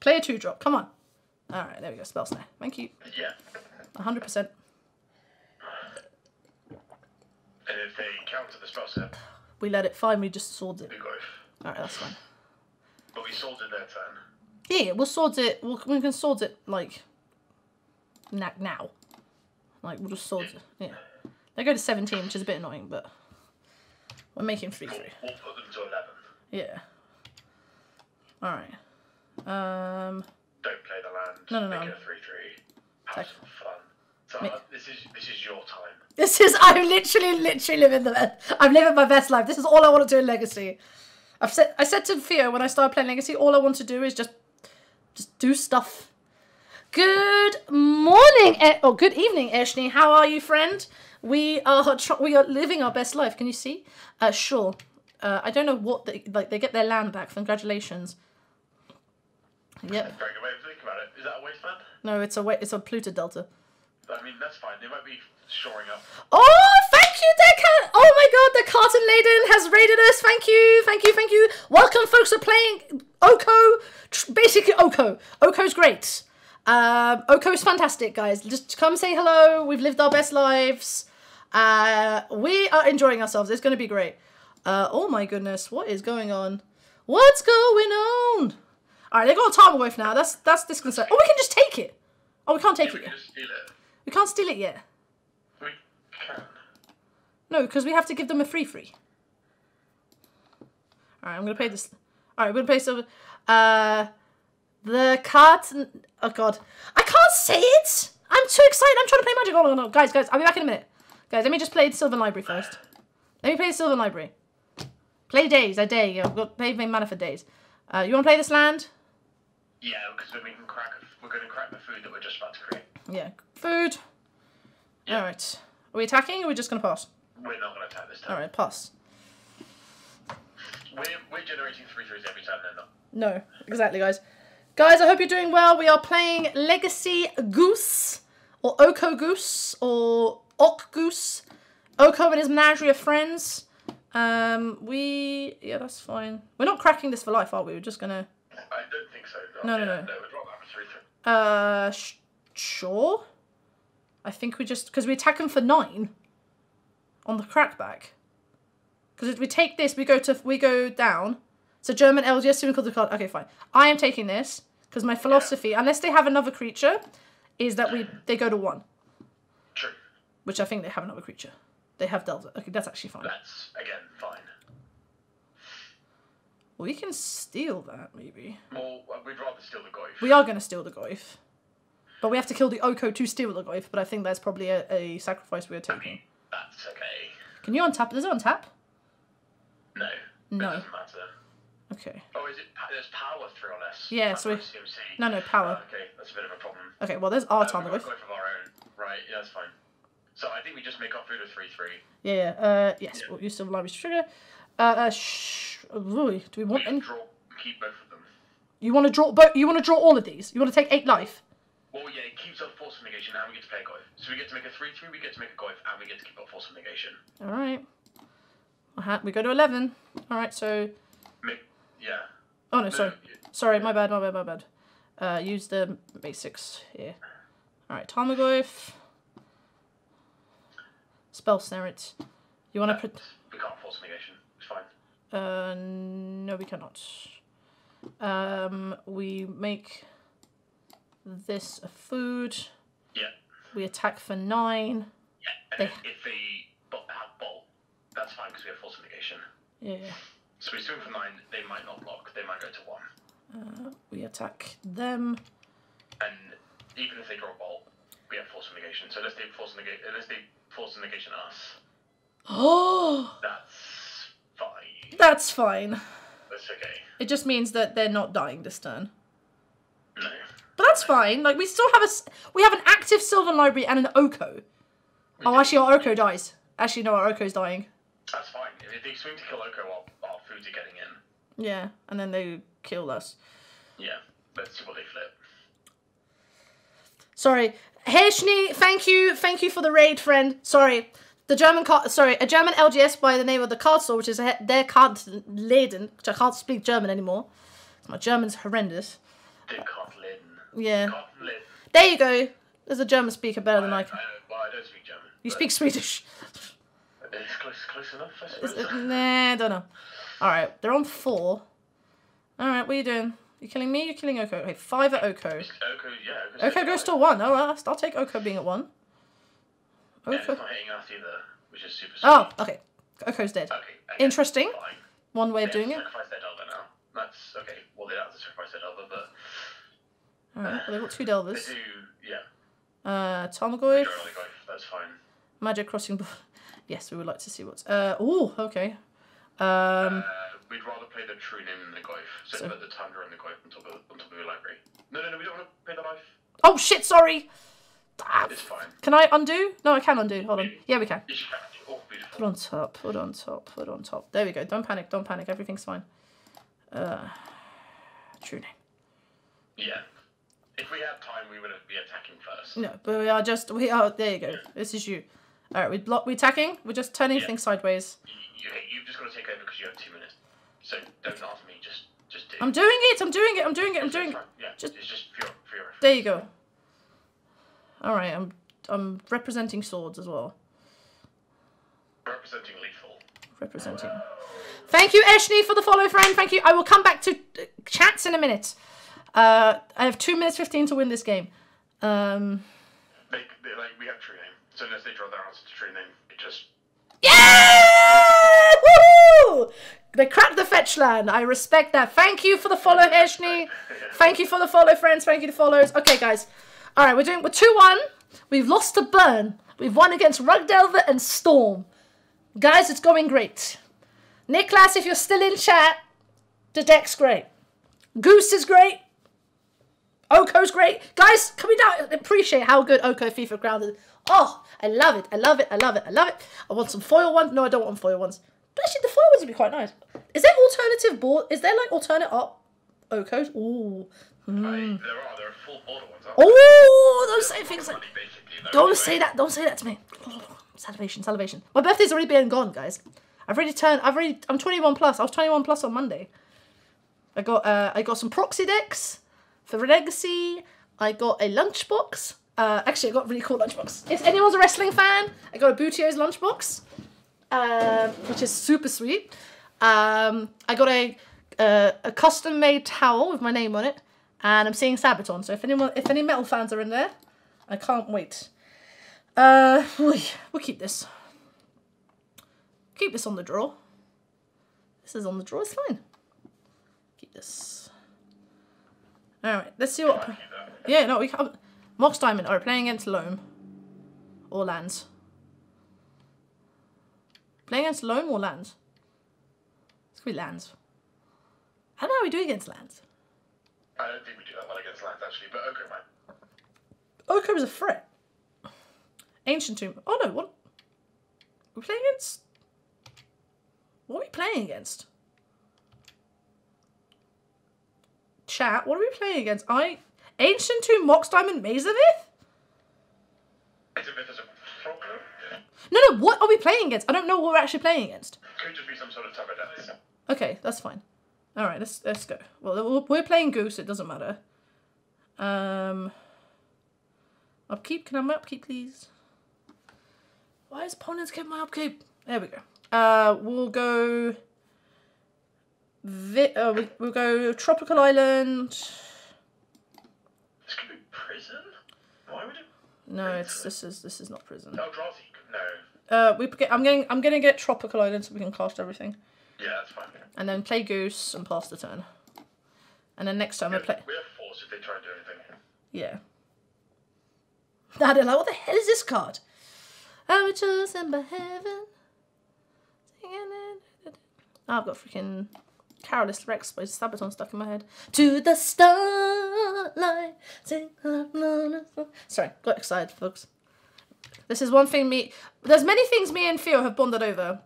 Play a two drop. Come on. All right, there we go. Spell snare. Thank you. Yeah. 100%. And if they counter the spell set, We let it fine. We just swords it. All right, that's fine. But we sold in their turn. Yeah, we'll swords it. We'll, we can swords it like na- now. Like we'll just swords it. Yeah. They go to 17, which is a bit annoying, but we're making 3 3. We'll put them to 11. Yeah. All right. Um. Don't play the land. No, no, Make no. it a 3 3. Have some fun. So, uh, this is this is your time. This is I'm literally, literally living the best. I'm living my best life. This is all I want to do in Legacy. I've said I said to Theo when I started playing Legacy, all I want to do is just just do stuff. Good morning, or good evening, Eshni. How are you, friend? We are we are living our best life. Can you see? Uh, sure. Uh, I don't know what they like. They get their land back. Congratulations. Yep. Very good way to think about it. Is that a wasteland? No, it's a it's a Polluted Delta. I mean, that's fine. They might be shoring up. Oh, thank you, Deca! Oh my god, the Carton Laden has raided us. Thank you, thank you, thank you. Welcome, folks, to playing Oko. Basically, Oko. Oko's great. Um, Oko's fantastic, guys. Just come say hello. We've lived our best lives. Uh, we are enjoying ourselves. It's going to be great. Uh, oh my goodness, what is going on? What's going on? All right, they got a Tarmogoyf now. That's that's disconcerting. Oh, we can just take it. Oh, we can't take we it can yet. just steal it. We can't steal it yet. No, because we have to give them a free free. All right, I'm gonna pay this. All right, we're gonna pay some. Uh, the cart. Oh God, I can't say it. I'm too excited. I'm trying to play Magic. Hold on, hold on. guys, guys. I'll be back in a minute. Guys, let me just play the Sylvan Library first. Let me play the Sylvan Library. Play Daze. I dare you. I've got play main mana for days. Uh, you want to play this land? Yeah, because then we can crack. We're going to crack the food that we're just about to create. Yeah. Food. All right. Are we attacking or are we just gonna pass? We're not going to attack this time. right, pass. We're, we're generating three threes every time. They're not. No, exactly, guys. Guys, I hope you're doing well. We are playing Legacy Goose, or Oko Goose, or Ok Goose. Oko and his menagerie of friends. Um, we yeah, that's fine. We're not cracking this for life, are we? We're just gonna I don't think so. No, no, no. No, we'd rather have a three three. uh sh- sure. I think we just because we attack them for nine on the crackback. Because if we take this, we go to we go down. So German LGS student called the card. Okay, fine. I am taking this because my philosophy, unless they have another creature, is that we they go to one, True. which I think they have another creature. They have Delta. Okay, that's actually fine. That's again fine. We can steal that maybe. Well, we'd rather steal the Goyf. We are going to steal the Goyf. But we have to kill the Oko to steal the Goyf, but I think that's probably a, a sacrifice we are taking. That's okay. Can you untap? Is it on tap? No. No. It doesn't matter. Okay. Oh, is it? There's power through on us. Yeah, That's so we- CMC. No, no, power. Oh, okay, that's a bit of a problem. Okay, well, there's our Uh, time we've Goyf. got Goyf of our own. Right. Yeah, that's fine. So I think we just make our food a three three. Yeah, yeah. Uh, yes, we'll use Sylvan Library's trigger. Uh, uh sh- ooh, do we want We any? draw. Keep both of them. You want to draw both? You want to draw all of these? You want to take eight life? Well, yeah, it keeps our force of negation, and we get to play a Goyf. So we get to make a three three. We get to make a Goyf, and we get to keep our force of negation. All right. Uh-huh. We go to eleven. All right. So, Make, yeah. oh no, sorry, No, sorry, my bad, my bad, my bad. Uh, use the basics here. All right, Tarmogoyf. Spell Snerrit. You want to put? We can't force negation. It's fine. Uh, no, we cannot. Um, we make this a food. Yeah. We attack for nine. Yeah. And They- if they have bolt, that's fine because we have force of negation. Yeah. So we swing for nine. They might not block. They might go to one. Uh, we attack them. And even if they draw a bolt, we have force negation. So unless they force negate, unless they force negation us, Oh, that's fine. that's fine. That's okay. It just means that they're not dying this turn. No. But that's fine. Like we still have a we have an active Sylvan Library and an Oko. Oh, actually, our Oko dies. Actually, no, our Oko's dying. That's fine. If they swing to kill Oko, our, our foods are getting in. Yeah, and then they kill us. Yeah. Let's see what they flip. Sorry, Hershni. Thank you, thank you for the raid, friend. Sorry, the German card. Sorry, a German LGS by the name of the card store, which is a, their card Leden, which I can't speak German anymore. My German's horrendous. Lin. Yeah, there you go. There's a German speaker better than I I, can. I, well, I don't speak German. You speak Swedish. It's close, close enough, I suppose. it- nah, I don't know. All right, they're on four. All right, what are you doing? You're killing me? You're killing Oko? Okay, five at Oko. Oko, yeah. Oko goes to one. All right, I'll take Oko being at one. Yeah, it's Oko. not hitting us either, which is super Oh, okay. Oko's dead. Okay. okay, Interesting. Fine. One way They of doing it. Sacrifice their now. That's okay. Well, they don't have to sacrifice their but All right, well, they've got two they Delvers. do. Yeah. Uh, Tarmogoyf, That's fine. Magic Crossing. Yes, we would like to see what's. Uh, oh, okay. Um, Uh, we'd rather play the True Name than the Goyf. So, So- put the Tundra and the Goyf on top of on top of your library. No, no, no. We don't want to play the life. oh shit! Sorry. Ah, It's fine. can I undo? No, I can undo. Hold on. Yeah, we can. You should have to. Oh, Put on top. Put on top. Put on top. There we go. Don't panic. Don't panic. Everything's fine. Uh, true name. Yeah. If we had time, we would be attacking first. No, but we are just. We are. There you go. This is you. All right. We block. We attacking. We're just turning Yeah. things sideways. You, you, you've just got to take over because you have two minutes. So don't ask me. Just, just do. I'm doing it. I'm doing it. I'm doing it. I'm doing it. Yeah. just- it's just for your, for your There you go. All right. I'm. I'm representing swords as well. representing lethal. Representing. Thank you, Eshni, for the follow, friend. Thank you. I will come back to uh, chats in a minute. Uh, I have two minutes fifteen to win this game. Um, They, they, like, we have true name. So unless they draw their answer to true name, it just. yeah! Woohoo! They cracked the fetch land. I respect that. Thank you for the follow, Eshni. Thank you for the follow, friends. Thank you, to follows. Okay, guys. All right, we're doing we're two one. We've lost to Burn. We've won against Rugdelver and Storm. Guys, it's going great. Niklas, if you're still in chat, the deck's great. Goose is great. Oko's great. Guys, coming down, appreciate how good Oko Thief of Crowns is. Oh, I love it. I love it. I love it. I love it. I want some foil ones. No, I don't want foil ones. But actually, the foil ones would be quite nice. Is there alternative board? Is there like alternate up Okos? Ooh. I, there are. There are full border ones. Oh, don't say things like. Don't say that. Don't say that to me. Salivation, salivation. My birthday's already been gone, guys. I've already turned. I've already. I'm 21 plus. I was 21 plus on Monday. I got. Uh, I got some proxy decks for Legacy. I got a lunchbox. Uh, actually, I got a really cool lunchbox. If anyone's a wrestling fan, I got a Bootio's lunchbox, um, which is super sweet. Um, I got a uh, a custom made towel with my name on it, and I'm seeing Sabaton. So if anyone, if any metal fans are in there, I can't wait. Uh, we'll keep this. Keep this on the draw. This is on the draw. It's fine. Keep this. All right. Let's see what. Yeah, no, we can't. Oh, Mox Diamond are playing against Loam or Lands. Playing against Loam or Lands? It's gonna be Lands. I don't know how we do against Lands. I don't think we do that well against lands actually, but okay, man. Oko is a threat. Ancient Tomb. Oh no, what? We're playing against. What are we playing against? Chat, what are we playing against? I. Ancient Tomb, Mox Diamond, Maze of Ith? Is it if there's a problem? No, no, what are we playing against? I don't know what we're actually playing against. Could just be some sort of taboo dance. Okay, that's fine. All right, let's let's go. Well, we're playing Goose. It doesn't matter. Um, upkeep. Can I have my upkeep, please? Why is opponents get my upkeep? There we go. Uh, we'll go. Vi- uh, we, we'll go Tropical Island. This could be prison. Why would it? No, it's this is this is not prison. Oh, Drowsy. No. Uh, we get, I'm getting I'm gonna get Tropical Island so we can cast everything, Yeah, that's fine. and then play Goose and pass the turn. And then next time I play. We have force if they try and do anything. Yeah. Now they're like, what the hell is this card? I was chosen by heaven. Oh, I've got freaking Carolus Rex by Sabaton stuck in my head. To the starlight. Sorry, got excited, folks. This is one thing me. There's many things me and Theo have bonded over.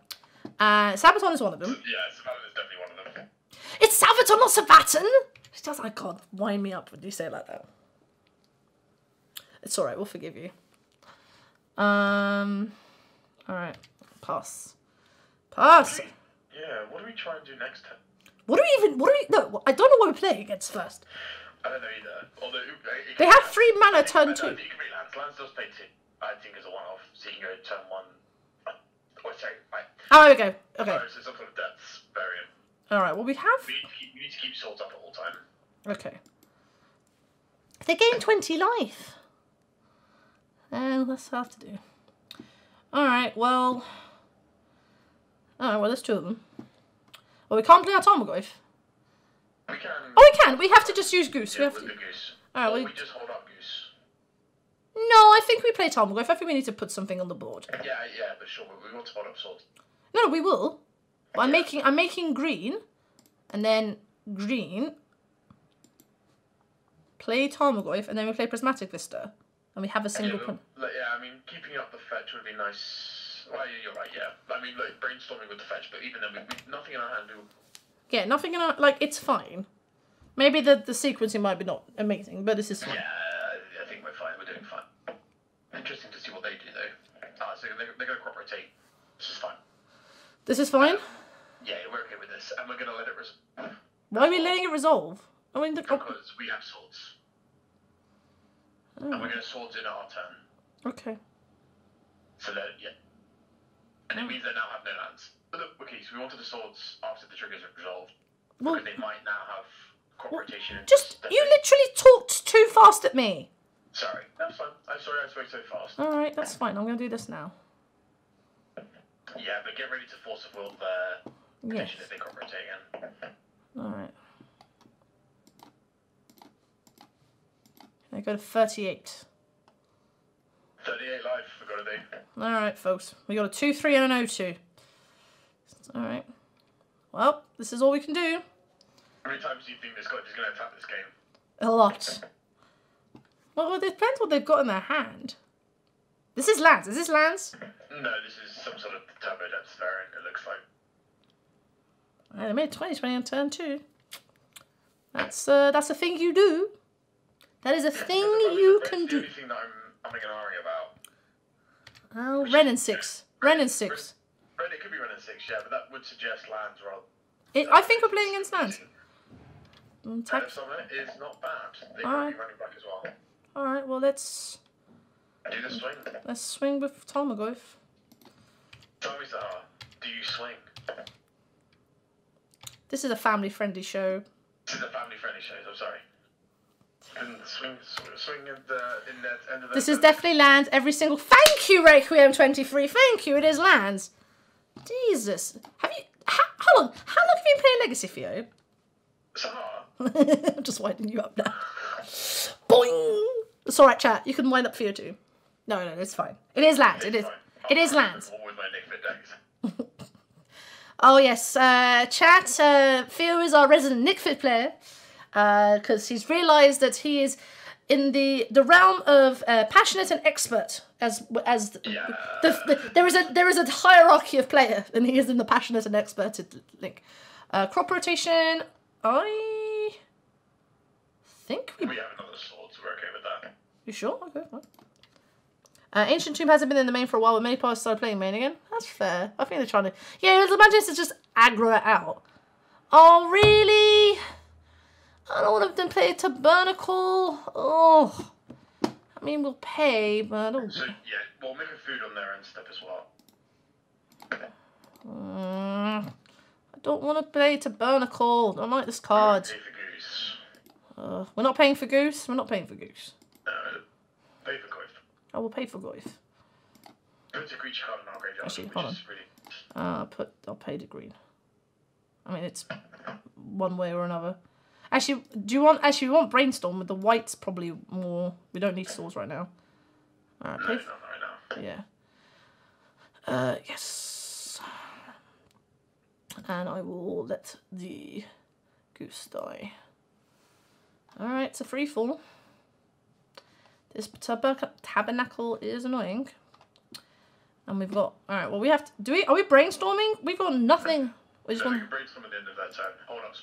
Uh, Sabaton is one of them. Yeah, Savannah is definitely one of them. It's Sabaton, not Sabaton. She does. I can't wind me up when you say it like that. It's all right. We'll forgive you. Um. All right. Pass. Pass. Yeah, what do we try and do next time? What do we even? What do we? No, I don't know what we're playing against first. I don't know either. Although it, it They have three mana turn two. it could be Lance. Lance does play two. I think as a one-off, so you can go turn one. uh, Oh, sorry, right. Oh, there we go. Okay. Oh, so some sort of depths variant. All right. Well, we have. We need to keep, need to keep swords up at all time. Okay. They gain 20 life. And that's have to do. Alright, well. Alright, well, there's two of them. Well, we can't play our Tarmogoyf. We can. Oh, we can. We have to just use Goose. We have to. goose. Alright, or we- we just hold up goose. No, I think we play Tarmogoyf. I think we need to put something on the board. Yeah, yeah, but sure. But we want to hold up swords. No, no, we will. But I'm making I'm making green, and then green. Play Tarmogoyf, and then we play Prismatic Vista, and we have a Yeah, single. but, yeah, I mean, keeping up the fetch would be nice. Well, yeah, you're right. Yeah, I mean, like brainstorming with the fetch, but even then, we, we nothing in our hand. We, Yeah, nothing in our like. It's fine. Maybe the the sequencing might be not amazing, but this is fine. yeah, I think we're fine. We're doing fine. Interesting to see what they do though. Ah, so they're, they're going to crop rotate. This is fine. This is fine. Yeah, we're okay with this, and we're going to let it res- Why are we letting it resolve? I mean, the, oh, because we have swords, oh, and we're going to swords in our turn. okay. So that yeah, and it means they now have no lands. But look, okay, so we wanted the swords after the triggers are resolved. Well, because they might now have crop Well, just you literally talked too fast at me. Sorry, that's fine. I'm sorry I spoke so fast. All right, that's fine. I'm gonna do this now. Yeah, but get ready to force of will uh, the Yes. condition if they crop again. All right. I go to 38. 38 life, we've gotta do. All right, folks. We got a 2 3 and an 0 2. All right. Well, this is all we can do. How many times do you think this guy is gonna attack this game? A lot. Well, it depends what they've got in their hand. This is lands. Is this lands? No, this is some sort of turbo depth variant, it looks like. Uh, They made 20 20 on turn two. That's uh, that's a thing you do. That is a thing you can do. Only I'm umming and ahhing about. Oh, Wrenn and Six. Wrenn and Six. Red, it could be Wrenn and Six, yeah, but that would suggest lands rather. It, I think we're playing against lands. And is not bad, they Alright. might be running back as well. All right. Well, let's Do the swing. let's swing with Tarmogoyf. Sahar, do you swing? This is a family-friendly show. This is a family friendly show, I'm sorry. Swing, swing, the, in that end of the. This is definitely lands. Every single. Thank you, Requiem twenty three. Thank you. It is lands. Jesus. Have you? How, how long? How long have you been playing Legacy, Theo? I'm just winding you up now. Boing. It's all right, chat. You can wind up Theo too. No, no, it's fine. It is lands. It is. It is lands. more With my Nic Fit decks. Oh yes, uh, chat. Uh, Theo is our resident Nic Fit player because he's realised that he is in the the realm of uh, passionate and expert. As as the, Yeah. the, the, there is a there is a hierarchy of player, and he is in the passionate and expert link. Uh, crop rotation. I think we We have another sword, so we're okay with that. You sure? Okay, fine. Uh, Ancient Tomb hasn't been in the main for a while, but many players started playing main again. That's fair. I think they're trying to. Yeah, imagine this is just aggro it out. Oh, really? I don't want them to play Tabernacle. Oh. I mean, we'll pay, but I don't. So, yeah, we'll make a food on their end step as well. Mm, I don't want to play Tabernacle. I don't like this card. Goose. Uh, we're not paying for Goose. We're not paying for Goose. No, pay for Goyf. I will pay for Goyf. Put a creature card in our graveyard, Actually, which hold is really. Uh, I'll put I'll pay the green. I mean, it's one way or another. Actually, do you want actually we want brainstorm with the whites probably more. We don't need swords right now. Alright, No, pay. right yeah. Uh, yes. And I will let the goose die. Alright, it's a free fall. This tabernacle tabernacle is annoying. And we've got alright, well we have to do we are we brainstorming? We've got nothing. We just we want can brainstorm at the end of that turn. Hold up.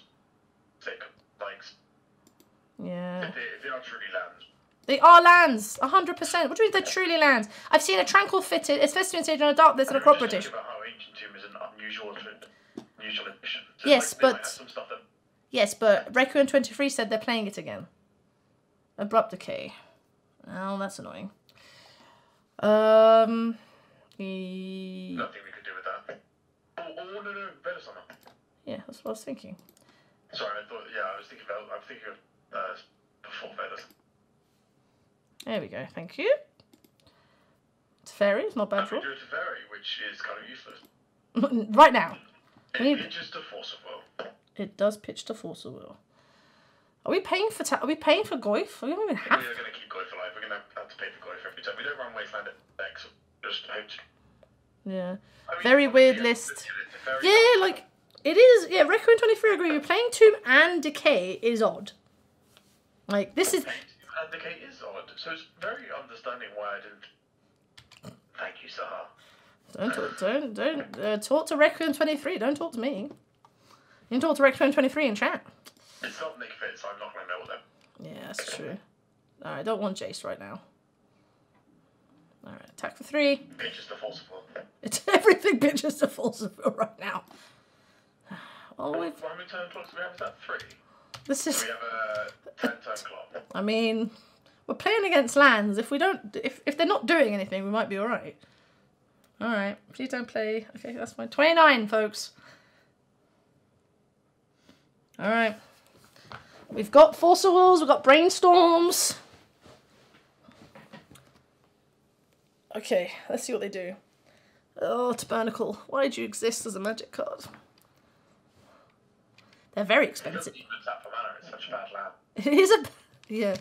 Take like Yeah. they, they are truly lands. They are lands, hundred percent. What do you mean they're truly lands? I've seen a tranquil fitted, it's Festival Stage and a dark list and a crop Just about how ancient tomb is an unusual unusual addition. So Yes, like, but- some stuff that Yes, but Requiem 23 said they're playing it again. Abrupt Decay. Oh, that's annoying. Um. e- nothing we could do with that. Oh, oh no no, Veil of Summer. Yeah, that's what I was thinking. Sorry, I thought yeah, I was thinking about I'm thinking of uh, before Feathers. There we go, thank you. It's Teferi, it's not bad And for we do it to Teferi, which is kind of useless. right now. It need- it's just force of will. It does pitch to Force of Will. Are we paying for ta- are we paying for Goyf? We don't even We're going to keep going for life. We're going to have to pay for going for every time. We don't run Wasteland decks. Just hope. to- Yeah. I mean, Very weird list. it's- it's a Teferi Yeah, like it is yeah, Requiem 23 I agree. You're playing Tomb and Decay is odd. Like this is And Decay is odd, so it's very understanding why I didn't. Thank you, Sahar. Don't talk, don't don't uh, talk to Requiem twenty three. Don't talk to me. You can talk to Requiem twenty three in chat. It's not Nic Fits, so I'm not going to know them. Yeah, that's true. I don't want Jace right now. All right, attack for three. It's just a force of will. It's everything a false of right now. We've How many turn clocks do we have? Is that three? this is. We have a ten turn clock. I mean, we're playing against lands. If we don't, if if they're not doing anything, we might be all right. All right. Please don't play. Okay, that's fine. 29, folks. All right. We've got Force of Wills, we've got Brainstorms. Okay, let's see what they do. Oh, Tabernacle. Why do you exist as a magic card? They're very expensive. even tap for mana, it's such a bad land. It is a. Yeah.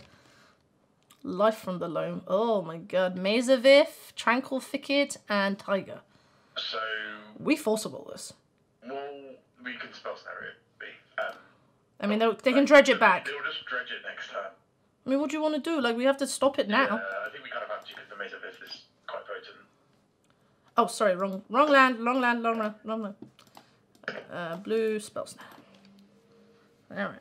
Life from the Loam. Oh my god. Maze of Ith, Tranquil Thicket, and Tiger. So, We forcible this. well, we can spell scenario B. Um, I mean, they can dredge it back. They'll just dredge it next turn. I mean, what do you want to do? Like, we have to stop it now. Uh, I think we kind of have to because the is quite potent. Oh, sorry, wrong, wrong land, long land, long land, long land. Uh, blue spells now. All right.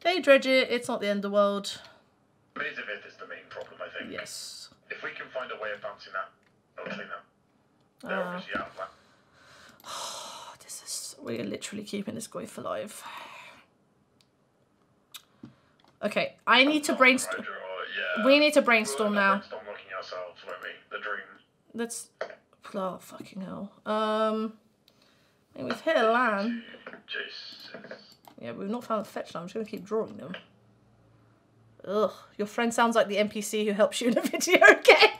They dredge it. It's not the end of the world. Maze of Ith is the main problem, I think. Yes. If we can find a way of bouncing that, I'll clean that. They're Uh, obviously out of plan. oh, this is. We're literally keeping this guy life. Okay, I need to brainstorm. Yeah. We need to brainstorm now. Brainstorm working ourselves, won't we? The dream. Let's. Oh fucking hell. Um. I we've hit a land. Jace. Yeah, but we've not found a fetch land. I'm just gonna keep drawing them. Ugh, your friend sounds like the NPC who helps you in a video game.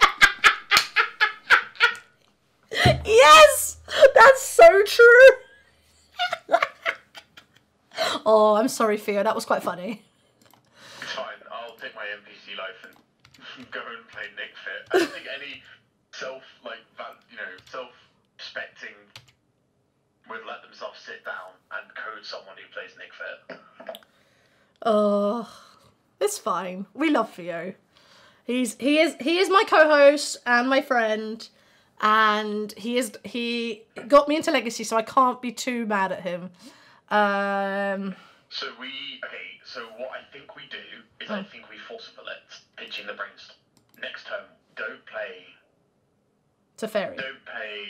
yes, that's so true. oh, I'm sorry, Theo. That was quite funny. Fine. I'll take my NPC life and go and play Nic Fit. I don't think any self like you know self respecting would let themselves sit down and code someone who plays Nic Fit. Oh, it's fine. We love Theo. He's he is he is my co-host and my friend, and he is he got me into Legacy, so I can't be too mad at him. Um, So we okay. So what I think we do is I think we forcible it, pitching the brains next term. Don't play. to Teferi. Don't pay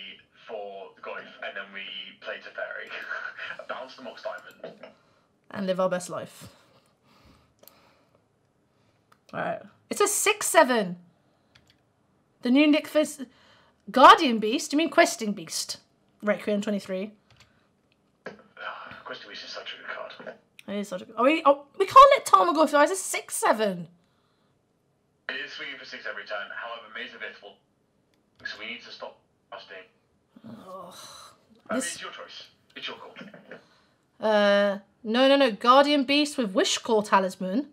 for the and then we play Teferi. Bounce the Mox Diamond. and live our best life. Alright. It's a 6 7. The new Nick Fizz. Guardian Beast? You mean Questing Beast? Requiem 23. Questing Beast is such a good card. It is such a. Oh, we, oh, we can't let Tama go through. It's a 6 7. It is swinging for six every turn. However, Maze of Ith will. So we need to stop busting. Oh, I mean, This- it's your choice. It's your call. uh, no, no, no. Guardian Beast with Wishclaw Talisman.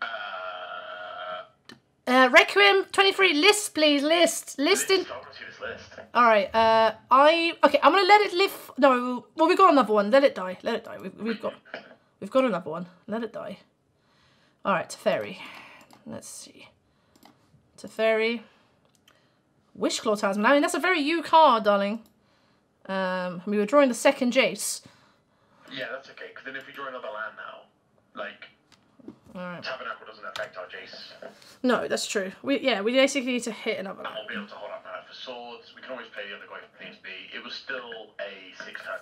Uh, Uh, Requiem 23. List, please. List. List in. list, I want to see this list. All right. Uh, I okay. I'm gonna let it live. No. Well, we've got another one. Let it die. Let it die. We've, we've got. We've got another one. Let it die. All right. Teferi. Let's see. Teferi. Wishclaw Talisman. I mean, that's a very you card, darling. Um, we were drawing the second Jace. Yeah, that's okay. Because then if we draw another land now, like All right. Tabernacle doesn't affect our Jace, No, that's true. We yeah, we basically need to hit another. and we'll be able to hold up for swords. We can always play the other guy if needs be. It was still a six turn.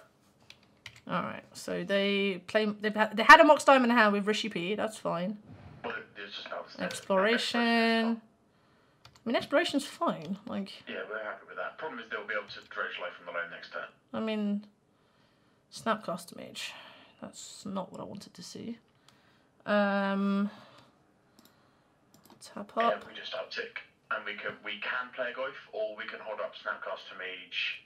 All right. So they play. They had, they had a Mox Diamond in hand with Rishi P. That's fine. But it, it just about the Exploration. I mean, exploration's fine. Like, Yeah, we're happy with that. Problem is they'll be able to dredge life from the loam next turn. I mean, Snapcaster Mage. That's not what I wanted to see. Um, tap up. Yeah, we just uptick, and we can we can play a Goyf, or we can hold up Snapcaster Mage,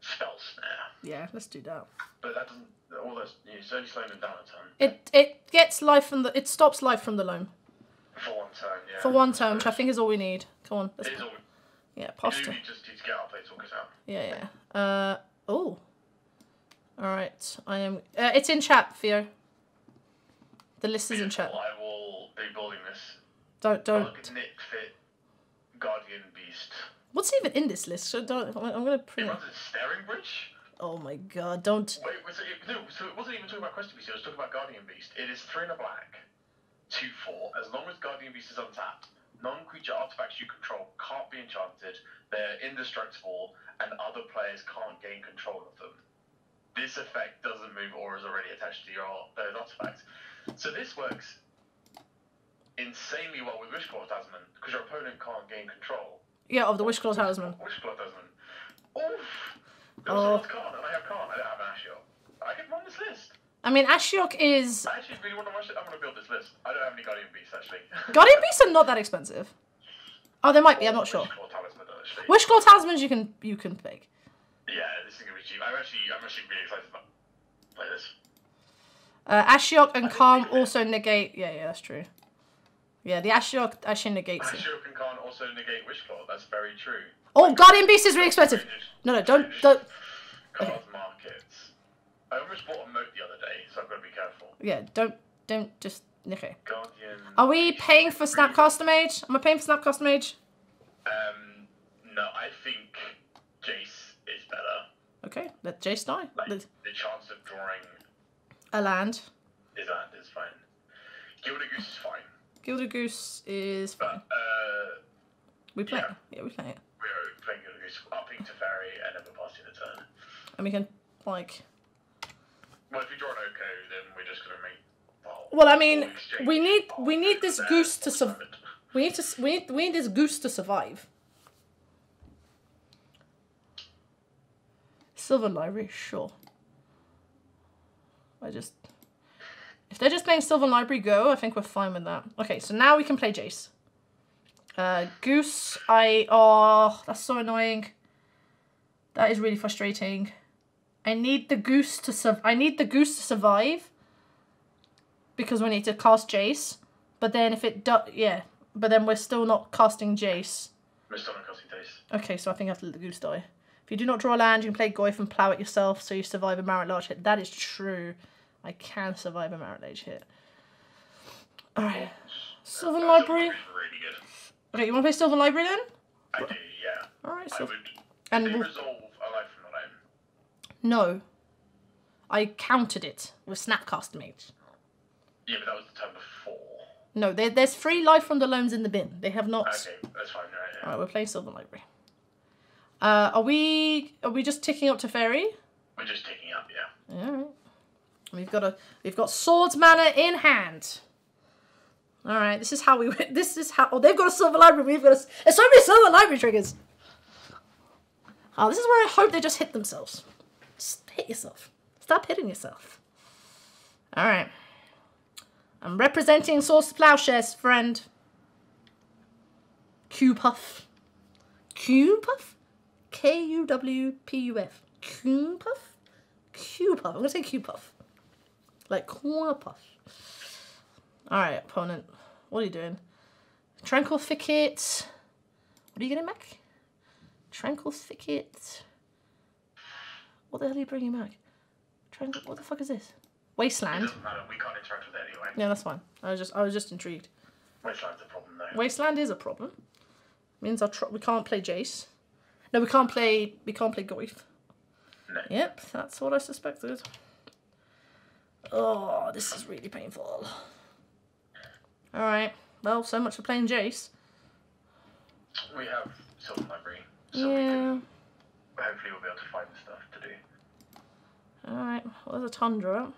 Spell Snare. Yeah, let's do that. But that doesn't. All those. It's only slowing them down a turn. It it gets life from the. It stops life from the loam For one turn, yeah. for one turn, which I think is all we need. Come on, let's It is all. yeah, You pass do to need just need to get our planeswalkers out. yeah yeah. Uh oh. All right, I am. Uh, it's in chat, Theo. The list is in chat. I will be building this. Don't don't. Look at Nic Fit, Guardian Beast. What's even in this list? So don't. I'm I'm gonna print. it. runs a Staring Bridge. Oh my god! Don't. Wait, so it, no, so it wasn't even talking about Questing Beast. It was talking about Guardian Beast. It is three and a black, two four. As long as Guardian Beast is untapped, non-creature artifacts you control can't be enchanted. They're indestructible, and other players can't gain control of them. This effect doesn't move auras already attached to your those artifacts. So this works insanely well with Wishclaw Talisman because your opponent can't gain control. Yeah, of the Wishclaw Talisman. Wishclaw Talisman. Oof! Oh. Oh. Karn, and I have Karn. I don't have an Ashiok. I can run this list. I mean, Ashiok is. I actually really want to watch it. I'm going to build this list. I don't have any Guardian Beasts actually. Guardian Beasts are not that expensive. Oh, they might be. I'm not sure. Actually. Wishclaw Talismans you can you can pick. Yeah, this is going to be cheap. I'm actually, I'm actually really excited about play this. Uh, Ashiok and Karn also negate. Yeah, yeah, that's true. Yeah, the Ashiok actually negates it. Ashiok and Karn also negate Wishclaw. That's very true. Oh, Guardian Beast is really expensive. No, no, don't don't. Cards markets. I almost bought a moat the other day, so I've got to be careful. Yeah, don't don't just. Okay. Guardian. Are we paying for Snapcaster Mage? Am I paying for Snapcaster Mage? Um, no, I think Jace is better. Okay, let Jace die. Like Let- the chance of drawing A land. is and is fine. Gilded Goose is fine, Gilded Goose is but fine. uh, We play yeah. it. Yeah, we play it. we're playing Gilded Goose, upping to Fairy, and never passing the turn. And we can like. Well, if we draw an then we're just gonna make. Well, Well, I mean, we need we need this goose to survive. We need to we need, we need this goose to survive. Sylvan Library, sure. I just if they're just playing Sylvan Library Go, I think we're fine with that. Okay, so now we can play Jace. Uh, Goose, I oh that's so annoying. That is really frustrating. I need the goose to sur- I need the goose to survive because we need to cast Jace. But then if it does, yeah. But then we're still not casting Jace. Missed on a casting taste. Okay, so I think I have to let the goose die. If you do not draw land, you can play Goyf and plow it yourself, so you survive a Marit Lage hit. That is true. I can survive a Marit Lage hit. Alright. Sylvan Library. Really good. Okay, you want to play Sylvan Library then? I do, yeah. Alright, so. would. And we'll- resolve a life from the lane. No. I countered it with Snapcaster Mage. Yeah, but that was the turn before. No, there, there's free life from the loans in the bin. They have not. Okay, that's fine. Right, yeah. We're playing Sylvan Library. Uh, are we are we just ticking up to Teferi? We're just taking up, yeah. Alright. We've got a we've got swords mana in hand. Alright, this is how we. This is how oh they've got a Sylvan Library, we've got a there's so many Sylvan Library triggers. Oh, this is where I hope they just hit themselves. Just hit yourself. Stop hitting yourself. Alright. I'm representing Swords to Plowshares, friend. Q Puff. Q Puff? K U W P U F. Q Puff? Q Puff. I'm gonna say Q Puff. Like corner puff. Alright, opponent. What are you doing? Tranquil Thicket. What are you getting back? Tranquil Thicket. What the hell are you bringing back? Tranquil. What the fuck is this? It Wasteland. doesn't matter. We can't interact with it anyway. Yeah, that's fine. I was just I was just intrigued. Wasteland's a problem, though. Wasteland is a problem. Means our tr- we can't play Jace. No, we can't play we can't play Goyf. No. Yep, that's what I suspected. Oh, this is really painful. Alright. Well, so much for playing Jace. We have Sylvan Library, so we Yeah. Hopefully, we'll be able to find the stuff to do. Alright. Well, there's a Tundra.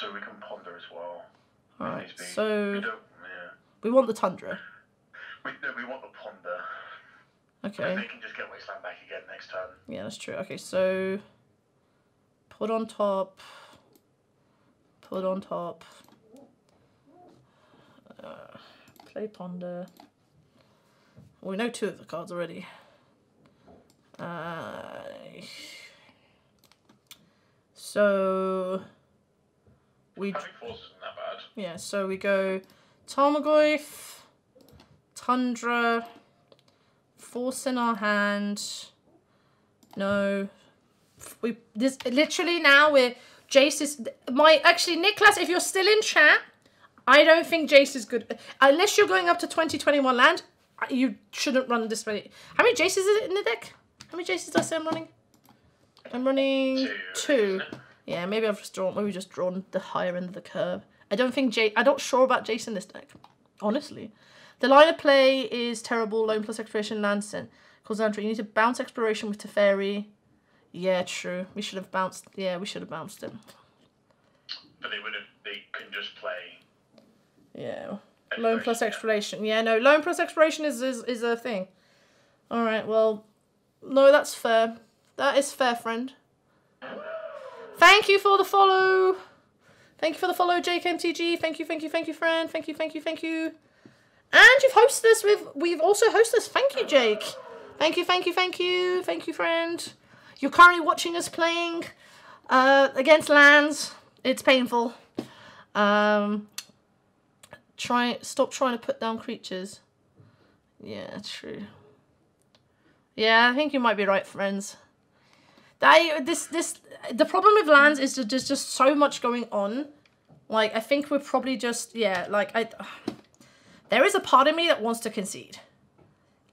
So we can ponder as well. Alright. we So don't. Yeah. we want the Tundra. We, no, we want the ponder. And Okay. they can just get Wasteland back again next turn. Yeah, that's true. Okay, so put on top. Put on top. Uh, play ponder. We know two of the cards already. Uh, so we Having force isn't that bad. yeah, so we go Tarmogoyf, Tundra, Force in our hand. No. We this literally now we're Jace is my actually Nicholas, if you're still in chat, I don't think Jace is good. Unless you're going up to 2021 land, you shouldn't run this many. How many Jaces is it in the deck? How many Jaces did I say I'm running? I'm running Two. Yeah, maybe I've just drawn maybe just drawn the higher end of the curve. I don't think Jay I'm not sure about Jason this deck. Honestly. The line of play is terrible, lone plus exploration land sent. Andrew, you need to bounce exploration with Teferi. Yeah, true. We should have bounced yeah, we should have bounced it. But they would have. They can just play. Yeah. Loam plus exploration. Yeah, no, loam plus exploration is, is is a thing. All right, well, no, that's fair. That is fair, friend. Thank you for the follow. Thank you for the follow, Jake MTG. Thank you, thank you, thank you, friend. Thank you, thank you, thank you. And you've hosted us with. We've also hosted us. Thank you, Jake. Thank you, thank you, thank you, thank you, friend. You're currently watching us playing uh, against lands. It's painful. Um, try stop trying to put down creatures. Yeah, true. Yeah, I think you might be right, friends. I this this the problem with lands is that there's just so much going on. Like I think we're probably just yeah, like I there is a part of me that wants to concede.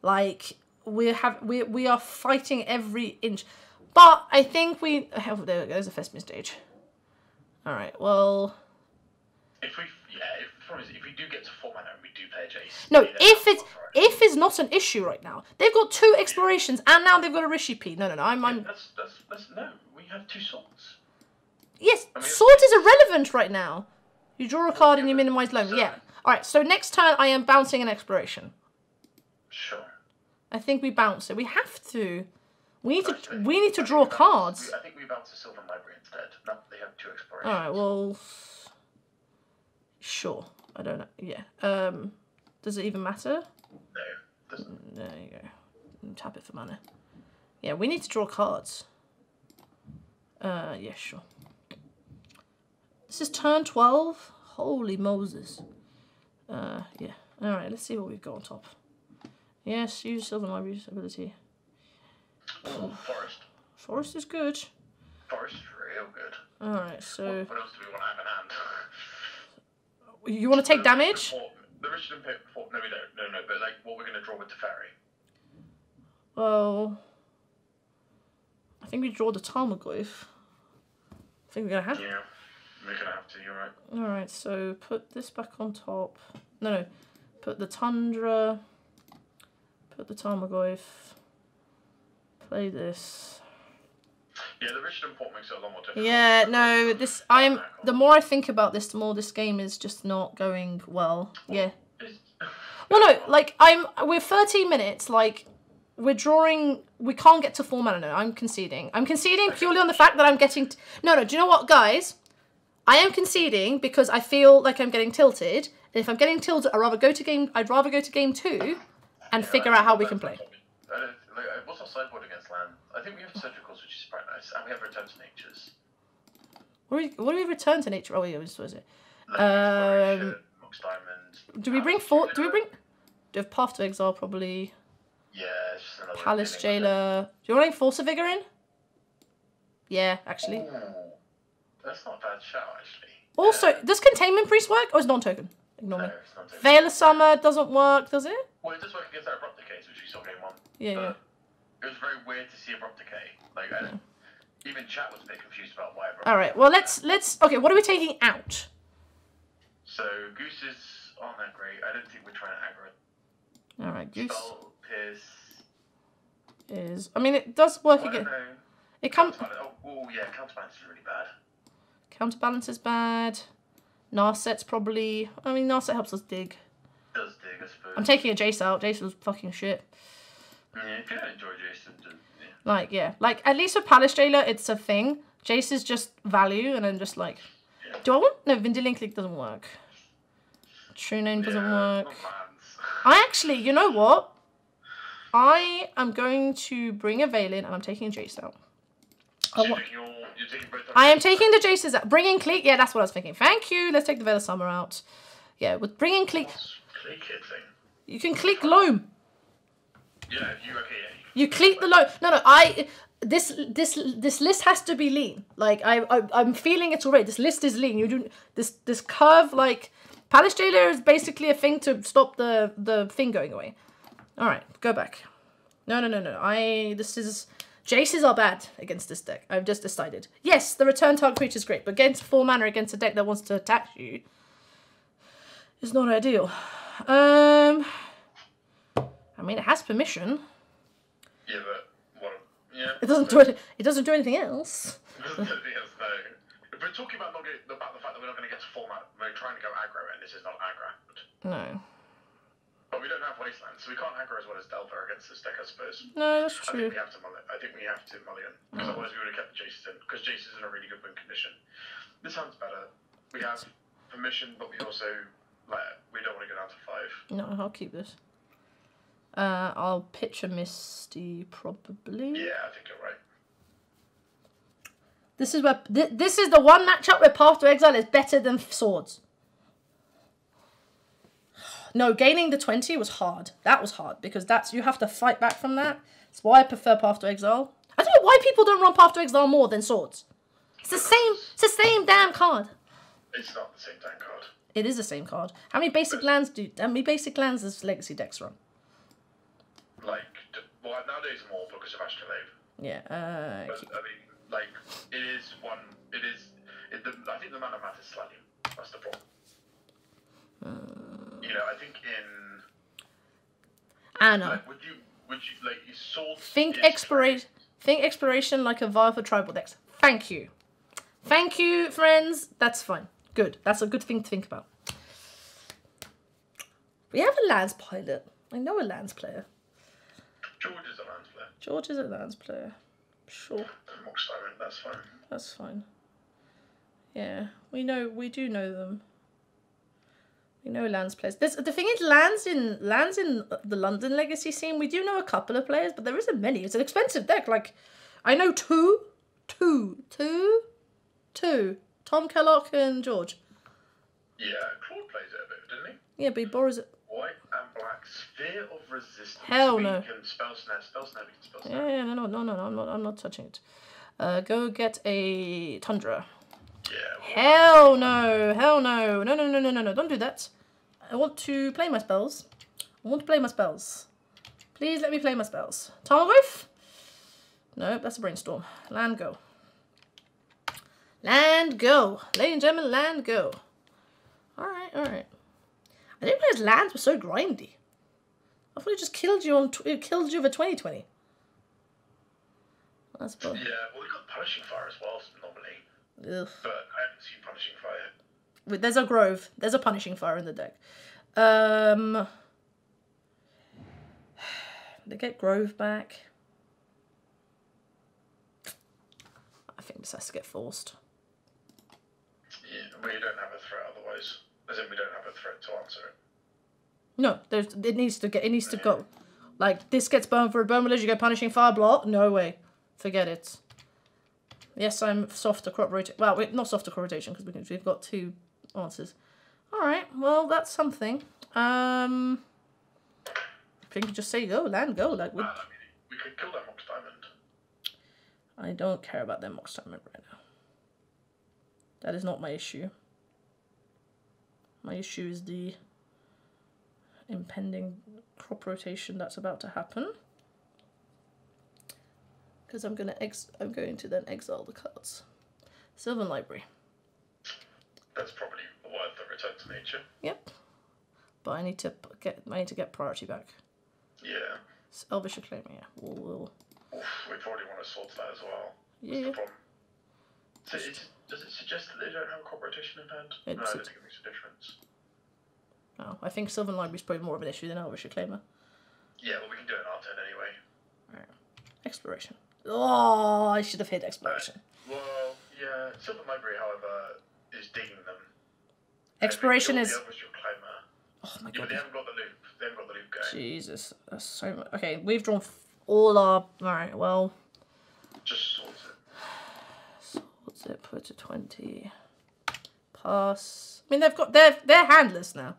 Like we have we we are fighting every inch. But I think we oh, there we go, there's a Thespian's Stage. Alright, well If we, yeah, if, if we do get to four mana and we do play a Jace. No, if it's. If is not an issue right now. They've got two explorations and now they've got a Rishi P. No no no, I'm Yeah, I'm that's, that's, that's, no, we have two swords. Yes, I mean, sword is irrelevant right now. You draw a card and you minimize loan. Yeah. Alright, so next turn I am bouncing an exploration. Sure. I think we bounce it. We have to. We need to we need to draw think we bounce- cards. I think we bounce the Sylvan Library instead. No, they have two explorations. Alright, well Sure. I don't know. Yeah. Um does it even matter? No, doesn't. There you go. Tap it for mana. Yeah, we need to draw cards. Uh, yeah, sure. This is turn 12? Holy Moses. Uh, yeah. Alright, let's see what we've got on top. Yes, use Sylvan Library's ability. Ooh, Forest. Forest is good. Forest is real good. Alright, so... What else do we want to have in hand? You want to take damage? The Richard and Pip before. No, we don't. No, no, but like what we're going to draw with the Teferi. Well... I think we draw the Tarmogoyf. I think we're gonna have Yeah, we're going to have to. You're right. Alright, so put this back on top. No, no. Put the Tundra. Put the Tarmogoyf. Play this. Yeah, the and Port makes it a lot more difficult. Yeah, no, this I'm the more I think about this, the more this game is just not going well. Yeah. Well no, like I'm we're 13 minutes, like we're drawing we can't get to four mana no, I'm conceding. I'm conceding purely on the fact that I'm getting t- No, no, do you know what, guys? I am conceding because I feel like I'm getting tilted. And if I'm getting tilted, I'd rather go to game I'd rather go to game two and Yeah, figure out how we can play. What we- don't, like, what's our sideboard against land? I think we have surgicals, which is quite nice, and we have return to natures. What do we what do we return to nature? Oh yeah, what was it? Um, exploration, Diamond. Do we bring Palace four do we bring do we have Path to Exile probably? Yeah, it's just another. Palace thing. Jailer. Do you want to Force of Vigor in? Yeah, actually. Ooh, that's not a bad shout, actually. Also, Yeah. does Containment Priest work or is non-token? Ignore No, me. it's not. Veil of Summer doesn't work, does it? Well, it does work against that abrupt decay, which we saw game one. Yeah, yeah. It was very weird to see abrupt decay. Like, I, even chat was a bit confused about why abrupt. All right. Well, let's let's. Okay, what are we taking out? So gooses aren't that great. I don't think we're trying to aggro. All right, Goose pierce. is. I mean, it does work don't again. It comes. Counterbalance. Oh, oh yeah, counterbalance is really bad. Counterbalance is bad. Narset's probably. I mean, Narset helps us dig. Does dig, I suppose. I'm taking a Jace out. Jace was fucking shit. Yeah, if you enjoy Jason, yeah. Like, yeah. Like, at least with Palace Jailer, it's a thing. Jace is just value, and then just like. Do I want. No, Vendilion Clique doesn't work. True Name doesn't Yeah, work. I actually, you know what? I am going to bring a Veil in, and I'm taking Jace out. I So wa- your, you're taking both I am taking the Jaces out. Bringing Clique. Yeah, that's what I was thinking. Thank you. Let's take the Veil of Summer out. Yeah, with bringing Clique. Click it thing. You can click Loam. Yeah, you okay? Yeah. You click the low. No, no. I this this this list has to be lean. Like I, I I'm feeling it already. This list is lean. You do this this curve like Palace Jailer is basically a thing to stop the the thing going away. All right, go back. No, no, no, no. I this is Jaces are bad against this deck. I've just decided. Yes, the return target creature is great, but against four mana against a deck that wants to attack you is not ideal. Um, mean, it has permission. Yeah, but what? Yeah. It doesn't do it. It doesn't do anything else. Doesn't do anything else, no. If we're talking about not getting, about the fact that we're not going to get to format, we're trying to go aggro, and this is not aggro. No. But we don't have wasteland, so we can't aggro as well as Delta against this deck, I suppose. No, that's I true. think we have to mulligan. I think we have to mulligan because mm. otherwise we would have kept the Jaces in because Jace is in a really good win condition. This sounds better. We have permission, but we also like we don't want to go down to five. No, I'll keep this. Uh, I'll pitch a Misty probably. Yeah, I think you're right. This is where th- this is the one matchup where Path to Exile is better than Swords. No, gaining the twenty was hard. That was hard because that's you have to fight back from that. That's why I prefer Path to Exile. I don't know why people don't run Path to Exile more than Swords. It's the same. It's the same damn card. It's not the same damn card. It is the same card. How many basic lands do? How many basic lands does Legacy decks run? Like, well, nowadays more because of Astrolabe. Yeah. Uh, But I mean, like, it is one. It is. It, the, I think the amount of math is slightly. That's the problem. you know, I think in Anna. like, would you would you like swords? Think exploration. Think exploration like a vial for tribal decks. Thank you. Thank you, friends. That's fine. Good. That's a good thing to think about. We have a lands pilot. I know a lands player. George is a land player. George is a lands player. Sure, Diamond, that's fine. that's fine. Yeah, we know. We do know them. We know lands players. There's, the thing is, lands in lands in the London Legacy scene. We do know a couple of players, but there isn't many. It's an expensive deck. Like, I know two, two, two, two. Tom Kellock and George. Yeah, Claude plays it a bit, didn't he? Yeah, but he borrows it. And black sphere of resistance. Hell no. Spell snap, spell can spell snap. Yeah, yeah, no, no, no, no, no. I'm not. I'm not touching it. Uh, go get a tundra. Yeah. Hell no! Hell no! No, no, no, no, no, no! Don't do that. I want to play my spells. I want to play my spells. Please let me play my spells. Tarmogoyf? Nope, that's a brainstorm. Land go. Land go. Ladies and gentlemen, land go. Alright, alright. I didn't realize lands were so grindy. I thought it just killed you on it killed you over 2020. That's bull. Yeah, well, we got Punishing Fire as well, normally. Ugh. But I haven't seen Punishing Fire. Wait, There's a grove. There's a punishing fire in the deck. Um, they get grove back. I think this has to get forced. Yeah, we don't have a threat otherwise. As in, we don't have a threat to answer it. No, there's it needs to get it needs to go. Like this gets burned for a burn village, you get punishing fire block. No way, forget it. Yes, I'm softer crop rotation. Well, wait, not softer crop rotation because we we've got two answers. All right, well that's something. Um, I think you just say go land go like we. Well, I mean, we could kill that Mox Diamond. I don't care about that Mox Diamond right now. That is not my issue. My issue is the impending crop rotation that's about to happen. Because I'm gonna ex I'm going to then exile the cards. Sylvan Library. That's probably worth the return to nature. Yep. But I need to get I need to get priority back. Yeah. S- Elvish Reclaim, yeah. We'll, we'll Oof, we probably want to sort that as well. Yeah. the problem? So it's, does it suggest that they don't have a crop rotation in hand? It no, I don't think it makes a difference. Oh, I think Sylvan Library is probably more of an issue than Elvish Reclaimer. Yeah, well, we can do it in our turn anyway. Exploration. Oh, I should have hit exploration. Uh, well, yeah, Sylvan Library, however, is digging them. Exploration is. Reclaimer- Oh my Yeah, but they god. haven't got the loop. They haven't got the loop going. Jesus, that's so much. Okay, we've drawn f- all our. Alright, well. Just sorts it. So what's? Put to 20. Pass. I mean, they've got. They're, they're handless now.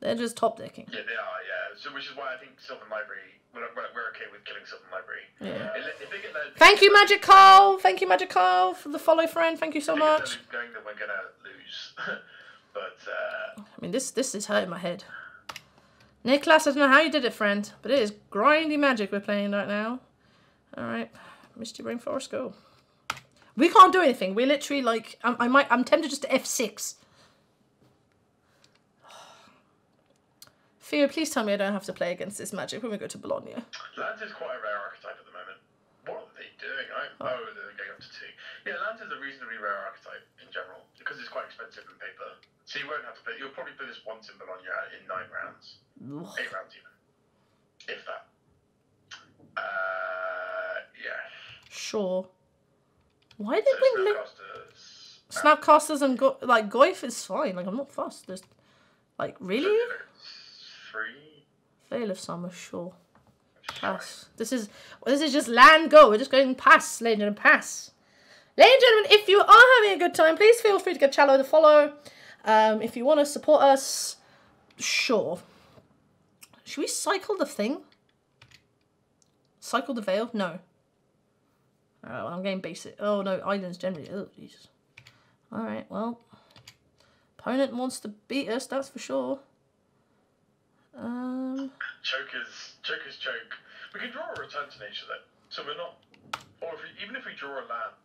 They're just top decking. Yeah, they are, yeah. So, which is why I think Sylvan Library, we're, we're, okay with killing Sylvan Library. Yeah. If, if they get their, Thank you, Magic Carl. Thank you, Magic Carl, for the follow friend. Thank you so if they get their much. going, then we're going to lose. but, uh, I mean, this this is hurting my head. Nicholas, I don't know how you did it, friend, but it is grindy magic we're playing right now. All right, Misty Rainforest, go. We can't do anything. We literally like. I'm, I might. I'm tempted just to F six. Theo, please tell me I don't have to play against this magic when we go to Bologna. Lance is quite a rare archetype at the moment. What are they doing? I, oh, they're going up to two. Yeah, Lance is a reasonably rare archetype in general because it's quite expensive in paper, so you won't have to play. You'll probably play this one in Bologna in nine rounds, Ugh. eight rounds even, if that. Uh, yeah. Sure. Why did So they bring li- Snapcasters. Snapcasters and go- like Goyf is fine. Like I'm not fussed. There's like really Three. Veil of Summer. Sure. Pass. This is this is just land go. We're just going pass, ladies and pass. Ladies and gentlemen, if you are having a good time, please feel free to give Chalo the follow. Um, if you want to support us, sure. Should we cycle the thing? Cycle the veil? No. Alright, well, I'm getting basic. Oh no, islands generally. Oh, Jesus. Alright, well. Opponent wants to beat us, that's for sure. Um, Chokers, chokers choke. We can draw a return to nature though, so we're not. Or if we, even if we draw a land,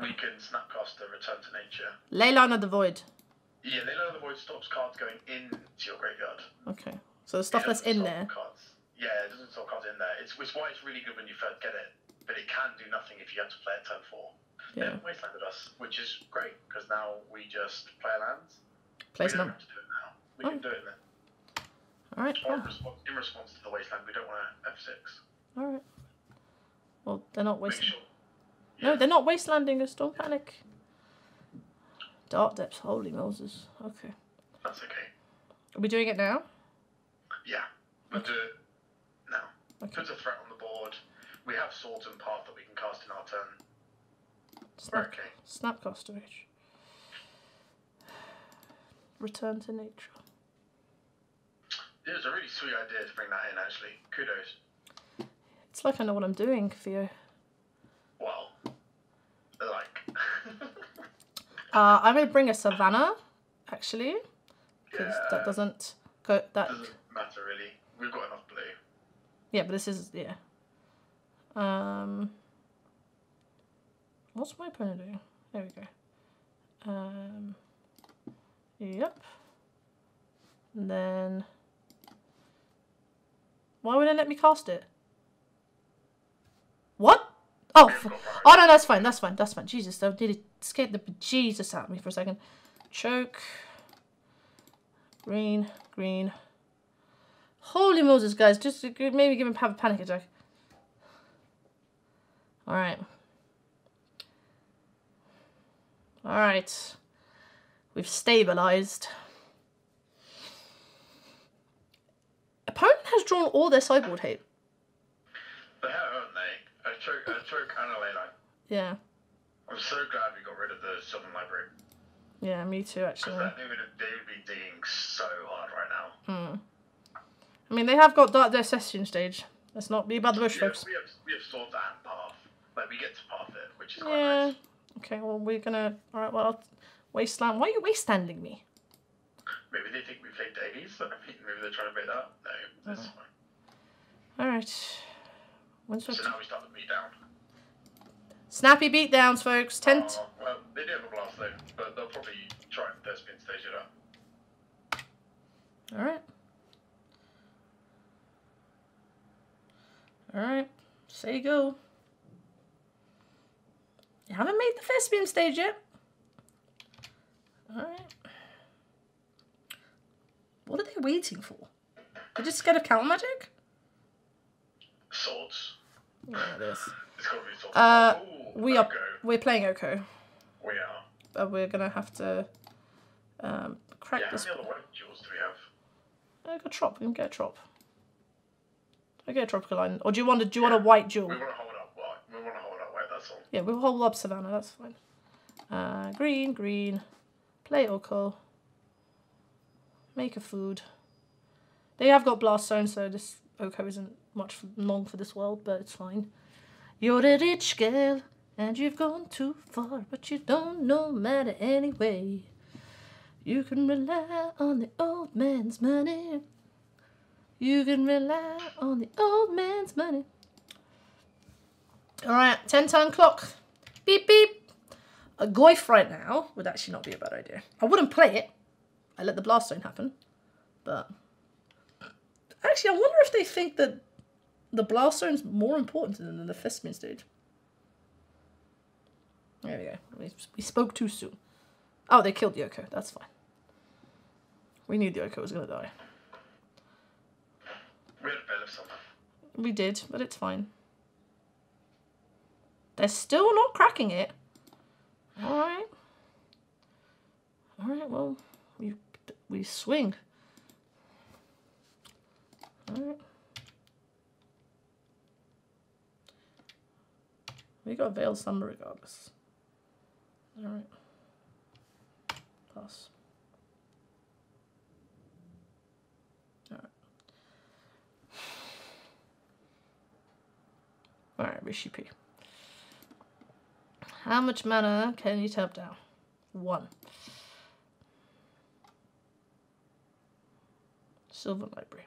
we can snapcast a return to nature. Leyline of the Void. Yeah, they of the void stops cards going into your graveyard. Okay. So the stuff that's in there. Cards. Yeah, it doesn't stop cards in there. It's, it's why it's really good when you first get it, but it can do nothing if you have to play it turn four. They Yeah. haven't wastelanded us, which is great because now we just play lands. Place we don't have to do it now. We Oh. can do it then. Alright, Or in response, in response to the wasteland, we don't want to F6. Alright. Well, they're not wastelanding. sure. No, they're not wastelanding us. Don't panic. Dark Depths. Holy Moses. Okay. That's okay. Are we doing it now? Yeah, we'll do it now. Okay. Puts a threat on the board. We have Swords and Path that we can cast in our turn. Snap, okay. Snapcaster Mage. Return to nature. It was a really sweet idea to bring that in, actually. Kudos. It's like I know what I'm doing, Theo. Well, like. Uh, I'm gonna bring a Savannah, actually, because yeah, that doesn't go. That doesn't matter really. We've got enough blue. yeah, but this is yeah. Um, what's my opponent doing? There we go. Um, yep. And then, why would it let me cast it? What? Oh, oh no, that's fine. That's fine. That's fine. Jesus, that nearly scared the Jesus out of me for a second. Choke. Green, green. Holy Moses, guys! Just maybe give him have a panic attack. All right. All right. We've stabilized. Opponent has drawn all their sideboard hate. They have, haven't they? A choke, a choke and a ley. Yeah. I'm so glad we got rid of the Sylvan Library. Yeah, me too, actually. Because they would, they would be digging so hard right now. Hmm. I mean, they have got Dark Death Session stage. Let's not be about the bush, Yeah, folks. we have we have swords and path. Like we get to path it, which is quite Yeah. nice. Okay, well, we're gonna. Alright, well, I'll- Wasteland. Why are you wastestanding me? Maybe they think we played Daze. I mean, maybe they're trying to make that. up. No, that's Uh-huh. fine. Alright. When's So now we start the beat down. Snappy beatdowns, folks. Tent. Oh, well, they do have a blast though, but they'll probably try and first spin stage it up. Alright. Alright. Say go. You haven't made the Thespian stage yet. Alright. What are they waiting for? They're just scared of counter magic? Swords. Yeah, it is. It's gotta be swords. Uh, Ooh, We are we're playing Oko, We are. but we're gonna have to um, crack Yeah, this. many other white jewels do we have? I got a trop. We can get a trop. I get a tropical line, or do you want a do you want a white jewel? We want to hold up white. We want to Yeah, we'll hold up Savannah. That's fine. Uh, green, green. Play Oko. Make a food. They have got blast zone, so this Oko isn't much long for this world, but it's fine. You're a rich girl, and you've gone too far, but you don't know matter anyway. You can rely on the old man's money. You can rely on the old man's money. All right, 10 turn clock. Beep, beep. A Goyf right now would actually not be a bad idea. I wouldn't play it. I let the blast zone happen. But actually, I wonder if they think that the blast zone's more important to them than the Thespian stage. There we go. We, we spoke too soon. Oh, they killed Oko. That's fine. We knew Oko was gonna die. We had a bit of something. We did, but it's fine. They're still not cracking it. Alright. Alright, well, we, we swing. Alright. We got Veil of Summer regardless. Alright. Pass. Alright. Alright, Rishi P. How much mana can you tap down? One. Sylvan Library.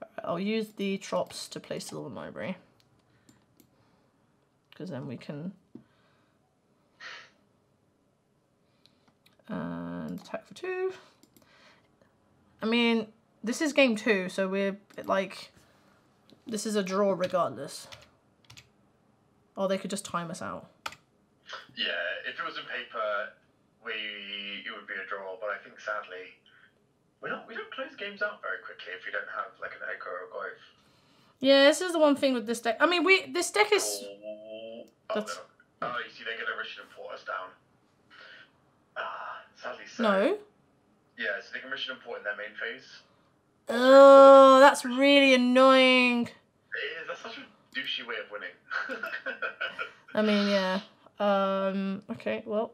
Alright, I'll use the Trops to play Sylvan Library. Because then we can... And attack for two. I mean, this is game two, so we're like... This is a draw regardless. Or they could just time us out. Yeah, if it was in paper, we it would be a draw. But I think sadly, we don't we don't close games out very quickly if you don't have like an Oko or a goyf. Yeah, this is the one thing with this deck. I mean, we this deck is Oh, That's- oh, you see, they're to Rishadan Port us down. Ah, sadly so. no. Yeah, so they can Rishadan Port in their main phase. Oh, that's really annoying. It is, that's such a douchey way of winning. I mean, yeah. Um. Okay. Well.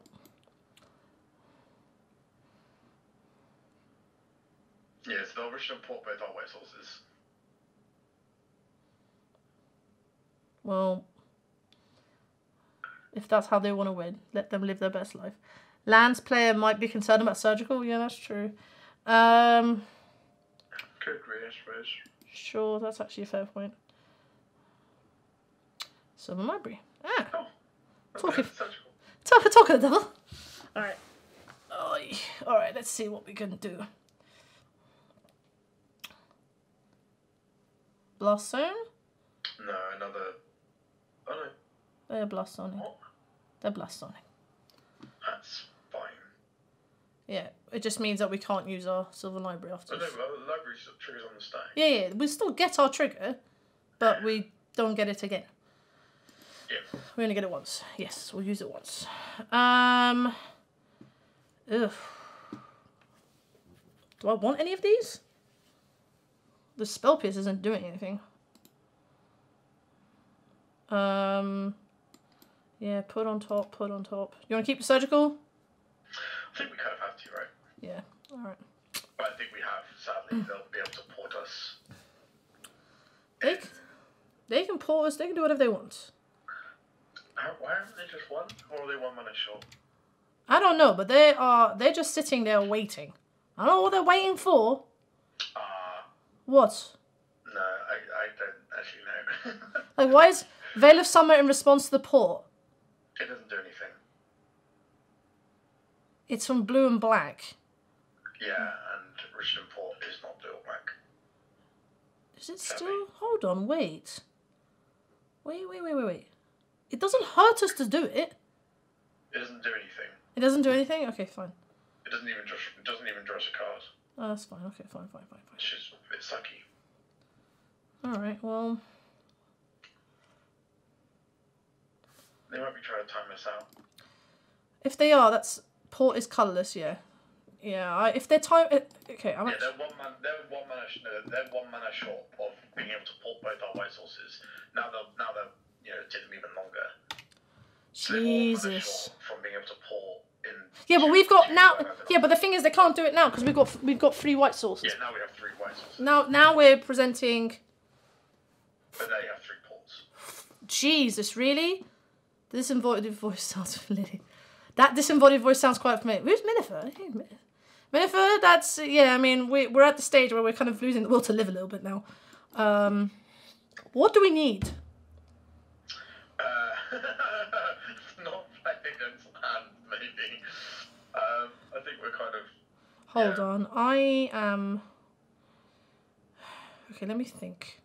yeah, so they'll Rishadan Port both our white sources. Well. If that's how they want to win, let them live their best life. Lands player might be concerned about surgical. Yeah, that's true. Um. Could agree, I suppose. Sure, that's actually a fair point. Sylvan Library. Ah. Oh, Talking- that's surgical. Talk, talk of the devil. All right. Oy. All right. Let's see what we can do. Blossom? No, another. Oh no, They're blast zoning. They're blast zoning. That's fine. Yeah. It just means that we can't use our Sylvan Library after. Oh no, well, the library triggers on the stack. Yeah, yeah. We still get our trigger, but we don't get it again. Yeah. We only get it once. Yes, we'll use it once. Um. Ugh. Do I want any of these? The spell pierce isn't doing anything. Um. Yeah, put on top, put on top. You want to keep the surgical? I think we kind of have to, right? Yeah. All right. But I think we have. Sadly, they'll be able to port us. They, they can pause. They can do whatever they want. Why aren't they just one? Or are they one minute short? I don't know, but they are. They're just sitting there waiting. I don't know what they're waiting for. Ah, What? no, I, I don't actually know. Like, why is Veil of Summer in response to the port? it doesn't do anything. It's from blue and black. Yeah, and Rishadan Port is not Blue and black. Is it still? Hold on, wait. Wait, wait, wait, wait, wait. It doesn't hurt us to do it. It doesn't do anything. It doesn't do anything? Okay, fine. It doesn't even draw. It doesn't even draw us a card. Oh, that's fine. Okay, fine, fine, fine, fine. It's just a bit sucky. Alright, well. They might be trying to time us out. If they are, that's. Port is colourless, yeah. Yeah, I, if they're time. eh, Okay, I'm. Yeah, they're one man. They're one man. no, They're one mana short of being able to port both our white sources. Now they'll now they'll you know take them even longer. So they're one mana Jesus. from being able to port in. Yeah, but we've got now. Yeah, but the thing is, they can't do it now because we've got we've got three white sources. yeah. Now we have three white sources, Now, now we're presenting. but they have three ports. Jesus, really? The disembodied voice sounds familiar. That disembodied voice sounds quite familiar. Who's Minifer? Minifer, that's yeah. I mean, we we're at the stage where we're kind of losing the will to live a little bit now. Um, what do we need? Uh, not Flanagan's hand, maybe. Um, I think we're kind of. Hold Yeah. on, I am. Okay, let me think.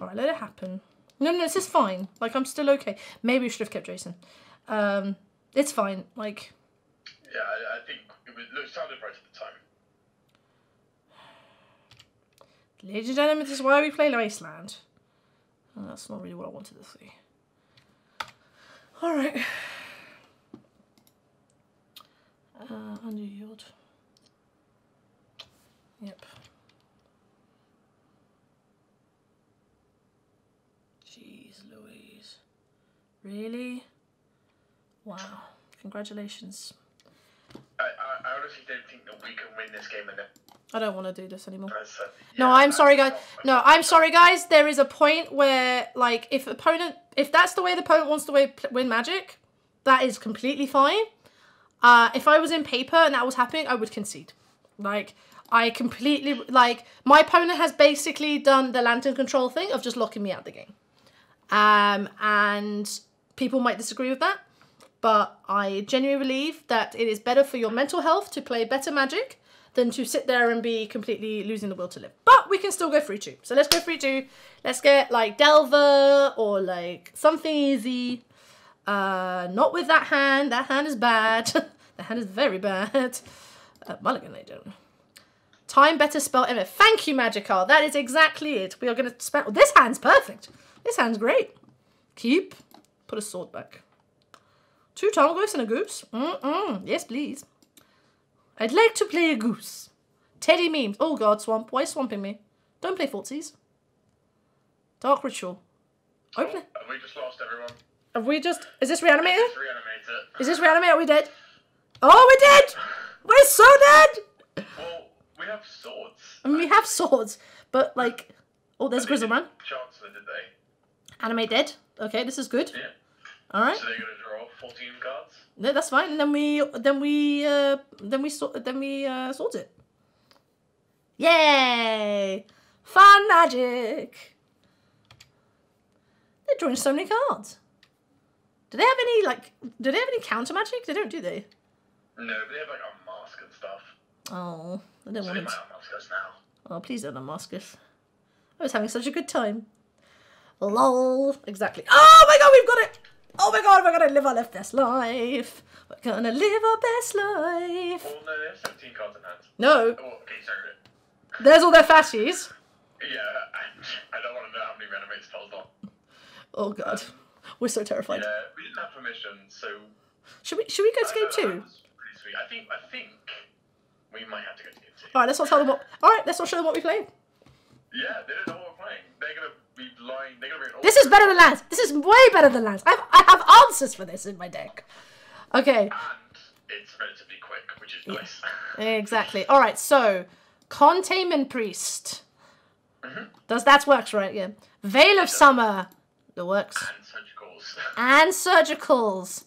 All right, let it happen. No, no, this is fine. Like I'm still okay. Maybe we should have kept Jason. Um, it's fine. Like Yeah, I, I think it, was, it sounded right at the time. Ladies and gentlemen, this is why we play Iceland. That's not really what I wanted to see. Alright. Uh, under yield. Yep. Jeez Louise. Really? Wow. Congratulations. I, I, I honestly don't think that we can win this game. I don't want to do this anymore. Uh, No, I'm sorry, guys. No, I'm sorry, guys. There is a point where, like, if opponent, if that's the way the opponent wants to way, win Magic, that is completely fine. Uh, if I was in paper and that was happening, I would concede. Like, I completely like my opponent has basically done the lantern control thing of just locking me out of the game. Um, and people might disagree with that, but I genuinely believe that it is better for your mental health to play better Magic than to sit there and be completely losing the will to live. But we can still go free two. So let's go free two. Let's get like Delver or like something easy. Uh, not with that hand. That hand is bad. that hand is very bad. Uh, Mulligan, they don't. Time better spell ever. Thank you, Magikarp. That is exactly it. We are going to spell. This hand's perfect. This hand's great. Keep. Put a sword back. Two Tamagos and a goose. Mm-mm. Yes, please. I'd like to play a goose. Teddy memes. Oh god, Swamp. Why swamping me? Don't play Fortsies. Dark Ritual. Open it. Have we just lost everyone? Have we just... Is this reanimated? Let's reanimate it. Is this reanimated? Are we dead? Oh, we're dead! We're so dead! Well, we have swords. I mean, we have swords, but like... Oh, there's Grizzleman. Chancellor, did they? Animate dead. Okay, this is good. Yeah. Alright. So they're gonna draw 14 cards? No, that's fine. And then we... Then we... Uh, then we... sor- Then we uh, sort it. Yay! Fun magic! They're drawing so many cards. Do they have any, like... Do they have any counter magic? They don't, do they? No, but they have like a mask and stuff. Oh, I don't So want they it. might unmask us now. Oh, please don't unmask us. I was having such a good time. Lol. Exactly. Oh my god, we've got it! Oh my god, we're gonna live our best life. We're gonna live our best life. Well, no, they have 17 cards in hand. No, Oh, okay, sorry. there's all their fatties. Yeah, and I don't want to know how many reanimate spells on. Oh god. Um, we're so terrified. Yeah, we didn't have permission, so. Should we should we go to game two? I think, I think we might have to go to game two. Alright, let's not tell them what Alright, let's not show them what we played. Yeah, they don't know what we're playing. They're gonna be lying. They're gonna be. all This is better than Lands. This is way better than Lands. I've, I have answers for this in my deck. Okay. And it's relatively quick, which is nice. Exactly. All right. So, Containment Priest. Mm-hmm. Does that works right? Yeah. Veil of Summer. That works. and surgicals. And surgicals.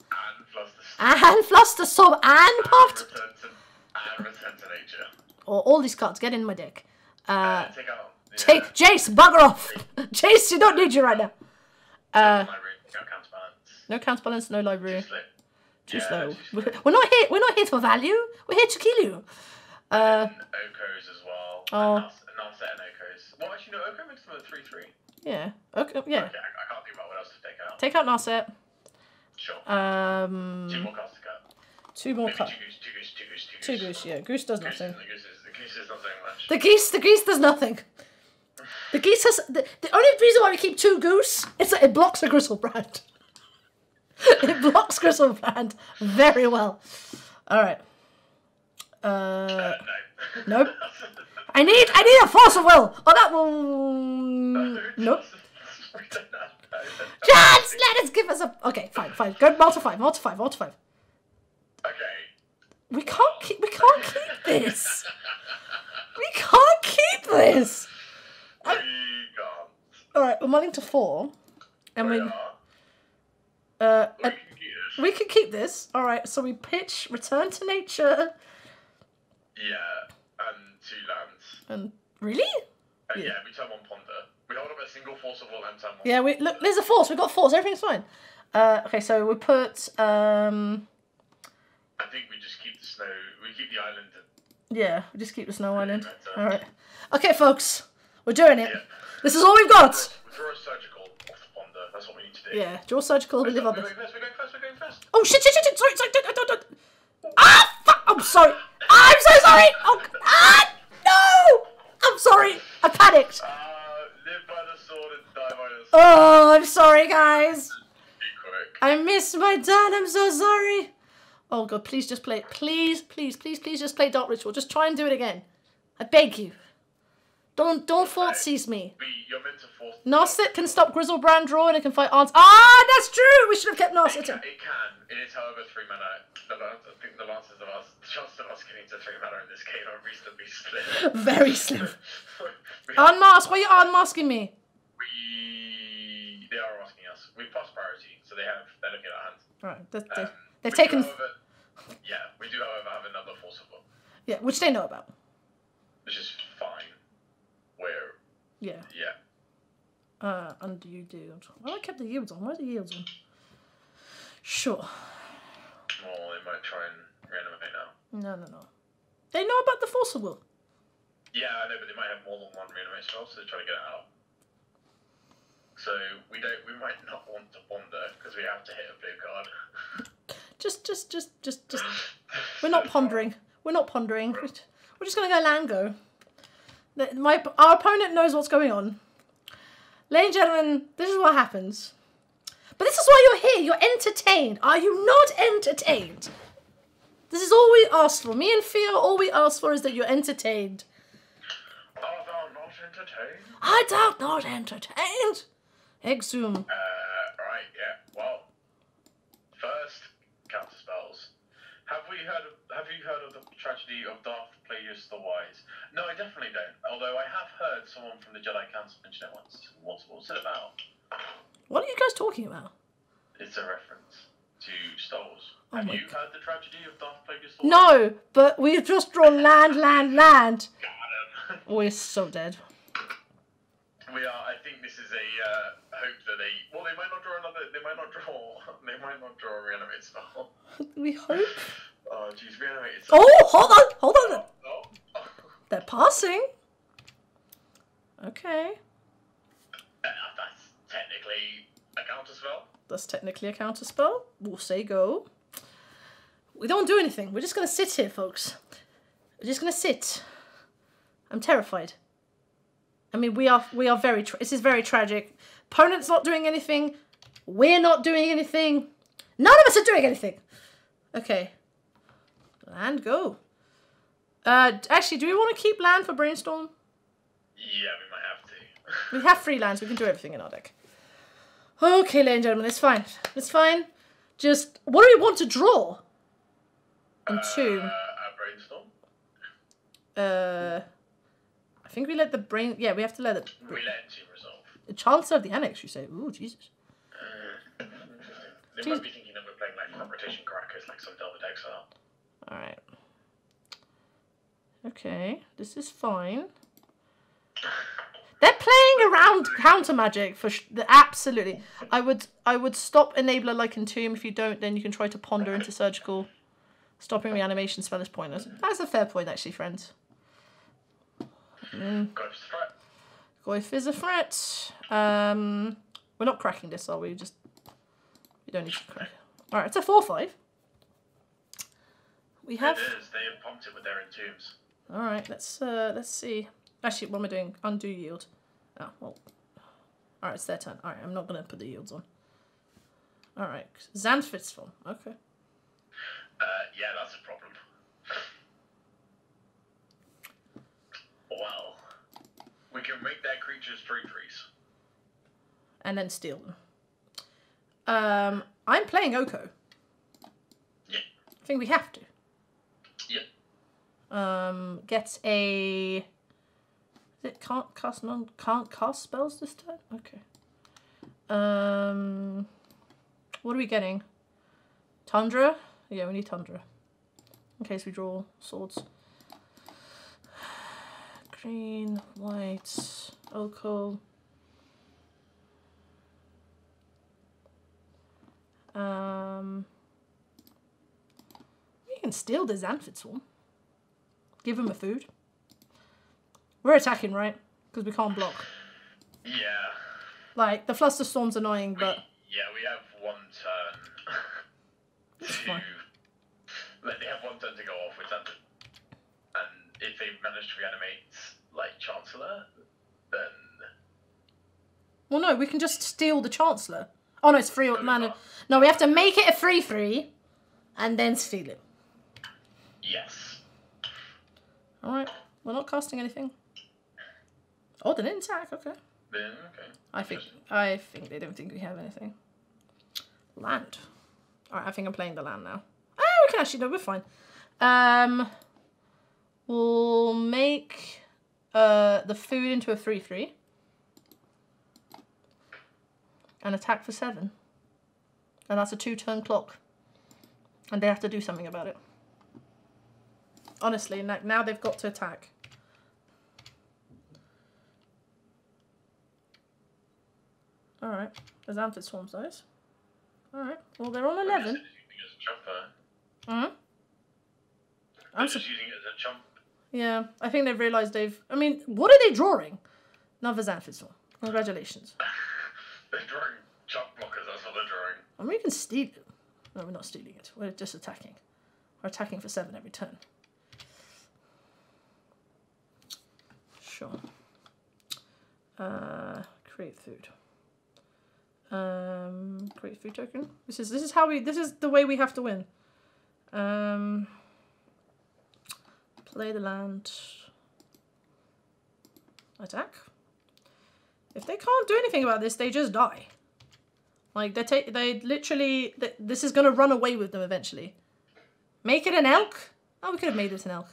And fluster. Sob. And puffed. Return to, and return to nature. Or all these cards get in my deck. Uh, Uh, take out. Yeah, take Jace. Bugger off. Jace, you don't need you right now. Uh. No counterbalance. no counterbalance. No library. Too Yeah, slow. too slow. We're not here. We're not here for value. We're here to kill you. Uh, and Okos as well. Oh. And Narset and Okos. Well, actually, no, Oko makes them a 3 3. Okay, yeah. Okay. Yeah. I, I can't think about what else to take out. Take out Narset. Sure. Um, two more cards to cut. two more cut. two goose, two goose, two goose, two Two goose. goose. Yeah. Goose does Goose, nothing. the goose is, the goose is not saying much. The geese, the geese does nothing. The geese has the, the only reason why we keep two goose is that it blocks a Griselbrand. it blocks Griselbrand very well. All right. Uh, Uh, no. nope. I need I need a force of will. Oh, that will. Nope. We don't have that. Chance, let us give us a. Okay, fine, fine. Go multiply, multiply, multiply. five. Okay. We can't keep. We can't keep this. We can't keep this. We can't. All right, we're mulling to four, and we. We. Uh, We can keep this. We can keep this. All right. So we pitch Return to Nature. Yeah, and two lands. And really? And Yeah. yeah. we turn one ponder. We hold up a single force of will and turn. Yeah. We look. There's a force. We've got force. Everything's fine. Uh, okay. So we put. Um. I think we just keep the snow. We keep the island. Yeah. We just keep the Snow Island. All right. Okay, folks. We're doing it. Yeah. This is all we've got. Draw a surgical off the ponder. That's what we need to do. Yeah. Draw surgical. We live on this. We're going first. We're going first. Oh shit! Shit! Shit! shit. Sorry. Sorry. Don't, don't, don't. Ah! I'm sorry. I'm so sorry. Oh, ah, no. I'm sorry. I panicked. Uh, by the sword and die by the sword. Oh, I'm sorry, guys. Be quick. I missed my turn. I'm so sorry. Oh god, please just play. it. Please, please, please, please just play Dark Ritual. Just try and do it again. I beg you. Don't don't fault seize me. You're meant to force. Can stop Griselbrand draw and it can fight Arns. Ah, that's true. We should have kept It Narset. can, it can. It is, however, three mana. The, I think the lances of us, the chances of us getting to three mana in this game are reasonably slim. Very slim. Unmask. Why are you unmasking me? we, they are asking us. We pass priority, so they have. They're looking at our hands. Right. They, Um, they've taken. however- yeah, we do, however, have another Force of Will, Yeah, which they know about. which is fine. Where, Yeah. yeah. Uh, under you do. Well, I kept the yields on. Why are the yields on? Sure. Well, they might try and reanimate now. No, no, no. They know about the Force of Will. Yeah, I know, but they might have more than one reanimate spell, so they're trying to get it out. So we don't. We might not want to ponder because we have to hit a blue card. Just, just, just, just, just. We're not pondering. We're not pondering. We're we're just gonna go Lango. My our opponent knows what's going on. Ladies and gentlemen, this is what happens. But this is why you're here. You're entertained. Are you not entertained? This is all we ask for. Me and Fia, all we ask for is that you're entertained. Are thou not entertained? I doubt not entertained. Exhume. Uh, right. Yeah. Well, first counter spells. Have we heard of? Have you heard of the tragedy of Darth Plagueis the Wise? No, I definitely don't. Although I have heard someone from the Jedi Council mention it once. What's what's it about? What are you guys talking about? It's a reference to Star Wars. Oh have you God. heard the tragedy of Darth Plagueis the No, but we've just drawn land, land, land. Got him. We're so dead. We are. I think this is a uh, hope that they. Well, they might not draw another. They might not draw. They might not draw a reanimate spell. We hope. Oh, jeez, reanimate. spell. Oh, hold on, hold on. Oh. They're passing. Okay. Uh, that's technically a counter spell. That's technically a counter spell. We'll say go. We don't do anything. We're just gonna sit here, folks. We're just gonna sit. I'm terrified. I mean, we are we are very. This is very tragic. Opponent's not doing anything. We're not doing anything. None of us are doing anything. Okay. Land go. Uh, actually, do we want to keep land for brainstorm? Yeah, we might have to. We have free lands. We can do everything in our deck. Okay, ladies and gentlemen, it's fine. It's fine. Just what do we want to draw? And two. Uh, brainstorm. Uh, I think we let the brain. Yeah, we have to let the, We let two resolve. the Chancellor of the Annex. You say? Ooh, Jesus. They might be thinking that we're playing like rotation crackers, like some Delta decks are. All right. Okay, this is fine. They're playing around counter magic for absolutely. I would I would stop enabler like Entomb. If you don't, then you can try to ponder into surgical. Stopping reanimation spell is pointless. That's a fair point, actually, friends. Threat. Goyf is a threat. Um, we're not cracking this, are we? Just we don't need to crack. All right, it's a four-five. We have. It is. They have pumped it with their entombs. All right, let's uh, let's see. Actually, what am I doing? Undo yield. Oh well. All right, it's their turn. All right, I'm not gonna put the yields on. All right, Xanthid Swarm. Okay. Uh, yeah, that's a problem. Well, we can make their creatures three threes. And then steal them. Um, I'm playing Oko. Yeah. I think we have to. Yep. Um, gets a. Is it can't cast non can't cast spells this turn? Okay. Um, what are we getting? Tundra. Yeah, we need Tundra. In case we draw swords. Green, white, Oko. Um, we can steal the Xanthid Swarm. Give him a food. We're attacking, right? Because we can't block. Yeah. Like, the Fluster Storm's annoying, but Yeah, we have one turn to. Like they have one turn to go off with Xanthid, and if they manage to reanimate like Chancellor, then Well, no, we can just steal the Chancellor. Oh no, it's free we mana. No, we have to make it a free free, and then steal it. yes. All right, we're not casting anything. Oh, they didn't attack. Okay. Then okay. I think I think they don't think we have anything. Land. All right, I think I'm playing the land now. We can actually no, we're fine. Um, we'll make uh the food into a three three. And attack for seven. And that's a two turn clock. And they have to do something about it. Honestly, now now they've got to attack. Alright. There's Amphid Swarm size. Alright. Well, they're on 11. Mm-hmm. I'm I'm just using it as a jump. Yeah, I think they've realised they've. I mean, what are they drawing? Another Xanthid Swarm. Congratulations. they're drawing jump blockers. That's what they're drawing. I mean, we can steal it. No, we're not stealing it. We're just attacking. We're attacking for seven every turn. Sure. Uh, create food. Um, create food token. This is this is how we. This is the way we have to win. Um, play the land. Attack. If they can't do anything about this, they just die. Like they take, they literally. Th- this is gonna run away with them eventually. Make it an elk. Oh, we could have made it an elk.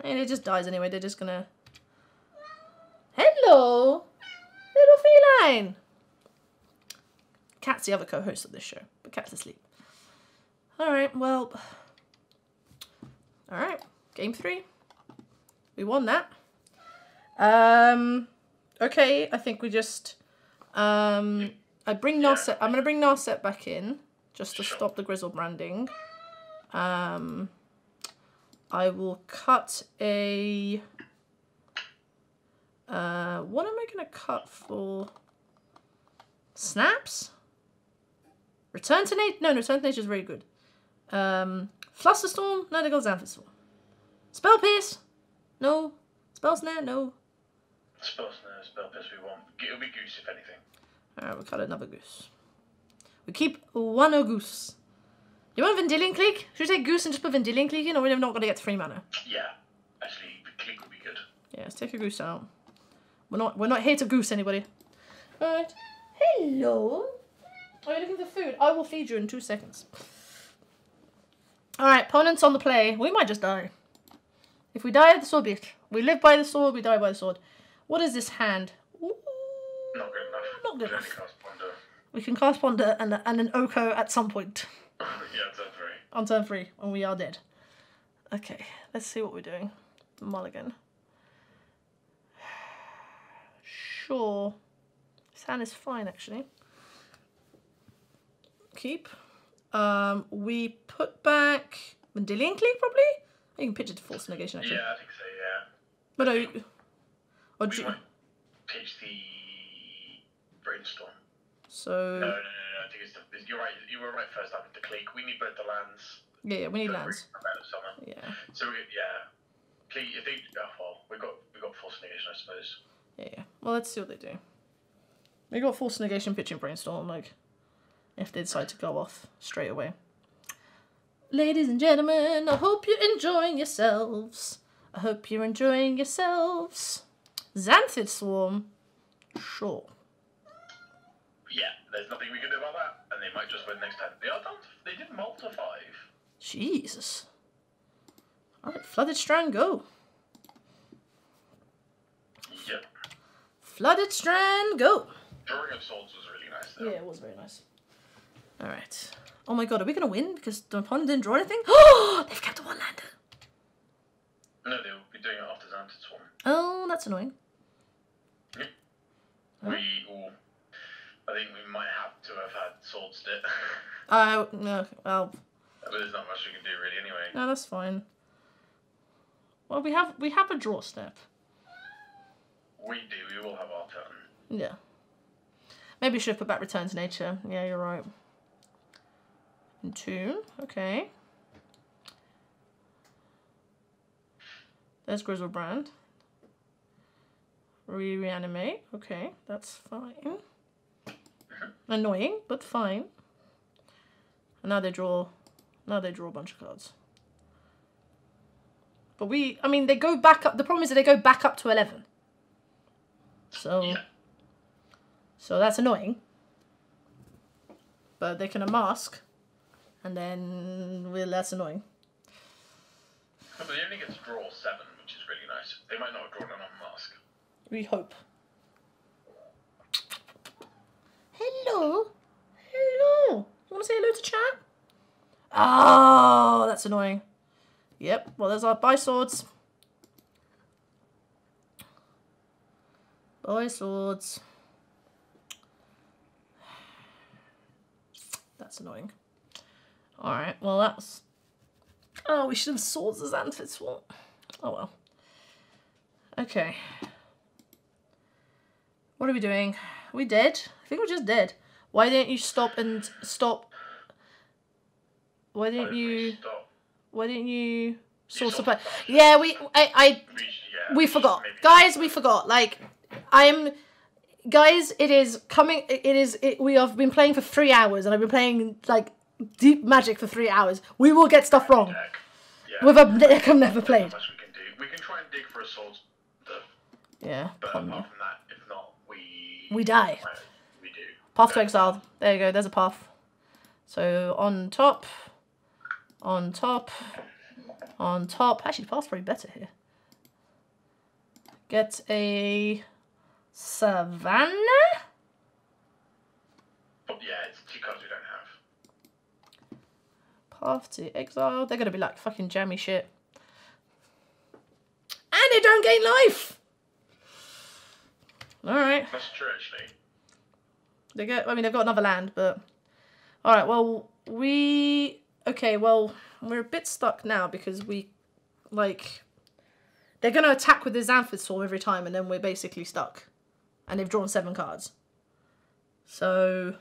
And it just dies anyway. They're just gonna. Hello, little feline. Cat's the other co-host of this show, but Cat's asleep. All right. Well. All right. Game three. We won that. Um. Okay. I think we just. Um, I bring. Narset. I'm gonna bring Narset back in just to stop the Grizzle branding. Um, I will cut a. Uh, what am I gonna cut for? Snaps. Return to nature. No, Return to nature is very good. Um, Flusterstorm. No, they got Xanthid Swarm. Spell Pierce. No. Spell Snare. No. Spell snare, spell piss we want. It'll be goose if anything. Alright, we'll cut another goose. We keep one o goose. You want Vendilion Clique? Should we take goose and just put Vendilion Clique in, or we're not going to get three mana? Yeah. Actually, the Clique would be good. Yeah, let's take a goose out. We're not we're not here to goose anybody. Alright. Hello. Are you looking for food? I will feed you in two seconds. Alright, opponents on the play. We might just die. If we die, the sword be it. We live by the sword, we die by the sword. What is this hand? Ooh, Not good enough. Not good enough. We can cast Ponder and, and an Oko at some point yeah, turn three. on turn three when we are dead. Okay, let's see what we're doing. Mulligan. Sure. This hand is fine actually. Keep. Um, we put back Vendilion Clique probably? You can pitch it to Force Negation actually. Yeah, I think so, yeah. But no, you- or do, might pitch the brainstorm. so No, no, no, no. I think it's the. You're right. You were right first up with the Clique. We need both the lands. yeah, yeah, we need lands. About of summer. Yeah, So we, yeah. Please, if they, oh, well, we got we got Force Negation, I suppose. yeah, yeah. Well, let's see what they do. We got Force Negation pitching brainstorm, like if they decide to go off straight away. Ladies and gentlemen, I hope you're enjoying yourselves. I hope you're enjoying yourselves. Xanthid Swarm, sure. Yeah, there's nothing we can do about that, and they might just win next time. They are down. To, they did multi five. Jesus. Alright, Flooded Strand, go. Yep. Flooded Strand, go. Drawing of swords was really nice. Though. Yeah, it was very nice. Alright. Oh my god, are we gonna win? Because the opponent didn't draw anything? Oh, they've kept a one lander. No, they'll be doing it after Xanthid Swarm. Oh, that's annoying. We all. I think we might have to have had swords it. Uh, no, well, but there's not much we can do really anyway. no, that's fine. Well, we have we have a draw step. We do. We will have our turn. Yeah. Maybe we should have put back Return to Nature. Yeah, you're right. Entomb, okay. There's Griselbrand. Re reanimate, okay, that's fine. Annoying, but fine. And now they draw now they draw a bunch of cards. But we I mean they go back up the problem is that they go back up to eleven. So Yeah. so that's annoying. But they can unmask and then we're less annoying. But they only get to draw seven, which is really nice. They might not have drawn an unmask. We hope. Hello. Hello. You want to say hello to chat? Oh, that's annoying. Yep. Well, there's our buy swords. Buy swords. That's annoying. All right. Well, that's. Oh, we should have swords as Anthits. What? Oh well. Okay. What are we doing? Are we dead? I think we're just dead. Why didn't you stop and stop? Why didn't you? Why didn't you source supply? Yeah, we. I. I We, yeah, we should forgot, guys. We forgot. Like, I'm, guys. It is coming. It is. It, we have been playing for three hours, and I've been playing like deep magic for three hours. We will get stuff wrong Deck. Yeah. with a deck I've never played. we can. We can try and dig for a stuff, Yeah. but apart from that, if not, we We die. We do. Path to exile. There you go. There's a path. So on top, on top, on top. Actually, the path's probably better here. Get a savannah. Yeah, it's two cards we. Path to exile. They're gonna be like fucking jammy shit. And they don't gain life. All right. That's true, actually. They get. I mean, they've got another land, but all right. Well, we okay. Well, we're a bit stuck now because we like they're going to attack with the Xanthid Swarm every time, and then we're basically stuck. And they've drawn seven cards, so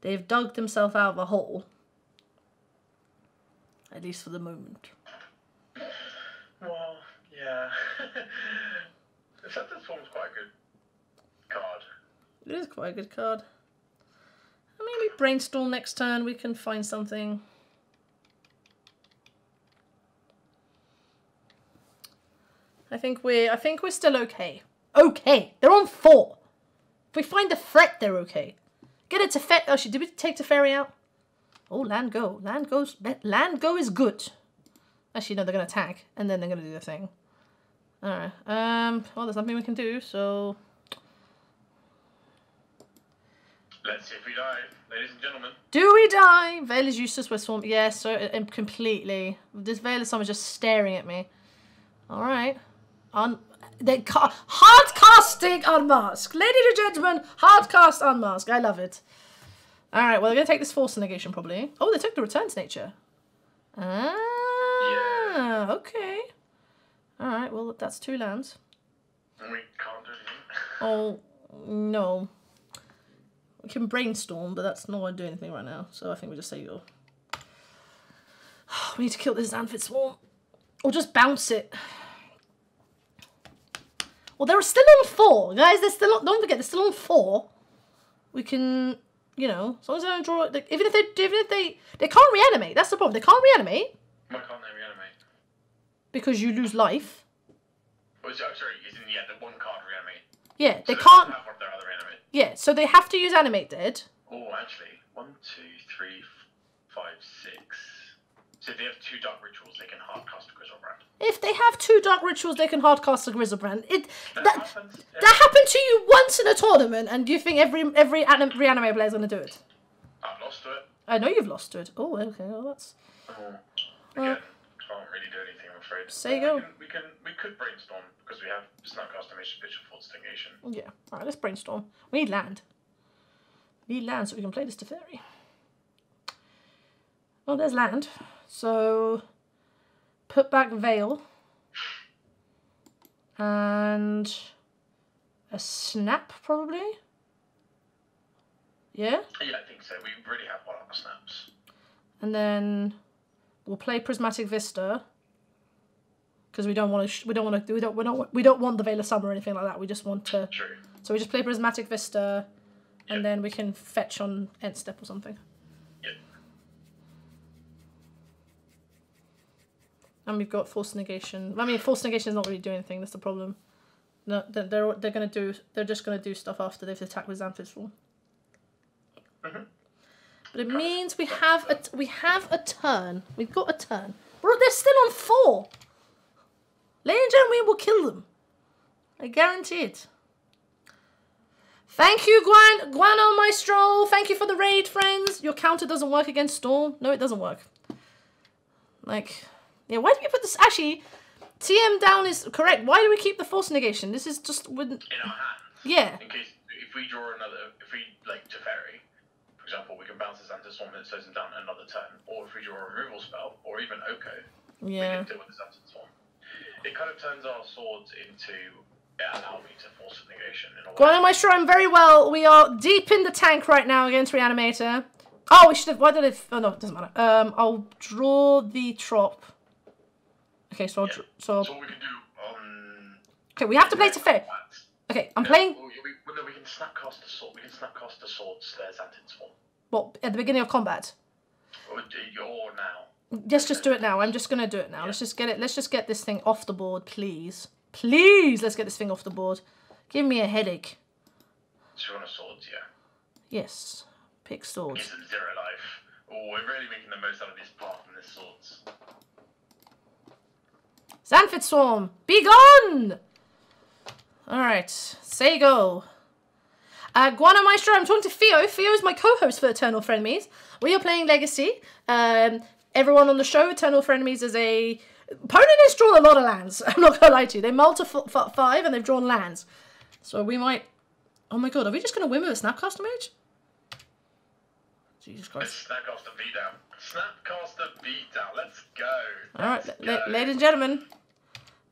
they've dug themselves out of a hole. At least for the moment. Well, yeah. Scepter's Form's quite a good card. It is quite a good card. Maybe brainstorm next turn. We can find something. I think we're. I think we're still okay. Okay, they're on four. If we find the threat, they're okay. Get it to Teferi. Oh, shit, did we take Teferi out? Oh, land go. Land goes. Land go is good. Actually, no, they're gonna attack, and then they're gonna do the thing. All right. Um. Well, there's nothing we can do, so Let's see if we die, ladies and gentlemen. Do we die? Veil is useless with Swarm. Yes, so um, completely. This Veil is someone just staring at me. All right. On they ca- hard casting unmask, ladies and gentlemen. Hard cast unmask. I love it. All right. Well, they're gonna take this force negation probably. Oh, they took the return to nature. Ah. Okay. All right. Well, that's two lands. We can't do anything. Oh no. We can brainstorm, but that's not going to do anything right now. So I think we just say go. We need to kill this Xanthid Swarm. Or just bounce it. Well, they're still on four, guys. They're still on, don't forget they're still on four. We can, you know, as long as they don't draw. Like, even if they, even if they, they can't reanimate. That's the problem. They can't reanimate Why can't they reanimate? because you lose life. Oh, sorry, isn't yeah the one card reanimate? Yeah, they So can't. Have one of their other animate. Yeah, so they have to use animate dead. Oh, actually, one, two, three, five, six. So if they have two dark rituals, they can hardcast a Griselbrand. If they have two dark rituals, they can hardcast a Griselbrand. It That, that happens. that happened to you once in a tournament, and do you think every every anim, reanimate player is going to do it? I've lost to it. I know you've lost to it. Oh, okay. Well, that's Well- again, uh, can't really do anything, I'm afraid. Say go. Uh, we can, we can we could brainstorm because we have Snapcast Mission Bishop Fort Stingation. yeah. All right, let's brainstorm. We need land. We need land so we can play this Teferi. Oh, there's land. So put back veil and a snap probably. Yeah? Yeah, I think so. We really have one on the snaps. And then we'll play Prismatic Vista. Because we don't want to, we don't want to, we don't, we don't, we don't want the Veil of Summer or anything like that. We just want to, True. so we just play Prismatic Vista, and Yeah. then we can fetch on end step or something. And we've got Force Negation. I mean, Force Negation is not really doing anything. That's the problem. No, they're they're, they're gonna do. They're just gonna do stuff after they've attacked with Xanthid Swarm. Mhm. But it means we have a we have a turn. We've got a turn. Bro, they're still on four. Ladies and gentlemen, we'll kill them. I guarantee it. Thank you, Guan Guano Maestro. Thank you for the raid, friends. Your counter doesn't work against Storm. No, it doesn't work. Like, yeah, why do we put this? Actually, TM down is correct. Why do we keep the force negation? This is just wouldn't. In our hands. Yeah. In case if we draw another, if we like Teferi, for example, we can bounce his Xanthid Swarm and it slows him down another turn. Or if we draw a removal spell, or even Oko, we can deal with his Xanthid Swarm. It kind of turns our swords into it allow me to force a negation in a way. Guano Maestro, I'm very well. We are deep in the tank right now against Reanimator. Oh, we should have. Why did it? Oh no, it doesn't matter. Um, I'll draw the trop. Okay, so. Yeah. So So we can do on. okay, we have to play Teferi. Okay, I'm playing. We, we, well, no, we can snapcast the sword. We can snapcast the swords. There's Xanthid Swarm. What at the beginning of combat? Or, now. Let's just do it now. I'm just gonna do it now. Let's just get it. Let's just get this thing off the board, please. Please, let's get this thing off the board. Give me a headache. So on a swords, yeah. Yes, pick swords. zero life. Oh, we're really making the most out of this path and this swords. Xanthid Swarm, be gone! Alright, say go. Uh, Guano Maestro, I'm talking to Theo. Theo is my co-host for Eternal Frenemies. We are playing Legacy. Um, everyone on the show, Eternal Frenemies is a... Opponent has drawn a lot of lands. I'm not gonna lie to you. They multi five and they've drawn lands. So we might... Oh my god, are we just gonna win with a Snapcaster Mage? Jesus Christ. Snapcaster V down. Snapcaster V down. Let's go. Alright, la- ladies and gentlemen.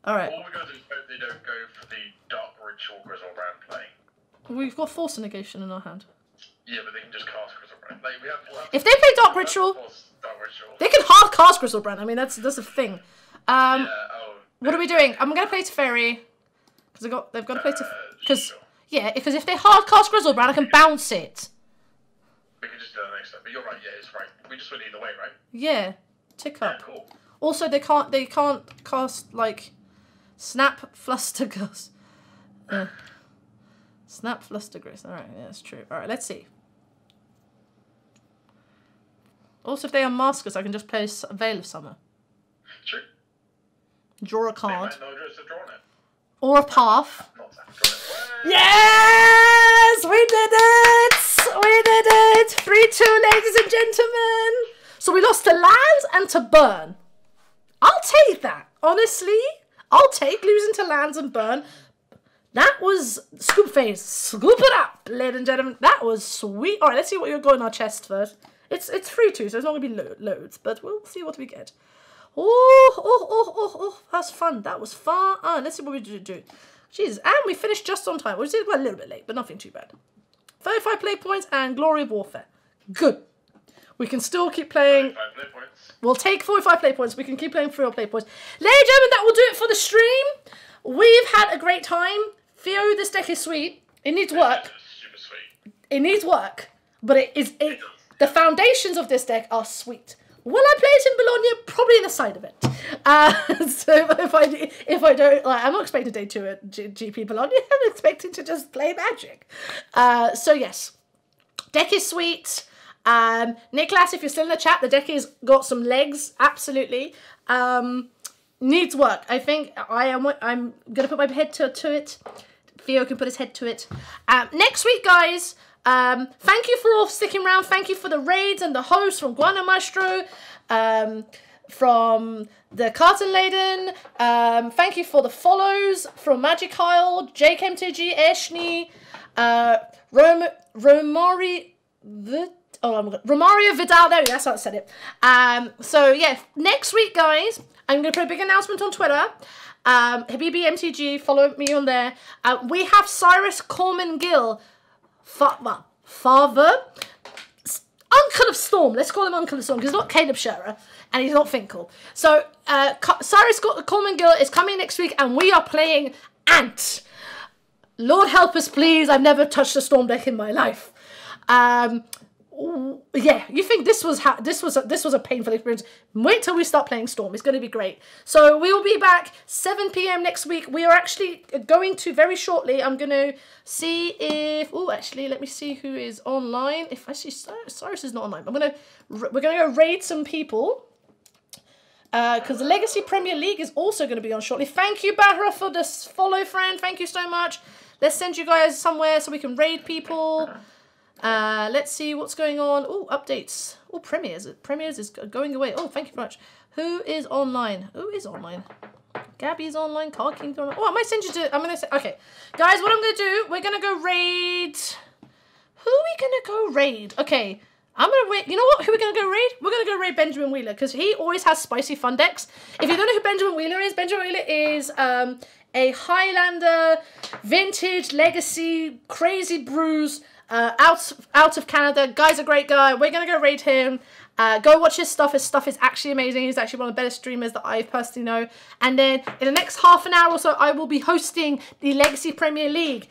Alright, All we got to is hope they don't go for the dark ritual Griselbrand play. We've got Force Negation in our hand. Yeah, but they can just cast Griselbrand. Like, we have, we'll have If they play Dark Ritual, Dark Ritual. They can hard cast Griselbrand. I mean, that's that's a thing. Um, yeah, oh. what are we doing? I'm gonna play Teferi because I got they've got to play Uh, because sure. yeah, because if they hard cast Griselbrand, I can bounce it. We can just do that next time. But you're right, yeah, it's right. We just win either way, right? Yeah, tick Yeah, up. cool. Also, they can't they can't cast like snap flustergus. Uh, snap flustergus. All right, yeah, that's true. All right, let's see. Also, if they are maskers, I can just play Veil of Summer, True. draw a card, might just have it. or a path. Not to have drawn it. Well, Yes, we did it! We did it! 3 2, ladies and gentlemen! So we lost to land and to burn. I'll take that. Honestly, I'll take losing to lands and burn. That was scoop phase. Scoop it up, ladies and gentlemen. That was sweet. All right, let's see what you're going in our chest first. It's it's free too, so it's not gonna be lo- loads, but we'll see what we get. Oh, oh, oh, oh, oh, that's fun. That was fun. Let's see what we do. do. And we finished just on time. We did well, a little bit late, but nothing too bad. 35 play points and Glory of Warfare. Good. We can still keep playing. Five play points. We'll take 45 play points. We can keep playing three or play points. Ladies and gentlemen, that will do it for the stream. We've had a great time. Theo, this deck is sweet. It needs work. Super sweet. It needs work, but it is it. The foundations of this deck are sweet. Will I play it in Bologna? Probably in the side of it. Uh, so if I if I don't, like, I'm not expecting day two at G- GP Bologna. I'm expecting to just play Magic. Uh, so yes, deck is sweet. Um, Nicholas, if you're still in the chat, the deck has got some legs. Absolutely. Um, needs work. I think I am. I'm gonna put my head to, to it. Theo can put his head to it. Um, next week, guys. Um, thank you for all sticking around. Thank you for the raids and the hosts from Guana Maestro, um, from the Carton Laden. Um, thank you for the follows from Magic Kyle, Jake MTG, Eshni, uh, Rom- Romari. The oh god, Romario Vidal. There, that's how I said it. Um, so yeah, next week, guys, I'm gonna put a big announcement on Twitter. Um, Habibi MTG, follow me on there. Uh, we have Cyrus Coleman Gill, fi- well, father, uncle of Storm. Let's call him Uncle of Storm because he's not Caleb Scherer and he's not Finkel. So uh, Cyrus Coleman Gill is coming next week, and we are playing Ant. Lord help us, please. I've never touched a Storm deck in my life. Um, yeah, you think this was ha- this was a, this was a painful experience? Wait till we start playing Storm. It's going to be great. So we will be back 7 p.m. next week. We are actually going to very shortly. I'm going to see if oh, actually, let me see who is online. If I see Cyrus, is not online, I'm gonna we're gonna go raid some people uh, because the Legacy Premier League is also going to be on shortly. Thank you, Bahra, for this follow, friend. Thank you so much. Let's send you guys somewhere so we can raid people. Uh, let's see what's going on. Oh, updates. Oh, premieres. Premieres is going away. Oh, thank you very much. Who is online? Who is online? Gabby's online. Car King's online. Oh, I might send you to. I'm gonna say. Okay, guys, what I'm gonna do? We're gonna go raid. Who are we gonna go raid? Okay, I'm gonna raid. You know what? Who are we gonna go raid? We're gonna go raid Benjamin Wheeler because he always has spicy fun decks. If you don't know who Benjamin Wheeler is, Benjamin Wheeler is um a Highlander, vintage, legacy, crazy brews. Uh, out out of Canada, guy's a great guy. We're gonna go raid him. Uh, go watch his stuff. His stuff is actually amazing. He's actually one of the better streamers that I personally know. And then in the next half an hour or so, I will be hosting the Legacy Premier League.